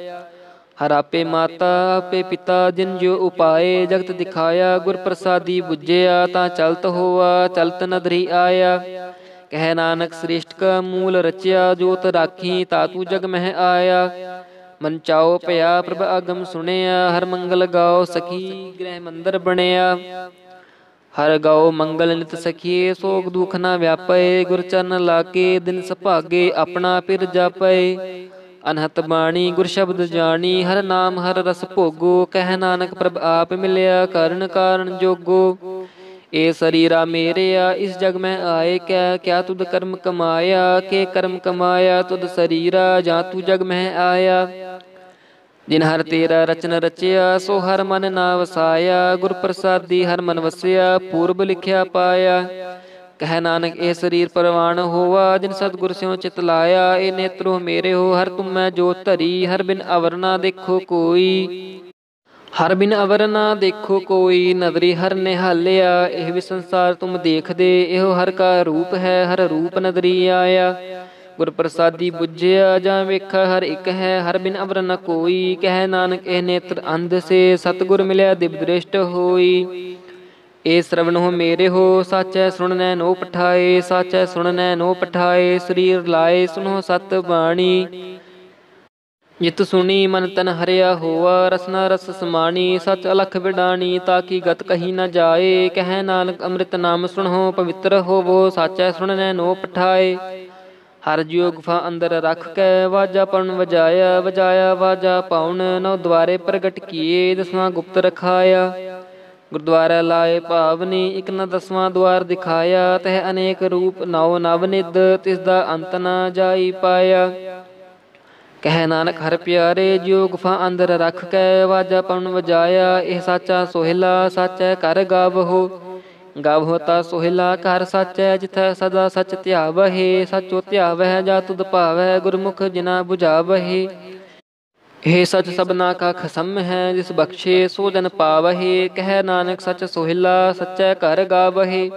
ਹਰ ਆਪੇ ਮਾਤਾ, ਆਪੇ ਪਿਤਾ, ਜਿਨ ਜੋ ਉਪਾਏ, ਜਗਤ ਦਿਖਾਇਆ, ਗੁਰ ਪ੍ਰਸਾਦੀ 부ਜਿਆ ਤਾਂ ਚਲਤ ਹੋਆ, ਚਲਤ ਨਦਰੀ ਆਇਆ। ਕਹਿ ਨਾਨਕ ਸ੍ਰੇਸ਼ਟ ਕਾ ਮੂਲ ਰਚਿਆ, ਜੋਤ ਰਾਖੀ, ਤਾ ਤੂੰ ਜਗ ਮਹਿ ਆਇਆ। ਮਨ ਚਾਓ ਭਇਆ ਪ੍ਰਭ ਆਗਮ ਸੁਣਿਆ, ਹਰ ਮੰਗਲ ਗਾਓ ਸਖੀ, ਗ੍ਰਹਿ ਮੰਦਰ ਬਣਿਆ। ਹਰ ਗਾਓ ਮੰਗਲ ਨਿਤ ਸਖੀਏ ਸੋਗ ਦੁਖ ਨਾ ਵਿਆਪੇ, ਗੁਰ ਚਰਨ ਲਾਗੇ, ਦਿਨ ਸੁਭਾਗੇ, ਆਪਣਾ ਪਿਰ ਜਾਪੇ। ਅਨਹਤ ਬਾਣੀ, ਗੁਰ ਸ਼ਬਦ ਜਾਣੀ, ਹਰ ਨਾਮ, ਹਰ ਰਸ ਭੋਗੋ, ਕਹਿ ਨਾਨਕ ਪ੍ਰਭ ਆਪ ਮਿਲਿਆ, ਕਰਨ ਕਾਰਨ ਜੋਗੋ। ਏ ਸਰੀਰਾ ਮੇਰਿਆ, ਇਸ ਜਗ ਮੈਂ ਆਏ ਕਿਆ ਕਿਆ ਤੁਧ ਕਰਮ ਕਮਾਇਆ, ਕੇ ਕਰਮ ਕਮਾਇਆ, ਤੁਧ ਸਰੀਰਾ, ਜਾਂ ਤੂ ਜਗ ਮੈਂ ਆਇਆ। ਜਿਨ ਹਰ ਤੇਰਾ ਰਚਨ ਰਚਿਆ, ਸੋ ਹਰ ਮਨ ਨਾ ਵਸਾਇਆ ਗੁਰ ਪ੍ਰਸਾਦੀ ਹਰ ਮਨ ਵਸਿਆ, ਪੂਰਬ ਲਿਖਿਆ ਪਾਇਆ। ਕਹਿ ਨਾਨਕ, ਇਹ ਸਰੀਰ ਪਰਵਾਨ ਹੋਵਾ ਜਿਨ ਸਤਗੁਰ ਸਿਓ ਚਿਤ ਲਾਇਆ, ਇਹ ਨੇਤਰੋ ਮੇਰੇ ਹੋ, ਹਰ ਤੁਮ ਮੈਂ ਜੋ ਧਰੀ, ਹਰ ਬਿਨ ਅਵਰਨਾ ਦੇਖੋ ਕੋਈ। ਹਰ ਬਿਨ ਅਵਰਨਾ ਦੇਖੋ ਕੋਈ, ਨਦਰੀ ਹਰ ਨਿਹਾਲਿਆ, ਇਹ ਵੀ ਸੰਸਾਰ ਤੁਮ ਦੇਖਦੇ, ਇਹੋ ਹਰ ਕਾ ਰੂਪ ਹੈ, ਹਰ ਰੂਪ ਨਦਰੀ ਆਇਆ। ਗੁਰ ਪ੍ਰਸਾਦੀ 부ਝਿਆ ਜਾਂ ਵੇਖਾ, ਹਰ ਇੱਕ ਹੈ, ਹਰ ਬਿਨ ਅਵਰ ਨ ਕੋਈ। ਕਹਿ ਨਾਨਕ, ਇਹ ਨੇਤਰ ਅੰਧ ਸੇ, ਸਤਗੁਰ ਮਿਲਿਆ ਦਿਵ ਦ੍ਰਿਸ਼ਟ ਹੋਈ। ਏ ਸ਼ਰਵਣ ਹੋ ਮੇਰੇ ਹੋ, ਸਾਚੈ ਸੁਣਨੈ ਨੋ ਪਠਾਏ, ਸਾਚੈ ਸੁਣਨੈ ਨੋ ਪਠਾਏ, ਸਰੀਰ ਲਾਏ ਸੁਨੋ ਸਤ ਬਾਣੀ। ਜਿਤ ਸੁਣੀ ਮਨ ਤਨ ਹਰਿਆ ਹੋਆ, ਰਸਨਾ ਰਸ ਸਮਾਣੀ, ਸਚ ਅਲਖ ਵਿਡਾਣੀ, ਤਾਂ ਕੀ ਗਤ ਕਹੀ ਨਾ ਜਾਏ। ਕਹਿ ਨਾਨਕ ਅੰਮ੍ਰਿਤ ਨਾਮ ਸੁਣੋ, ਪਵਿੱਤਰ ਹੋਵੋ, ਸਾਚੈ ਸੁਣਨੈ ਨੋ ਪਠਾਏ। ਹਰ ਜਿਉ ਗੁਫਾ ਅੰਦਰ ਰੱਖ ਕੇ ਵਾਜਾ ਪਣ ਵਜਾਇਆ ਵਜਾਇਆ ਵਾਜਾ ਪਾਉਣ ਨੋ ਦੁਆਰੇ ਪ੍ਰਗਟ ਕੀਏ, ਦਸਵਾਂ ਗੁਪਤ ਰਖਾਇਆ। ਗੁਰਦੁਆਰਾ ਲਾਏ ਭਾਵਨੀ, ਇਕ ਨ ਦਸਵਾਂ ਦੁਆਰ ਦਿਖਾਇਆ, ਤਹ ਅਨੇਕ ਰੂਪ ਨੌ ਨਵ ਨਿਦ ਤਿਸ ਦਾ ਅੰਤ ਨ ਜਾਈ ਪਾਇਆ। ਕਹਿ ਨਾਨਕ, ਹਰ ਪਿਆਰੇ ਜਿਉ ਗੁਫਾ ਅੰਦਰ ਰੱਖ ਕੇ ਵਾਜਾ ਪਣ ਵਜਾਇਆ, ਇਹ ਸਾਚਾ ਸੋਹਿਲਾ, ਸਾਚੈ ਕਰ ਗਾਵਹੋ। ਗਾਵਹੁ ਤਾ ਸੋਹਿਲਾ ਘਰ ਸਾਚੈ, ਜਿਥੈ ਸਦਾ ਸਚ ਧਿਆਵਹਿ, ਸਚੋ ਧਿਆਵਹਿ ਜਾ ਤੁਧ ਭਾਵੈ ਗੁਰਮੁਖ ਜਿਨਾ 부ਝਾਵਹਿ ਇਹ ਸਚ ਸਭਨਾ ਕਾ ਖਸਮ ਹੈ ਜਿਸ ਬਖਸ਼ੇ ਸੋ ਜਨ ਪਾਵਹਿ, ਕਹਿ ਨਾਨਕ ਸਚ ਸੋਹਿਲਾ, ਸਚੈ ਘਰ ਗਾਵਹਿ।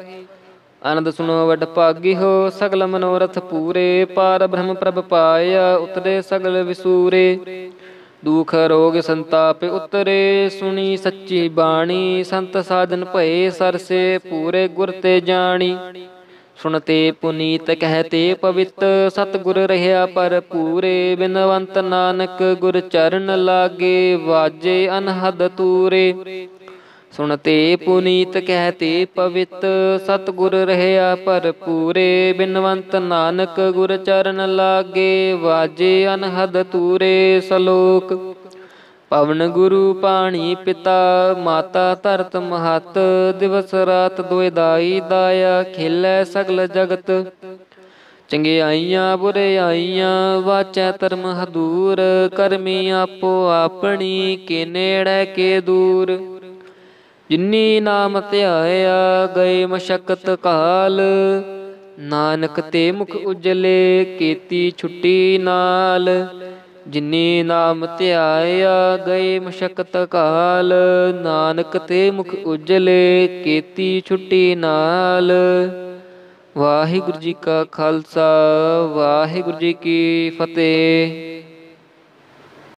ਆਨੰਦ ਸੁਨੋ ਵਡ ਭਾਗਿਓ ਸਗਲ ਮਨੋਰਥ ਪੂਰੇ, ਪਾਰ ਬ੍ਰਹਮ ਪ੍ਰਭ ਪਾਇਆ, ਉਤਰੇ ਸਗਲ ਵਿਸੂਰੇ। ਦੁਖ ਰੋਗ ਸੰਤਾਪ ਉਤਰੇ, ਸੁਣੀ ਸੱਚੀ ਬਾਣੀ, ਸੰਤ ਸਾਧਨ ਭਏ ਸਰਸੇ, ਪੂਰੇ ਗੁਰ ਤੇ ਜਾਣੀ। ਸੁਣਤੇ ਪੁਨੀਤ ਕਹਤੇ ਪਵਿੱਤ, ਸਤਿਗੁਰ ਰਹਿਆ ਪਰ ਪੂਰੇ, ਬਿਨਵੰਤ ਨਾਨਕ ਗੁਰ ਚਰਨ ਲਾਗੇ, ਵਾਜੇ ਅਨਹਦ ਤੂਰੇ। ਸੁਣਤੇ ਪੁਨੀਤ ਕਹਤੇ ਪਵਿੱਤ, ਸਤਿਗੁਰ ਰਹਿਆ ਪਰ ਪੂਰੇ ਬਿਨਵੰਤ ਨਾਨਕ ਗੁਰ ਚਰਨ ਲਾਗੇ, ਵਾਜੇ ਅਨਹਦ ਤੂਰੇ ਸਲੋਕ। ਪਵਨ ਗੁਰੂ ਪਾਣੀ ਪਿਤਾ, ਮਾਤਾ ਧਰਤ ਮਹਤ, ਦਿਵਸ ਰਾਤ ਦੁਇਦਾਈ ਦਾਇਆ, ਖੇਲੇ ਸਗਲ ਜਗਤ। ਚੰਗਿਆਈਆਂ, ਬੁਰਿਆਈਆਂ, ਵਾਚੈ ਧਰਮ ਹਦੂਰ, ਕਰਮੀ ਆਪੋ ਆਪਣੀ, ਕੇ ਨੇੜੇ ਕੇ ਦੂਰ। ਜਿਨੀ ਨਾਮ ਧਿਆਇਆ ਗਏ ਮਸ਼ਕਤ ਕਾਲ, ਨਾਨਕ ਤੇ ਮੁਖ ਉਜਲੇ ਕੀਤੀ ਛੁੱਟੀ ਨਾਲ। ਜਿਨੀ ਨਾਮ ਧਿਆਇਆ ਗਏ ਮਸ਼ਕਤ ਕਾਲ, ਨਾਨਕ ਤੇ ਮੁਖ ਉਜਲੇ ਕੀਤੀ ਛੁੱਟੀ ਨਾਲ। ਵਾਹਿਗੁਰੂ ਜੀ ਕਾ ਖਾਲਸਾ, ਵਾਹਿਗੁਰੂ ਜੀ ਕੀ ਫਤਿਹ।